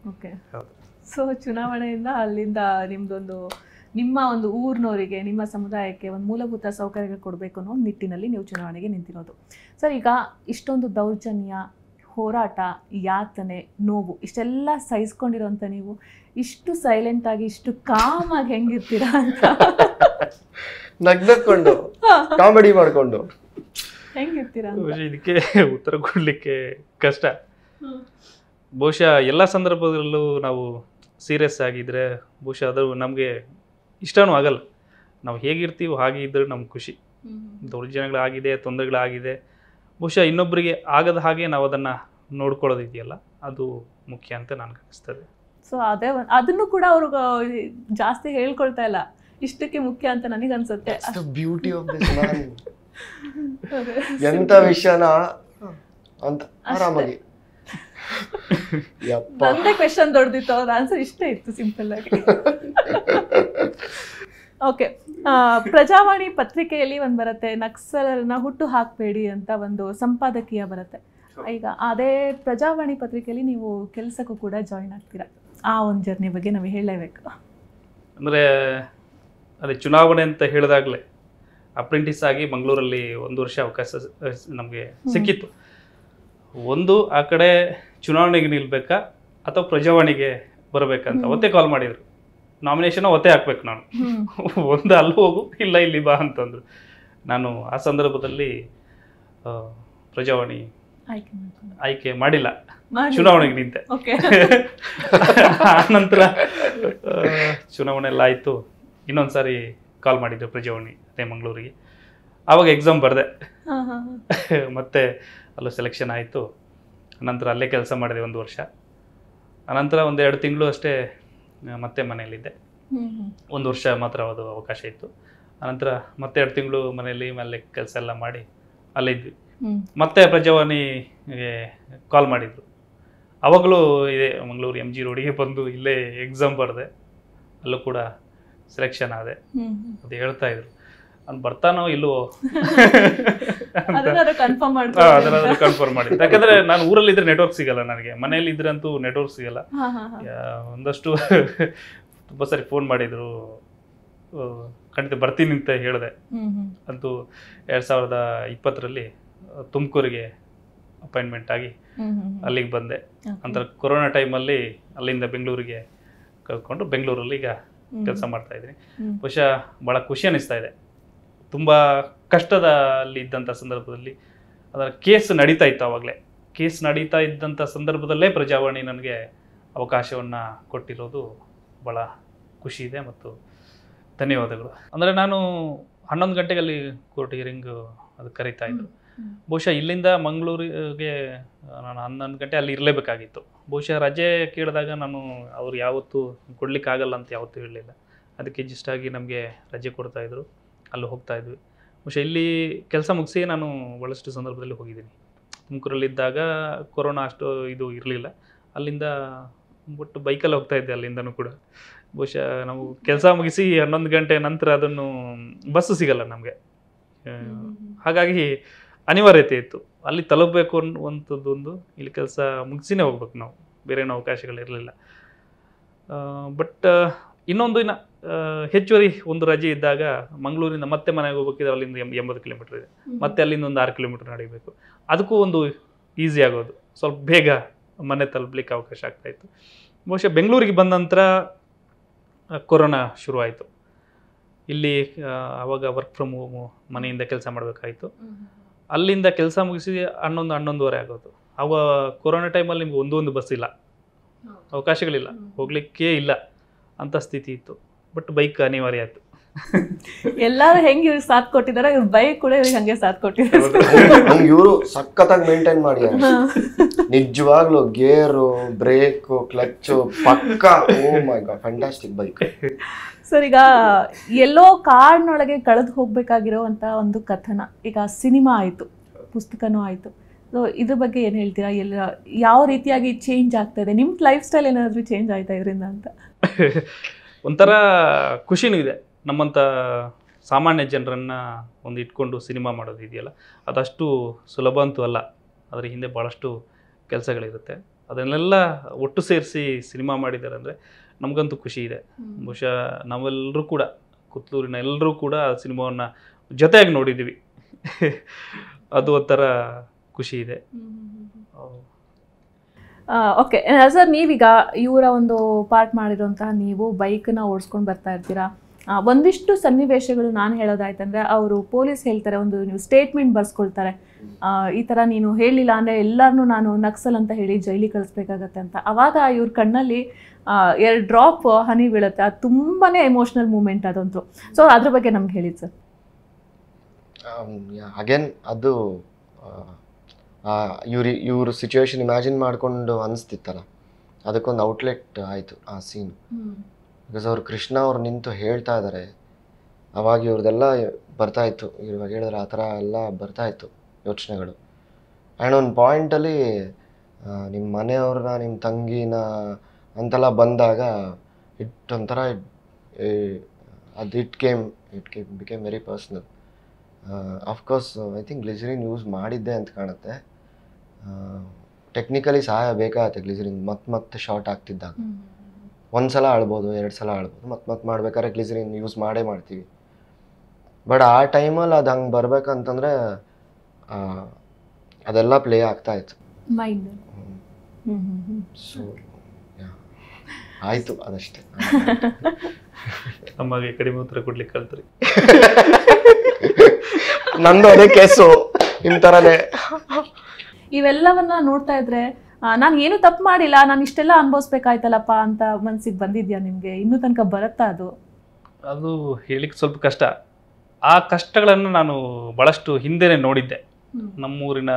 ಸೊ ಚುನಾವಣೆಯಿಂದ ಅಲ್ಲಿಂದ ನಿಮ್ದೊಂದು ನಿಮ್ಮ ಒಂದು ಊರಿನವರಿಗೆ ನಿಮ್ಮ ಸಮುದಾಯಕ್ಕೆ ಒಂದು ಮೂಲಭೂತ ಸೌಕರ್ಯ ಕೊಡಬೇಕು ಅನ್ನೋ ನಿಟ್ಟಿನಲ್ಲಿ ನೀವು ಚುನಾವಣೆಗೆ ನಿಂತಿರೋದು. ಸರ್ ಈಗ ಇಷ್ಟೊಂದು ದೌರ್ಜನ್ಯ ಹೋರಾಟ ಯಾತನೆ ನೋವು ಇಷ್ಟೆಲ್ಲ ಸಹಿಸ್ಕೊಂಡಿರೋಂಥ ನೀವು ಇಷ್ಟು ಸೈಲೆಂಟ್ ಆಗಿ ಇಷ್ಟು ಕಾಮ್ ಆಗಿ ಹೆಂಗಿರ್ತೀರಾ ಅಂತ. ನಗ್ನಕೊಂಡು ಕಾಮಿಡಿ ಮಾಡಿಕೊಂಡು. ಹೆಂಗಿರ್ತೀರಾ ಇದಕ್ಕೆ ಉತ್ತರ ಕೊಡ್ಲಿಕ್ಕೆ ಕಷ್ಟ. ಬಹುಶಃ ಎಲ್ಲ ಸಂದರ್ಭದಲ್ಲೂ ನಾವು ಸೀರಿಯಸ್ ಆಗಿದ್ರೆ ಬಹುಶಃ ಅದು ನಮಗೆ ಇಷ್ಟನೂ ಆಗಲ್ಲ. ನಾವು ಹೇಗಿರ್ತೀವೋ ಹಾಗೆ ಇದ್ರೆ ನಮ್ಗೆ ಖುಷಿ. ದೌರ್ಜನ್ಯಗಳಾಗಿದೆ ತೊಂದರೆಗಳಾಗಿದೆ. ಬಹುಶಃ ಇನ್ನೊಬ್ಬರಿಗೆ ಆಗದ ಹಾಗೆ ನಾವು ಅದನ್ನು ನೋಡ್ಕೊಳ್ಳೋದಿದೆಯಲ್ಲ ಅದು ಮುಖ್ಯ ಅಂತ ನನಗೆ ಅನಿಸ್ತದೆ ಸೊ ಅದೇ ಒಂದ್- ಅದನ್ನು ಕೂಡ ಅವರು ಜಾಸ್ತಿ ಹೇಳ್ಕೊಳ್ತಾ ಇಲ್ಲ. ಇಷ್ಟಕ್ಕೆ ಮುಖ್ಯ ಅಂತ ನನಗೆ ಅನ್ಸುತ್ತೆ. Beauty of. ಎಂತ ವಿಷಯನ ಅಂತ ಆರಾಮಾಗಿ. ನಂದೇ ಕ್ವೆಶನ್ ದೊಡ್ಡದಿತ್ತು ಅವ್ರ ಆನ್ಸರ್ ಇಷ್ಟೇ ಇತ್ತು ಸಿಂಪಲ್ ಆಗಿ. ಓಕೆ ಪ್ರಜಾವಾಣಿ ಪತ್ರಿಕೆಯಲ್ಲಿ ಒಂದು ಬರುತ್ತೆ ನಕ್ಸಲರನ್ನ ಹುಟ್ಟು ಹಾಕಬೇಡಿ ಅಂತ ಒಂದು ಸಂಪಾದಕೀಯ ಬರುತ್ತೆ. ಈಗ ಅದೇ ಪ್ರಜಾವಾಣಿ ಪತ್ರಿಕೆಯಲ್ಲಿ ನೀವು ಕೆಲಸಕ್ಕೂ ಕೂಡ ಜಾಯಿನ್ ಆಗ್ತೀರಾ? ಆ ಒಂದು ಜರ್ನಿ ಬಗ್ಗೆ ನಾವು ಹೇಳಲೇಬೇಕು. ಅಂದರೆ ಅದೇ ಚುನಾವಣೆ ಅಂತ ಹೇಳಿದಾಗಲೇ ಅಪ್ರೆಂಟಿಸ್ ಆಗಿ ಮಂಗಳೂರಲ್ಲಿ ಒಂದು ವರ್ಷ ಅವಕಾಶ ನಮಗೆ ಸಿಕ್ಕಿತ್ತು. ಒಂದು ಆ ಕಡೆ ಚುನಾವಣೆಗೆ ನಿಲ್ಬೇಕಾ ಅಥವಾ ಪ್ರಜಾವಾಣಿಗೆ ಬರಬೇಕಂತ. ಒತ್ತೆ ಕಾಲ್ ಮಾಡಿದರು. ನಾಮಿನೇಷನ್ ಒತ್ತೆ ಹಾಕ್ಬೇಕು ನಾನು. ಒಂದು ಅಲ್ಲಿ ಹೋಗು ಇಲ್ಲ ಇಲ್ಲಿ ಬಾ ಅಂತಂದರು. ನಾನು ಆ ಸಂದರ್ಭದಲ್ಲಿ ಪ್ರಜಾವಾಣಿ ಆಯ್ಕೆ ಮಾಡಿಲ್ಲ. ಮಾಡಿ. ಚುನಾವಣೆಗೆ ನಿಂತೆ. ಓಕೆ. ಆನಂತರ ಚುನಾವಣೆ ಎಲ್ಲ ಆಯಿತು. ಇನ್ನೊಂದು ಸಾರಿ ಕಾಲ್ ಮಾಡಿದ್ದೆ ಪ್ರಜಾವಾಣಿ ಅದೇ ಮಂಗಳೂರಿಗೆ. ಆವಾಗ ಎಕ್ಸಾಮ್ ಬರೆದೆ. ಮತ್ತೆ ಅಲ್ಲೂ ಸೆಲೆಕ್ಷನ್ ಆಯಿತು. ನಂತರ ಅಲ್ಲೇ ಕೆಲಸ ಮಾಡಿದೆ ಒಂದು ವರ್ಷ. ಅನಂತರ ಒಂದು ಎರಡು ತಿಂಗಳು ಅಷ್ಟೇ ಮತ್ತೆ ಮನೆಯಲ್ಲಿದ್ದೆ. ಒಂದು ವರ್ಷ ಮಾತ್ರ ಅದು ಅವಕಾಶ ಇತ್ತು. ಅನಂತರ ಮತ್ತೆ ಎರಡು ತಿಂಗಳು ಮನೆಯಲ್ಲಿ ಮೇಲೆ ಕೆಲಸ ಎಲ್ಲ ಮಾಡಿ ಅಲ್ಲೇ ಇದ್ವಿ. ಮತ್ತೆ ಪ್ರಜಾವಾಣಿಗೆ ಕಾಲ್ ಮಾಡಿದ್ರು. ಅವಾಗಲೂ ಇದೆ ಮಂಗಳೂರು ಎಂ ಜಿ ರೋಡಿಗೆ ಬಂದು ಇಲ್ಲೇ ಎಕ್ಸಾಮ್ ಬರೆದೆ. ಅಲ್ಲೂ ಕೂಡ ಸೆಲೆಕ್ಷನ್ ಆದೆ. ಅದು ಹೇಳ್ತಾ ಇದ್ರು. ಅವ್ನು ಬರ್ತಾನೋ ಇಲ್ವೋ? ಅಂತ. ಅದನ್ನಾದ್ರೂ ಕನ್ಫರ್ಮ್ ಮಾಡಿ. ಯಾಕಂದ್ರೆ ನಾನು ಊರಲ್ಲಿ ಇದ್ರೆ ನೆಟ್ವರ್ಕ್ ಸಿಗಲ್ಲ ನನಗೆ. ಮನೆಯಲ್ಲಿ ಇದ್ರಂತೂ ನೆಟ್ವರ್ಕ್ ಸಿಗಲ್ಲ ಒಂದಷ್ಟು ತುಂಬ ಸರಿ ಫೋನ್ ಮಾಡಿದ್ರು. ಖಂಡಿತ ಬರ್ತೀನಿ ಅಂತ ಹೇಳಿದೆ. ಅಂತೂ ಎರಡು ಸಾವಿರದ ಇಪ್ಪತ್ತರಲ್ಲಿ ತುಮಕೂರಿಗೆ ಅಪಾಯಿಂಟ್ಮೆಂಟ್ ಆಗಿ ಅಲ್ಲಿಗೆ ಬಂದೆ. ನಂತರ ಕೊರೋನಾ ಟೈಮಲ್ಲಿ ಅಲ್ಲಿಂದ ಬೆಂಗಳೂರಿಗೆ ಕರ್ಕೊಂಡು ಬೆಂಗಳೂರಲ್ಲಿ ಈಗ ಕೆಲಸ ಮಾಡ್ತಾ ಇದ್ದೀನಿ. ಬಹುಶಃ ಭಾಳ ಖುಷಿ ಅನ್ನಿಸ್ತಾ ಇದೆ. ತುಂಬ ಕಷ್ಟದಲ್ಲಿ ಇದ್ದಂಥ ಸಂದರ್ಭದಲ್ಲಿ ಅದರ ಕೇಸ್ ನಡೀತಾ ಇತ್ತು ಆವಾಗಲೇ. ಕೇಸ್ ನಡೀತಾ ಇದ್ದಂಥ ಸಂದರ್ಭದಲ್ಲೇ ಪ್ರಜಾವಾಣಿ ನನಗೆ ಅವಕಾಶವನ್ನು ಕೊಟ್ಟಿರೋದು ಭಾಳ ಖುಷಿ ಇದೆ ಮತ್ತು ಧನ್ಯವಾದಗಳು. ಅಂದರೆ ನಾನು ಹನ್ನೊಂದು ಗಂಟೆಗೆ ಅಲ್ಲಿ ಕೋರ್ಟ್ ಹಿಯರಿಂಗ್ ಅದು ಕರೀತಾ ಹ್ಮ್. ಬಹುಶಃ ಇಲ್ಲಿಂದ ಮಂಗಳೂರಿಗೆ ನಾನು ಹನ್ನೊಂದು ಗಂಟೆ ಅಲ್ಲಿ ಇರಲೇಬೇಕಾಗಿತ್ತು. ಬಹುಶಃ ರಜೆ ಕೇಳಿದಾಗ ನಾನು ಅವ್ರು ಯಾವತ್ತೂ ಕೊಡ್ಲಿಕ್ಕಾಗಲ್ಲ ಅಂತ ಯಾವತ್ತೂ ಹೇಳಲಿಲ್ಲ. ಅದಕ್ಕೆ ಜಸ್ಟಾಗಿ ಆಗಿ ನಮಗೆ ರಜೆ ಕೊಡ್ತಾಯಿದ್ರು ಅಲ್ಲಿ ಹೋಗ್ತಾ ಇದ್ವಿ. ಬಹುಶಃ ಇಲ್ಲಿ ಕೆಲಸ ಮುಗಿಸಿ ನಾನು ಭಾಳಷ್ಟು ಸಂದರ್ಭದಲ್ಲಿ ಹೋಗಿದ್ದೀನಿ. ತುಮಕೂರಲ್ಲಿದ್ದಾಗ ಕೊರೋನಾ ಅಷ್ಟು ಇದು ಇರಲಿಲ್ಲ. ಅಲ್ಲಿಂದ ಬಿಟ್ಟು ಬೈಕಲ್ಲಿ ಹೋಗ್ತಾ ಇದ್ದೆ ಅಲ್ಲಿಂದನೂ ಕೂಡ. ಬಹುಶಃ ನಾವು ಕೆಲಸ ಮುಗಿಸಿ ಹನ್ನೊಂದು ಗಂಟೆ ನಂತರ ಅದನ್ನು ಬಸ್ಸು ಸಿಗಲ್ಲ ನಮಗೆ. ಹಾಗಾಗಿ ಅನಿವಾರ್ಯತೆ ಇತ್ತು. ಅಲ್ಲಿ ತಲುಪಬೇಕು ಅನ್ನುವಂಥದ್ದೊಂದು ಇಲ್ಲಿ ಕೆಲಸ ಮುಗಿಸಿನೇ ಹೋಗ್ಬೇಕು ನಾವು. ಬೇರೆ ಏನು ಅವಕಾಶಗಳಿರಲಿಲ್ಲ ಬಟ್ ಇನ್ನೊಂದು ಇನ್ನು ಹೆಚ್ಚುವರಿ ಒಂದು ರಜೆ ಇದ್ದಾಗ ಮಂಗಳೂರಿಂದ ಮತ್ತೆ ಮನೆಗೆ ಹೋಗ್ಬೇಕಿದ್ರೆ ಅಲ್ಲಿಂದ ಎಂ- ಎಂಬತ್ತು ಕಿಲೋಮೀಟರ್ ಇದೆ. ಮತ್ತೆ ಅಲ್ಲಿಂದ ಒಂದು ಆರು ಕಿಲೋಮೀಟರ್ ನಡಿಬೇಕು ಅದಕ್ಕೂ ಒಂದು ಈಸಿ ಆಗೋದು. ಸ್ವಲ್ಪ ಬೇಗ ಮನೆ ತಲುಪಲಿಕ್ಕೆ ಅವಕಾಶ ಆಗ್ತಾಯಿತ್ತು ಬಹುಶಃ ಬೆಂಗಳೂರಿಗೆ ಬಂದ ನಂತರ ಕೊರೋನಾ ಶುರುವಾಯಿತು. ಇಲ್ಲಿ ಆವಾಗ ವರ್ಕ್ ಫ್ರಮ್ ಹೋಮು ಮನೆಯಿಂದ ಕೆಲಸ ಮಾಡಬೇಕಾಯಿತು. ಅಲ್ಲಿಂದ ಕೆಲಸ ಮುಗಿಸಿ ಹನ್ನೊಂದು ಹನ್ನೊಂದುವರೆ ಆಗೋದು. ಆಗ ಕೊರೋನಾ ಟೈಮಲ್ಲಿ ನಿಮ್ಗೆ ಒಂದೊಂದು ಒಂದು ಬಸ್ ಇಲ್ಲ ಅವಕಾಶಗಳಿಲ್ಲ. ಹೋಗ್ಲಿಕ್ಕೆ ಇಲ್ಲ ಅಂತ ಸ್ಥಿತಿ ಇತ್ತು. ಬಟ್ ಬೈಕ್ ಅನಿವಾರ್ಯ ಆಯಿತು. ಎಲ್ಲಾರು ಹೆಂಗ್ ಇವ್ರಿಗೆ ಸಾಥ್ ಕೊಟ್ಟಿದಾರ ಇವ್ರ ಬೈಕ್ ಕೂಡ ಇವ್ರಿಗೆ ಹಂಗೆ ಸಾಥ್ ಕೊಟ್ಟಿದ್ದಾರೆ ಇವರು ಸಖತ್ತಾಗಿ ಮೇಂಟೈನ್ ಮಾಡಿ ನಿಜವಾಗ್ಲು ಗೇರು ಬ್ರೇಕು ಕ್ಲಚ್ ಪಕ್ಕ. ಓ my god fantastic bike sir ಈಗ ಎಲ್ಲೋ ಕಾರ್ನೊಳಗೆ ಕಳೆದು ಹೋಗ್ಬೇಕಾಗಿರೋವಂತ ಒಂದು ಕಥನ ಈಗ ಸಿನಿಮಾ ಆಯ್ತು ಪುಸ್ತಕನೂ ಆಯ್ತು. ಸೊ ಇದ್ರ ಬಗ್ಗೆ ಏನು ಹೇಳ್ತೀರಾ? ಎಲ್ಲ ಯಾವ ರೀತಿಯಾಗಿ ಚೇಂಜ್ ಆಗ್ತಾ ಇದೆ? ನಿಮ್ಮ ಲೈಫ್ ಸ್ಟೈಲ್ ಏನಾದರೂ ಚೇಂಜ್ ಆಯ್ತಾ ಇದರಿಂದ ಅಂತ? ಒಂಥರ ಖುಷಿನೂ ಇದೆ. ನಮ್ಮಂಥ ಸಾಮಾನ್ಯ ಜನರನ್ನು ಒಂದು ಇಟ್ಕೊಂಡು ಸಿನಿಮಾ ಮಾಡೋದು ಇದೆಯಲ್ಲ ಅದಷ್ಟು ಸುಲಭ ಅಂತೂ ಅಲ್ಲ. ಅದರ ಹಿಂದೆ ಭಾಳಷ್ಟು ಕೆಲಸಗಳಿರುತ್ತೆ. ಅದನ್ನೆಲ್ಲ ಒಟ್ಟು ಸೇರಿಸಿ ಸಿನಿಮಾ ಮಾಡಿದ್ದಾರೆ ಅಂದರೆ ನಮಗಂತೂ ಖುಷಿ ಇದೆ. ಬಹುಶಃ ನಾವೆಲ್ಲರೂ ಕೂಡ ಕುತ್ತೂರಿನ ಎಲ್ಲರೂ ಕೂಡ ಆ ಸಿನಿಮಾವನ್ನು ಜೊತೆಯಾಗಿ ನೋಡಿದ್ದೀವಿ. ಅದು ಒಂಥರ ಖುಷಿ ಇದೆ. ಓಕೆ ಸರ್ ನೀವೀಗ ಇವರ ಒಂದು ಪಾರ್ಟ್ ಮಾಡಿರೋಂತಹ ನೀವು ಬೈಕ್ನ ಓಡಿಸ್ಕೊಂಡು ಬರ್ತಾ ಇರ್ತೀರಾ? ಒಂದಿಷ್ಟು ಸನ್ನಿವೇಶಗಳು ನಾನು ಹೇಳೋದಾಯ್ತಂದ್ರೆ ಅವರು ಪೊಲೀಸ್ ಹೇಳ್ತಾರೆ ಒಂದು ನೀವು ಸ್ಟೇಟ್ಮೆಂಟ್ ಬರ್ಸ್ಕೊಳ್ತಾರೆ. ಈ ಥರ ನೀನು ಹೇಳಿಲ್ಲ ಅಂದರೆ ಎಲ್ಲರನ್ನೂ ನಾನು ನಕ್ಸಲ್ ಅಂತ ಹೇಳಿ ಜೈಲಿ ಕಳಿಸ್ಬೇಕಾಗತ್ತೆ ಅಂತ. ಅವಾಗ ಇವ್ರ ಕಣ್ಣಲ್ಲಿ ಎರಡು ಡ್ರಾಪ್ ಹನಿ ಬೀಳುತ್ತೆ. ಅದು ತುಂಬಾ ಎಮೋಷ್ನಲ್ ಮೂಮೆಂಟ್ ಅದಂತೂ. ಸೊ ಅದ್ರ ಬಗ್ಗೆ ನಮ್ಗೆ ಹೇಳಿ ಸರ್. ಅಗೇನ್ ಅದು ಇವ್ರಿ ಇವ್ರ ಸಿಚುವೇಶನ್ ಇಮ್ಯಾಜಿನ್ ಮಾಡಿಕೊಂಡು ಅನಿಸ್ತಿತ್ತಲ್ಲ. ಅದಕ್ಕೊಂದು ಔಟ್ಲೆಟ್ ಆಯಿತು ಆ ಸೀನ್ ಬಿಕಾಸ್ ಅವ್ರು ಕೃಷ್ಣ ಅವ್ರು ನಿಂತು ಹೇಳ್ತಾ ಇದ್ದಾರೆ ಅವಾಗ ಇವ್ರದ್ದೆಲ್ಲ ಬರ್ತಾ ಇತ್ತು. ಇವಾಗ ಹೇಳಿದ್ರೆ ಆ ಥರ ಎಲ್ಲ ಬರ್ತಾ ಇತ್ತು ಯೋಚನೆಗಳು. ಆ್ಯಂಡ್ ಒಂದು ಪಾಯಿಂಟಲ್ಲಿ ನಿಮ್ಮ ಮನೆಯವ್ರನ್ನ ನಿಮ್ಮ ತಂಗಿನ ಅಂತೆಲ್ಲ ಬಂದಾಗ ಇಟ್ ಒಂಥರ ಅದು it came it came became very personal of course I think glycerine use ಮಾಡಿದ್ದೆ ಅಂತ ಕಾಣುತ್ತೆ. ಟೆಕ್ನಿಕಲಿ ಸಹಾಯ ಬೇಕಾಗುತ್ತೆ ಗ್ಲಿಸರಿನ್ ಮತ್ತೆ ಮತ್ತೆ ಶಾರ್ಟ್ ಆಗ್ತಿದ್ದಾಗ. ಒಂದು ಸಲ ಆಳ್ಬೋದು ಎರಡು ಸಲ ಆಳ್ಬೋದು ಮತ್ತೆ ಮತ್ತೆ ಮಾಡ್ಬೇಕಾದ್ರೆ ಗ್ಲಿಸರಿನ್ ಯೂಸ್ ಮಾಡೇ ಮಾಡ್ತೀವಿ. ಬಟ್ ಆ ಟೈಮಲ್ಲಿ ಅದು ಹಂಗೆ ಬರ್ಬೇಕಂತಂದರೆ ಅದೆಲ್ಲ ಪ್ಲೇ ಆಗ್ತಾ ಇತ್ತು. ಸೊ ಆಯಿತು ಅದಷ್ಟೇ. ಅಮ್ಮಗೆ ಕಡಿಮೆ ಉತ್ತರ ಕೊಡ್ಲಿಕ್ಕೆ ಕಲ್ತ್ರಿ. ನಂದು ಅದೇ ಕೇಸು ನಿಮ್ಮ ಥರನೇ ಇವೆಲ್ಲವನ್ನ ನೋಡ್ತಾ ಇದ್ರೆ ನಾನು ಏನು ತಪ್ಪು ಮಾಡಿಲ್ಲ ನಾನು ಇಷ್ಟೆಲ್ಲ ಅನುಭವಿಸ್ಬೇಕಾಯ್ತಲ್ಲಪ್ಪ ಅಂತ ಮನ್ಸಿಗೆ ಬಂದಿದ್ಯಾ ನಿಮಗೆ? ಇನ್ನೂ ತನಕ ಬರುತ್ತಾ ಅದು? ಅದು ಹೇಳಿಕ್ಕೆ ಸ್ವಲ್ಪ ಕಷ್ಟ. ಆ ಕಷ್ಟಗಳನ್ನು ನಾನು ಭಾಳಷ್ಟು ಹಿಂದೆನೇ ನೋಡಿದ್ದೆ. ನಮ್ಮೂರಿನ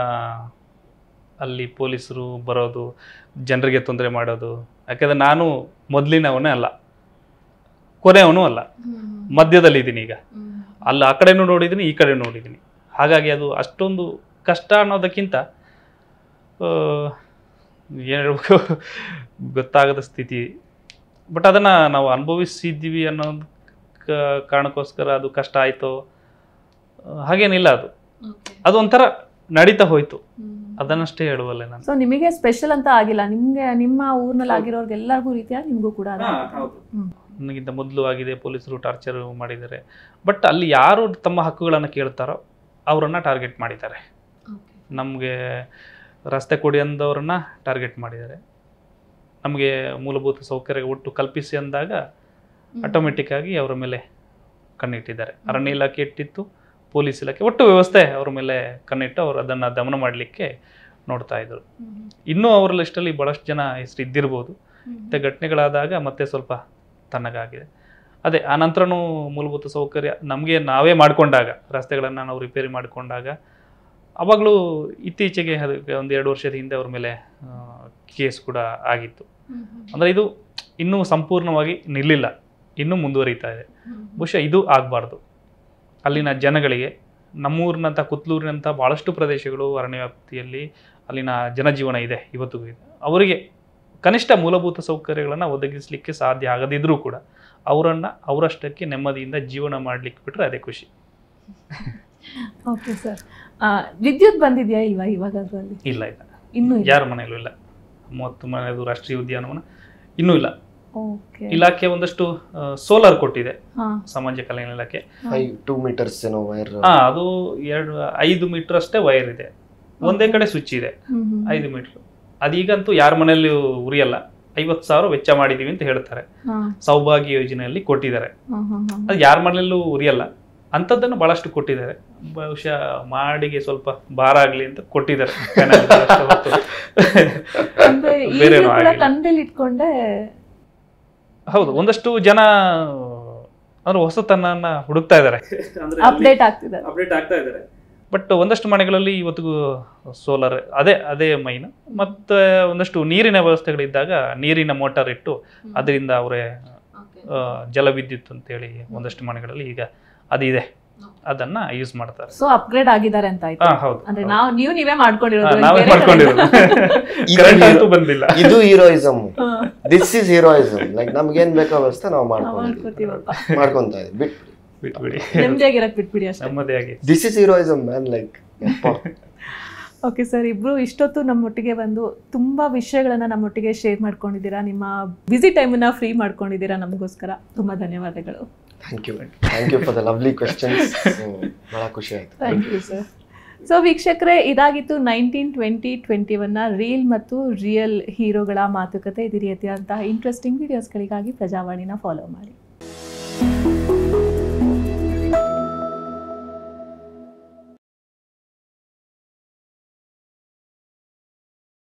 ಅಲ್ಲಿ ಪೊಲೀಸರು ಬರೋದು ಜನರಿಗೆ ತೊಂದರೆ ಮಾಡೋದು. ಯಾಕೆಂದ್ರೆ ನಾನು ಮೊದಲಿನವನೇ ಅಲ್ಲ. ಕೊನೆಯವನು ಅಲ್ಲ. ಮಧ್ಯದಲ್ಲಿ ಇದ್ದೀನಿ ಈಗ. ಅಲ್ಲಿ ಆ ಕಡೆನೂ ನೋಡಿದ್ದೀನಿ ಈ ಕಡೆ ನೋಡಿದ್ದೀನಿ. ಹಾಗಾಗಿ ಅದು ಅಷ್ಟೊಂದು ಕಷ್ಟ ಅನ್ನೋದಕ್ಕಿಂತ ಏನ್ ಹೇಳ್ಬೇಕು ಗೊತ್ತಾಗದ ಸ್ಥಿತಿ. ಬಟ್ ಅದನ್ನು ನಾವು ಅನುಭವಿಸಿದ್ದೀವಿ ಅನ್ನೋ ಕಾರಣಕ್ಕೋಸ್ಕರ ಅದು ಕಷ್ಟ ಆಯಿತು ಹಾಗೇನಿಲ್ಲ ಅದು. ಅದು ಒಂಥರ ನಡೀತಾ ಹೋಯ್ತು. ಅದನ್ನಷ್ಟೇ ಹೇಳುವಲ್ಲ ನಾನು. ಸೊ ನಿಮಗೆ ಸ್ಪೆಷಲ್ ಅಂತ ಆಗಿಲ್ಲ. ನಿಮಗೆ ನಿಮ್ಮ ಊರಿನಲ್ಲಿ ಆಗಿರೋರ್ಗೆ ಎಲ್ಲರಿಗೂ ರೀತಿಯ ನಿಮಗೂ ಕೂಡ. ನನಗಿಂತ ಮೊದಲು ಆಗಿದೆ ಪೊಲೀಸರು ಟಾರ್ಚರ್ ಮಾಡಿದ್ದಾರೆ. ಬಟ್ ಅಲ್ಲಿ ಯಾರು ತಮ್ಮ ಹಕ್ಕುಗಳನ್ನು ಕೇಳ್ತಾರೋ ಅವರನ್ನು ಟಾರ್ಗೆಟ್ ಮಾಡಿದ್ದಾರೆ. ನಮಗೆ ರಸ್ತೆ ಕೊಡಿ ಅಂದವ್ರನ್ನ ಟಾರ್ಗೆಟ್ ಮಾಡಿದ್ದಾರೆ. ನಮಗೆ ಮೂಲಭೂತ ಸೌಕರ್ಯ ಒಟ್ಟು ಕಲ್ಪಿಸಿ ಅಂದಾಗ ಆಟೋಮೆಟಿಕ್ ಆಗಿ ಅವರ ಮೇಲೆ ಕಣ್ಣಿಟ್ಟಿದ್ದಾರೆ. ಅರಣ್ಯ ಇಲಾಖೆ ಇಟ್ಟಿತ್ತು ಪೊಲೀಸ್ ಇಲಾಖೆ ಒಟ್ಟು ವ್ಯವಸ್ಥೆ ಅವರ ಮೇಲೆ ಕಣ್ಣಿಟ್ಟು ಅವರು ಅದನ್ನು ದಮನ ಮಾಡಲಿಕ್ಕೆ ನೋಡ್ತಾ ಇದ್ರು. ಇನ್ನೂ ಅವರ ಲಿಸ್ಟಲ್ಲಿ ಭಾಳಷ್ಟು ಜನ ಹೆಸರು ಇದ್ದಿರ್ಬೋದು. ಮತ್ತು ಘಟನೆಗಳಾದಾಗ ಮತ್ತೆ ಸ್ವಲ್ಪ ತನ್ನಗಾಗಿದೆ ಅದೇ ಆ ನಂತರನೂ ಮೂಲಭೂತ ಸೌಕರ್ಯ ನಮಗೆ ನಾವೇ ಮಾಡಿಕೊಂಡಾಗ ರಸ್ತೆಗಳನ್ನು ನಾವು ರಿಪೇರಿ ಮಾಡಿಕೊಂಡಾಗ ಅವಾಗಲೂ ಇತ್ತೀಚೆಗೆ ಅದಕ್ಕೆ ಒಂದು ಎರಡು ವರ್ಷದ ಹಿಂದೆ ಅವ್ರ ಮೇಲೆ ಕೇಸ್ ಕೂಡ ಆಗಿತ್ತು. ಅಂದರೆ ಇದು ಇನ್ನೂ ಸಂಪೂರ್ಣವಾಗಿ ನಿಲ್ಲಿಲ್ಲ. ಇನ್ನೂ ಮುಂದುವರಿತಾ ಇದೆ. ಬಹುಶಃ ಇದು ಆಗಬಾರ್ದು. ಅಲ್ಲಿನ ಜನಗಳಿಗೆ, ನಮ್ಮೂರಿನಂಥ, ಕುತ್ಲೂರಿನಂಥ ಭಾಳಷ್ಟು ಪ್ರದೇಶಗಳು ಅರಣ್ಯ ವ್ಯಾಪ್ತಿಯಲ್ಲಿ ಅಲ್ಲಿನ ಜನಜೀವನ ಇದೆ, ಇವತ್ತಿಗೂ ಇದೆ. ಅವರಿಗೆ ಕನಿಷ್ಠ ಮೂಲಭೂತ ಸೌಕರ್ಯಗಳನ್ನು ಒದಗಿಸಲಿಕ್ಕೆ ಸಾಧ್ಯ ಆಗದಿದ್ರೂ ಕೂಡ ಅವರನ್ನು, ಅವರಷ್ಟಕ್ಕೆ ನೆಮ್ಮದಿಯಿಂದ ಜೀವನ ಮಾಡಲಿಕ್ಕೆ ಬಿಟ್ಟರೆ ಅದೇ ಖುಷಿ. ಓಕೆ ಸರ್ ವಿದ್ಯುತ್ ಬಂದಿದೆಯಾ ಇವಾಗ ಇವಾಗ ಅದರಲ್ಲಿ ಇಲ್ಲ ಇಲ್ಲ. ಇನ್ನೂ ಯಾರ ಮನೆಯಲ್ಲೂ ಇಲ್ಲ. ಮೂವತ್ತು ಮನೆಯದು ರಾಷ್ಟ್ರೀಯ ಉದ್ಯಾನವನ ಇನ್ನೂ ಇಲ್ಲ. ಓಕೆ ಇಲಾಖೆ ಒಂದಷ್ಟು ಸೋಲಾರ್ ಕೊಟ್ಟಿದೆ. ಹಾ. ಸಮಾಜ ಕಲ್ಯಾಣ ಇಲಾಖೆ. ಫೈವ್ ಟೂ ಮೀಟರ್ಸ್ ಏನೋ ವೈರ್ ಹಾ ಅದು ಎರಡು ಐದು ಮೀಟರ್ ಅಷ್ಟೇ ವೈರ್ ಇದೆ. ಒಂದೇ ಕಡೆ ಸ್ವಿಚ್ ಇದೆ. ಐದು ಮೀಟರ್ ಅದೀಗಂತೂ ಯಾರ ಮನೆಯಲ್ಲಿ ಉರಿಯಲ್ಲ. ಐವತ್ತು ಸಾವಿರ ವೆಚ್ಚ ಮಾಡಿದೀವಿ ಅಂತ ಹೇಳ್ತಾರೆ. ಸೌಭಾಗ್ಯ ಯೋಜನೆಯಲ್ಲಿ ಕೊಟ್ಟಿದ್ದಾರೆ. ಹಾ ಹಾ ಹಾ ಅದು ಯಾರ ಮನೆಯಲ್ಲೂ ಉರಿಯಲ್ಲ. ಅಂಥದ್ದನ್ನು ಭಾಳಷ್ಟು ಕೊಟ್ಟಿದ್ದಾರೆ. ಬಹುಶಃ ಮಾಡಿಗೆ ಸ್ವಲ್ಪ ಭಾರ ಆಗಲಿ ಅಂತ ಕೊಟ್ಟಿದ್ದಾರೆ. ಇಟ್ಕೊಂಡೆ ಹೌದು ಒಂದಷ್ಟು ಜನ ಅಂದ್ರೆ ಹೊಸತನನ ಹುಡುಕ್ತಾ ಇದ್ದಾರೆ. ಅಪ್ಡೇಟ್ ಆಗ್ತಾ ಇದ್ದಾರೆ. ಬಟ್ ಒಂದಷ್ಟು ಮನೆಗಳಲ್ಲಿ ಇವತ್ತಿಗೂ ಸೋಲಾರ್ ಅದೇ ಅದೇ ಮೈನ್ ಮತ್ತೆ ಒಂದಷ್ಟು ನೀರಿನ ವ್ಯವಸ್ಥೆಗಳಿದ್ದಾಗ ನೀರಿನ ಮೋಟಾರ್ ಇಟ್ಟು ಅದರಿಂದ ಅವರೇ ಜಲವಿದ್ಯುತ್ ಅಂತೇಳಿ ಒಂದಷ್ಟು ಮನೆಗಳಲ್ಲಿ ಈಗ ಅದಿದೆ. ಅದನ್ನ ಯೂಸ್ ಮಾಡ್ತಾರೆ. ಸೊ ಅಪ್ಗ್ರೇಡ್ ಆಗಿದ್ದಾರೆ ಅಂತ ಆಯ್ತು. ಹೌದು. ಅಂದ್ರೆ. ನಾವು ನೀವು ನೀವೇ ಮಾಡ್ಕೊಂಡಿರೋದು ನಾವೇ ಮಾಡ್ಕೊಂಡಿರೋದು. ಇದು ಕರೆಂಟ್ ಅಂತೂ ಬಂದಿಲ್ಲ. ಇದು heroism this is heroism like ನಮ್ಗೇನ್ ಬೇಕೋ ವ್ಯವಸ್ಥೆ ನಾವು ಮಾಡ್ಕೊತೀವಪ್ಪ ಮಾಡ್ಕೊಂತ ಇದೀವಿ ಬಿಟ್ ಬಿಟ್ಬಿಡಿ. ನೆಮ್ಮದಿಯಾಗಿರಕ್ ಬಿಟ್ಬಿಡಿ ಅಷ್ಟೇ. ನಮ್ಮದೇ ಆಗಿ. This is heroism man like okay sir ಇಬ್ರು ಇಷ್ಟೊತ್ತು ನಮ್ಮೊಟ್ಟಿಗೆ ಬಂದು ತುಂಬಾ ವಿಷಯಗಳನ್ನ ನಮ್ಮೊಟ್ಟಿಗೆ ಶೇರ್ ಮಾಡ್ಕೊಂಡಿದ್ದೀರಾ. ನಿಮ್ಮ ಬಿಸಿ ಟೈಮನ್ನ ಫ್ರೀ ಮಾಡ್ಕೊಂಡಿದ್ದೀರಾ ನಮಗೋಸ್ಕರ. ತುಂಬಾ ಧನ್ಯವಾದಗಳು. Thank you thank you for the lovely questions ಬಹಳ ಖುಷಿ ಆಯ್ತು. ಥ್ಯಾಂಕ್ ಯು ಸರ್ ಸೊ ವೀಕ್ಷಕರೇ ಇದಾಗಿತ್ತು ನೈನ್ಟೀನ್ ಟ್ವೆಂಟಿ ಟ್ವೆಂಟಿ ಒನ್ನ ರೀಲ್ ಮತ್ತು ರಿಯಲ್ ಹೀರೋಗಳ ಮಾತುಕತೆ. ಇದೇ ರೀತಿಯಾದಂತಹ ಇಂಟ್ರೆಸ್ಟಿಂಗ್ ವಿಡಿಯೋಸ್ಗಳಿಗಾಗಿ ಪ್ರಜಾವಾಣಿನ ಫಾಲೋ ಮಾಡಿ.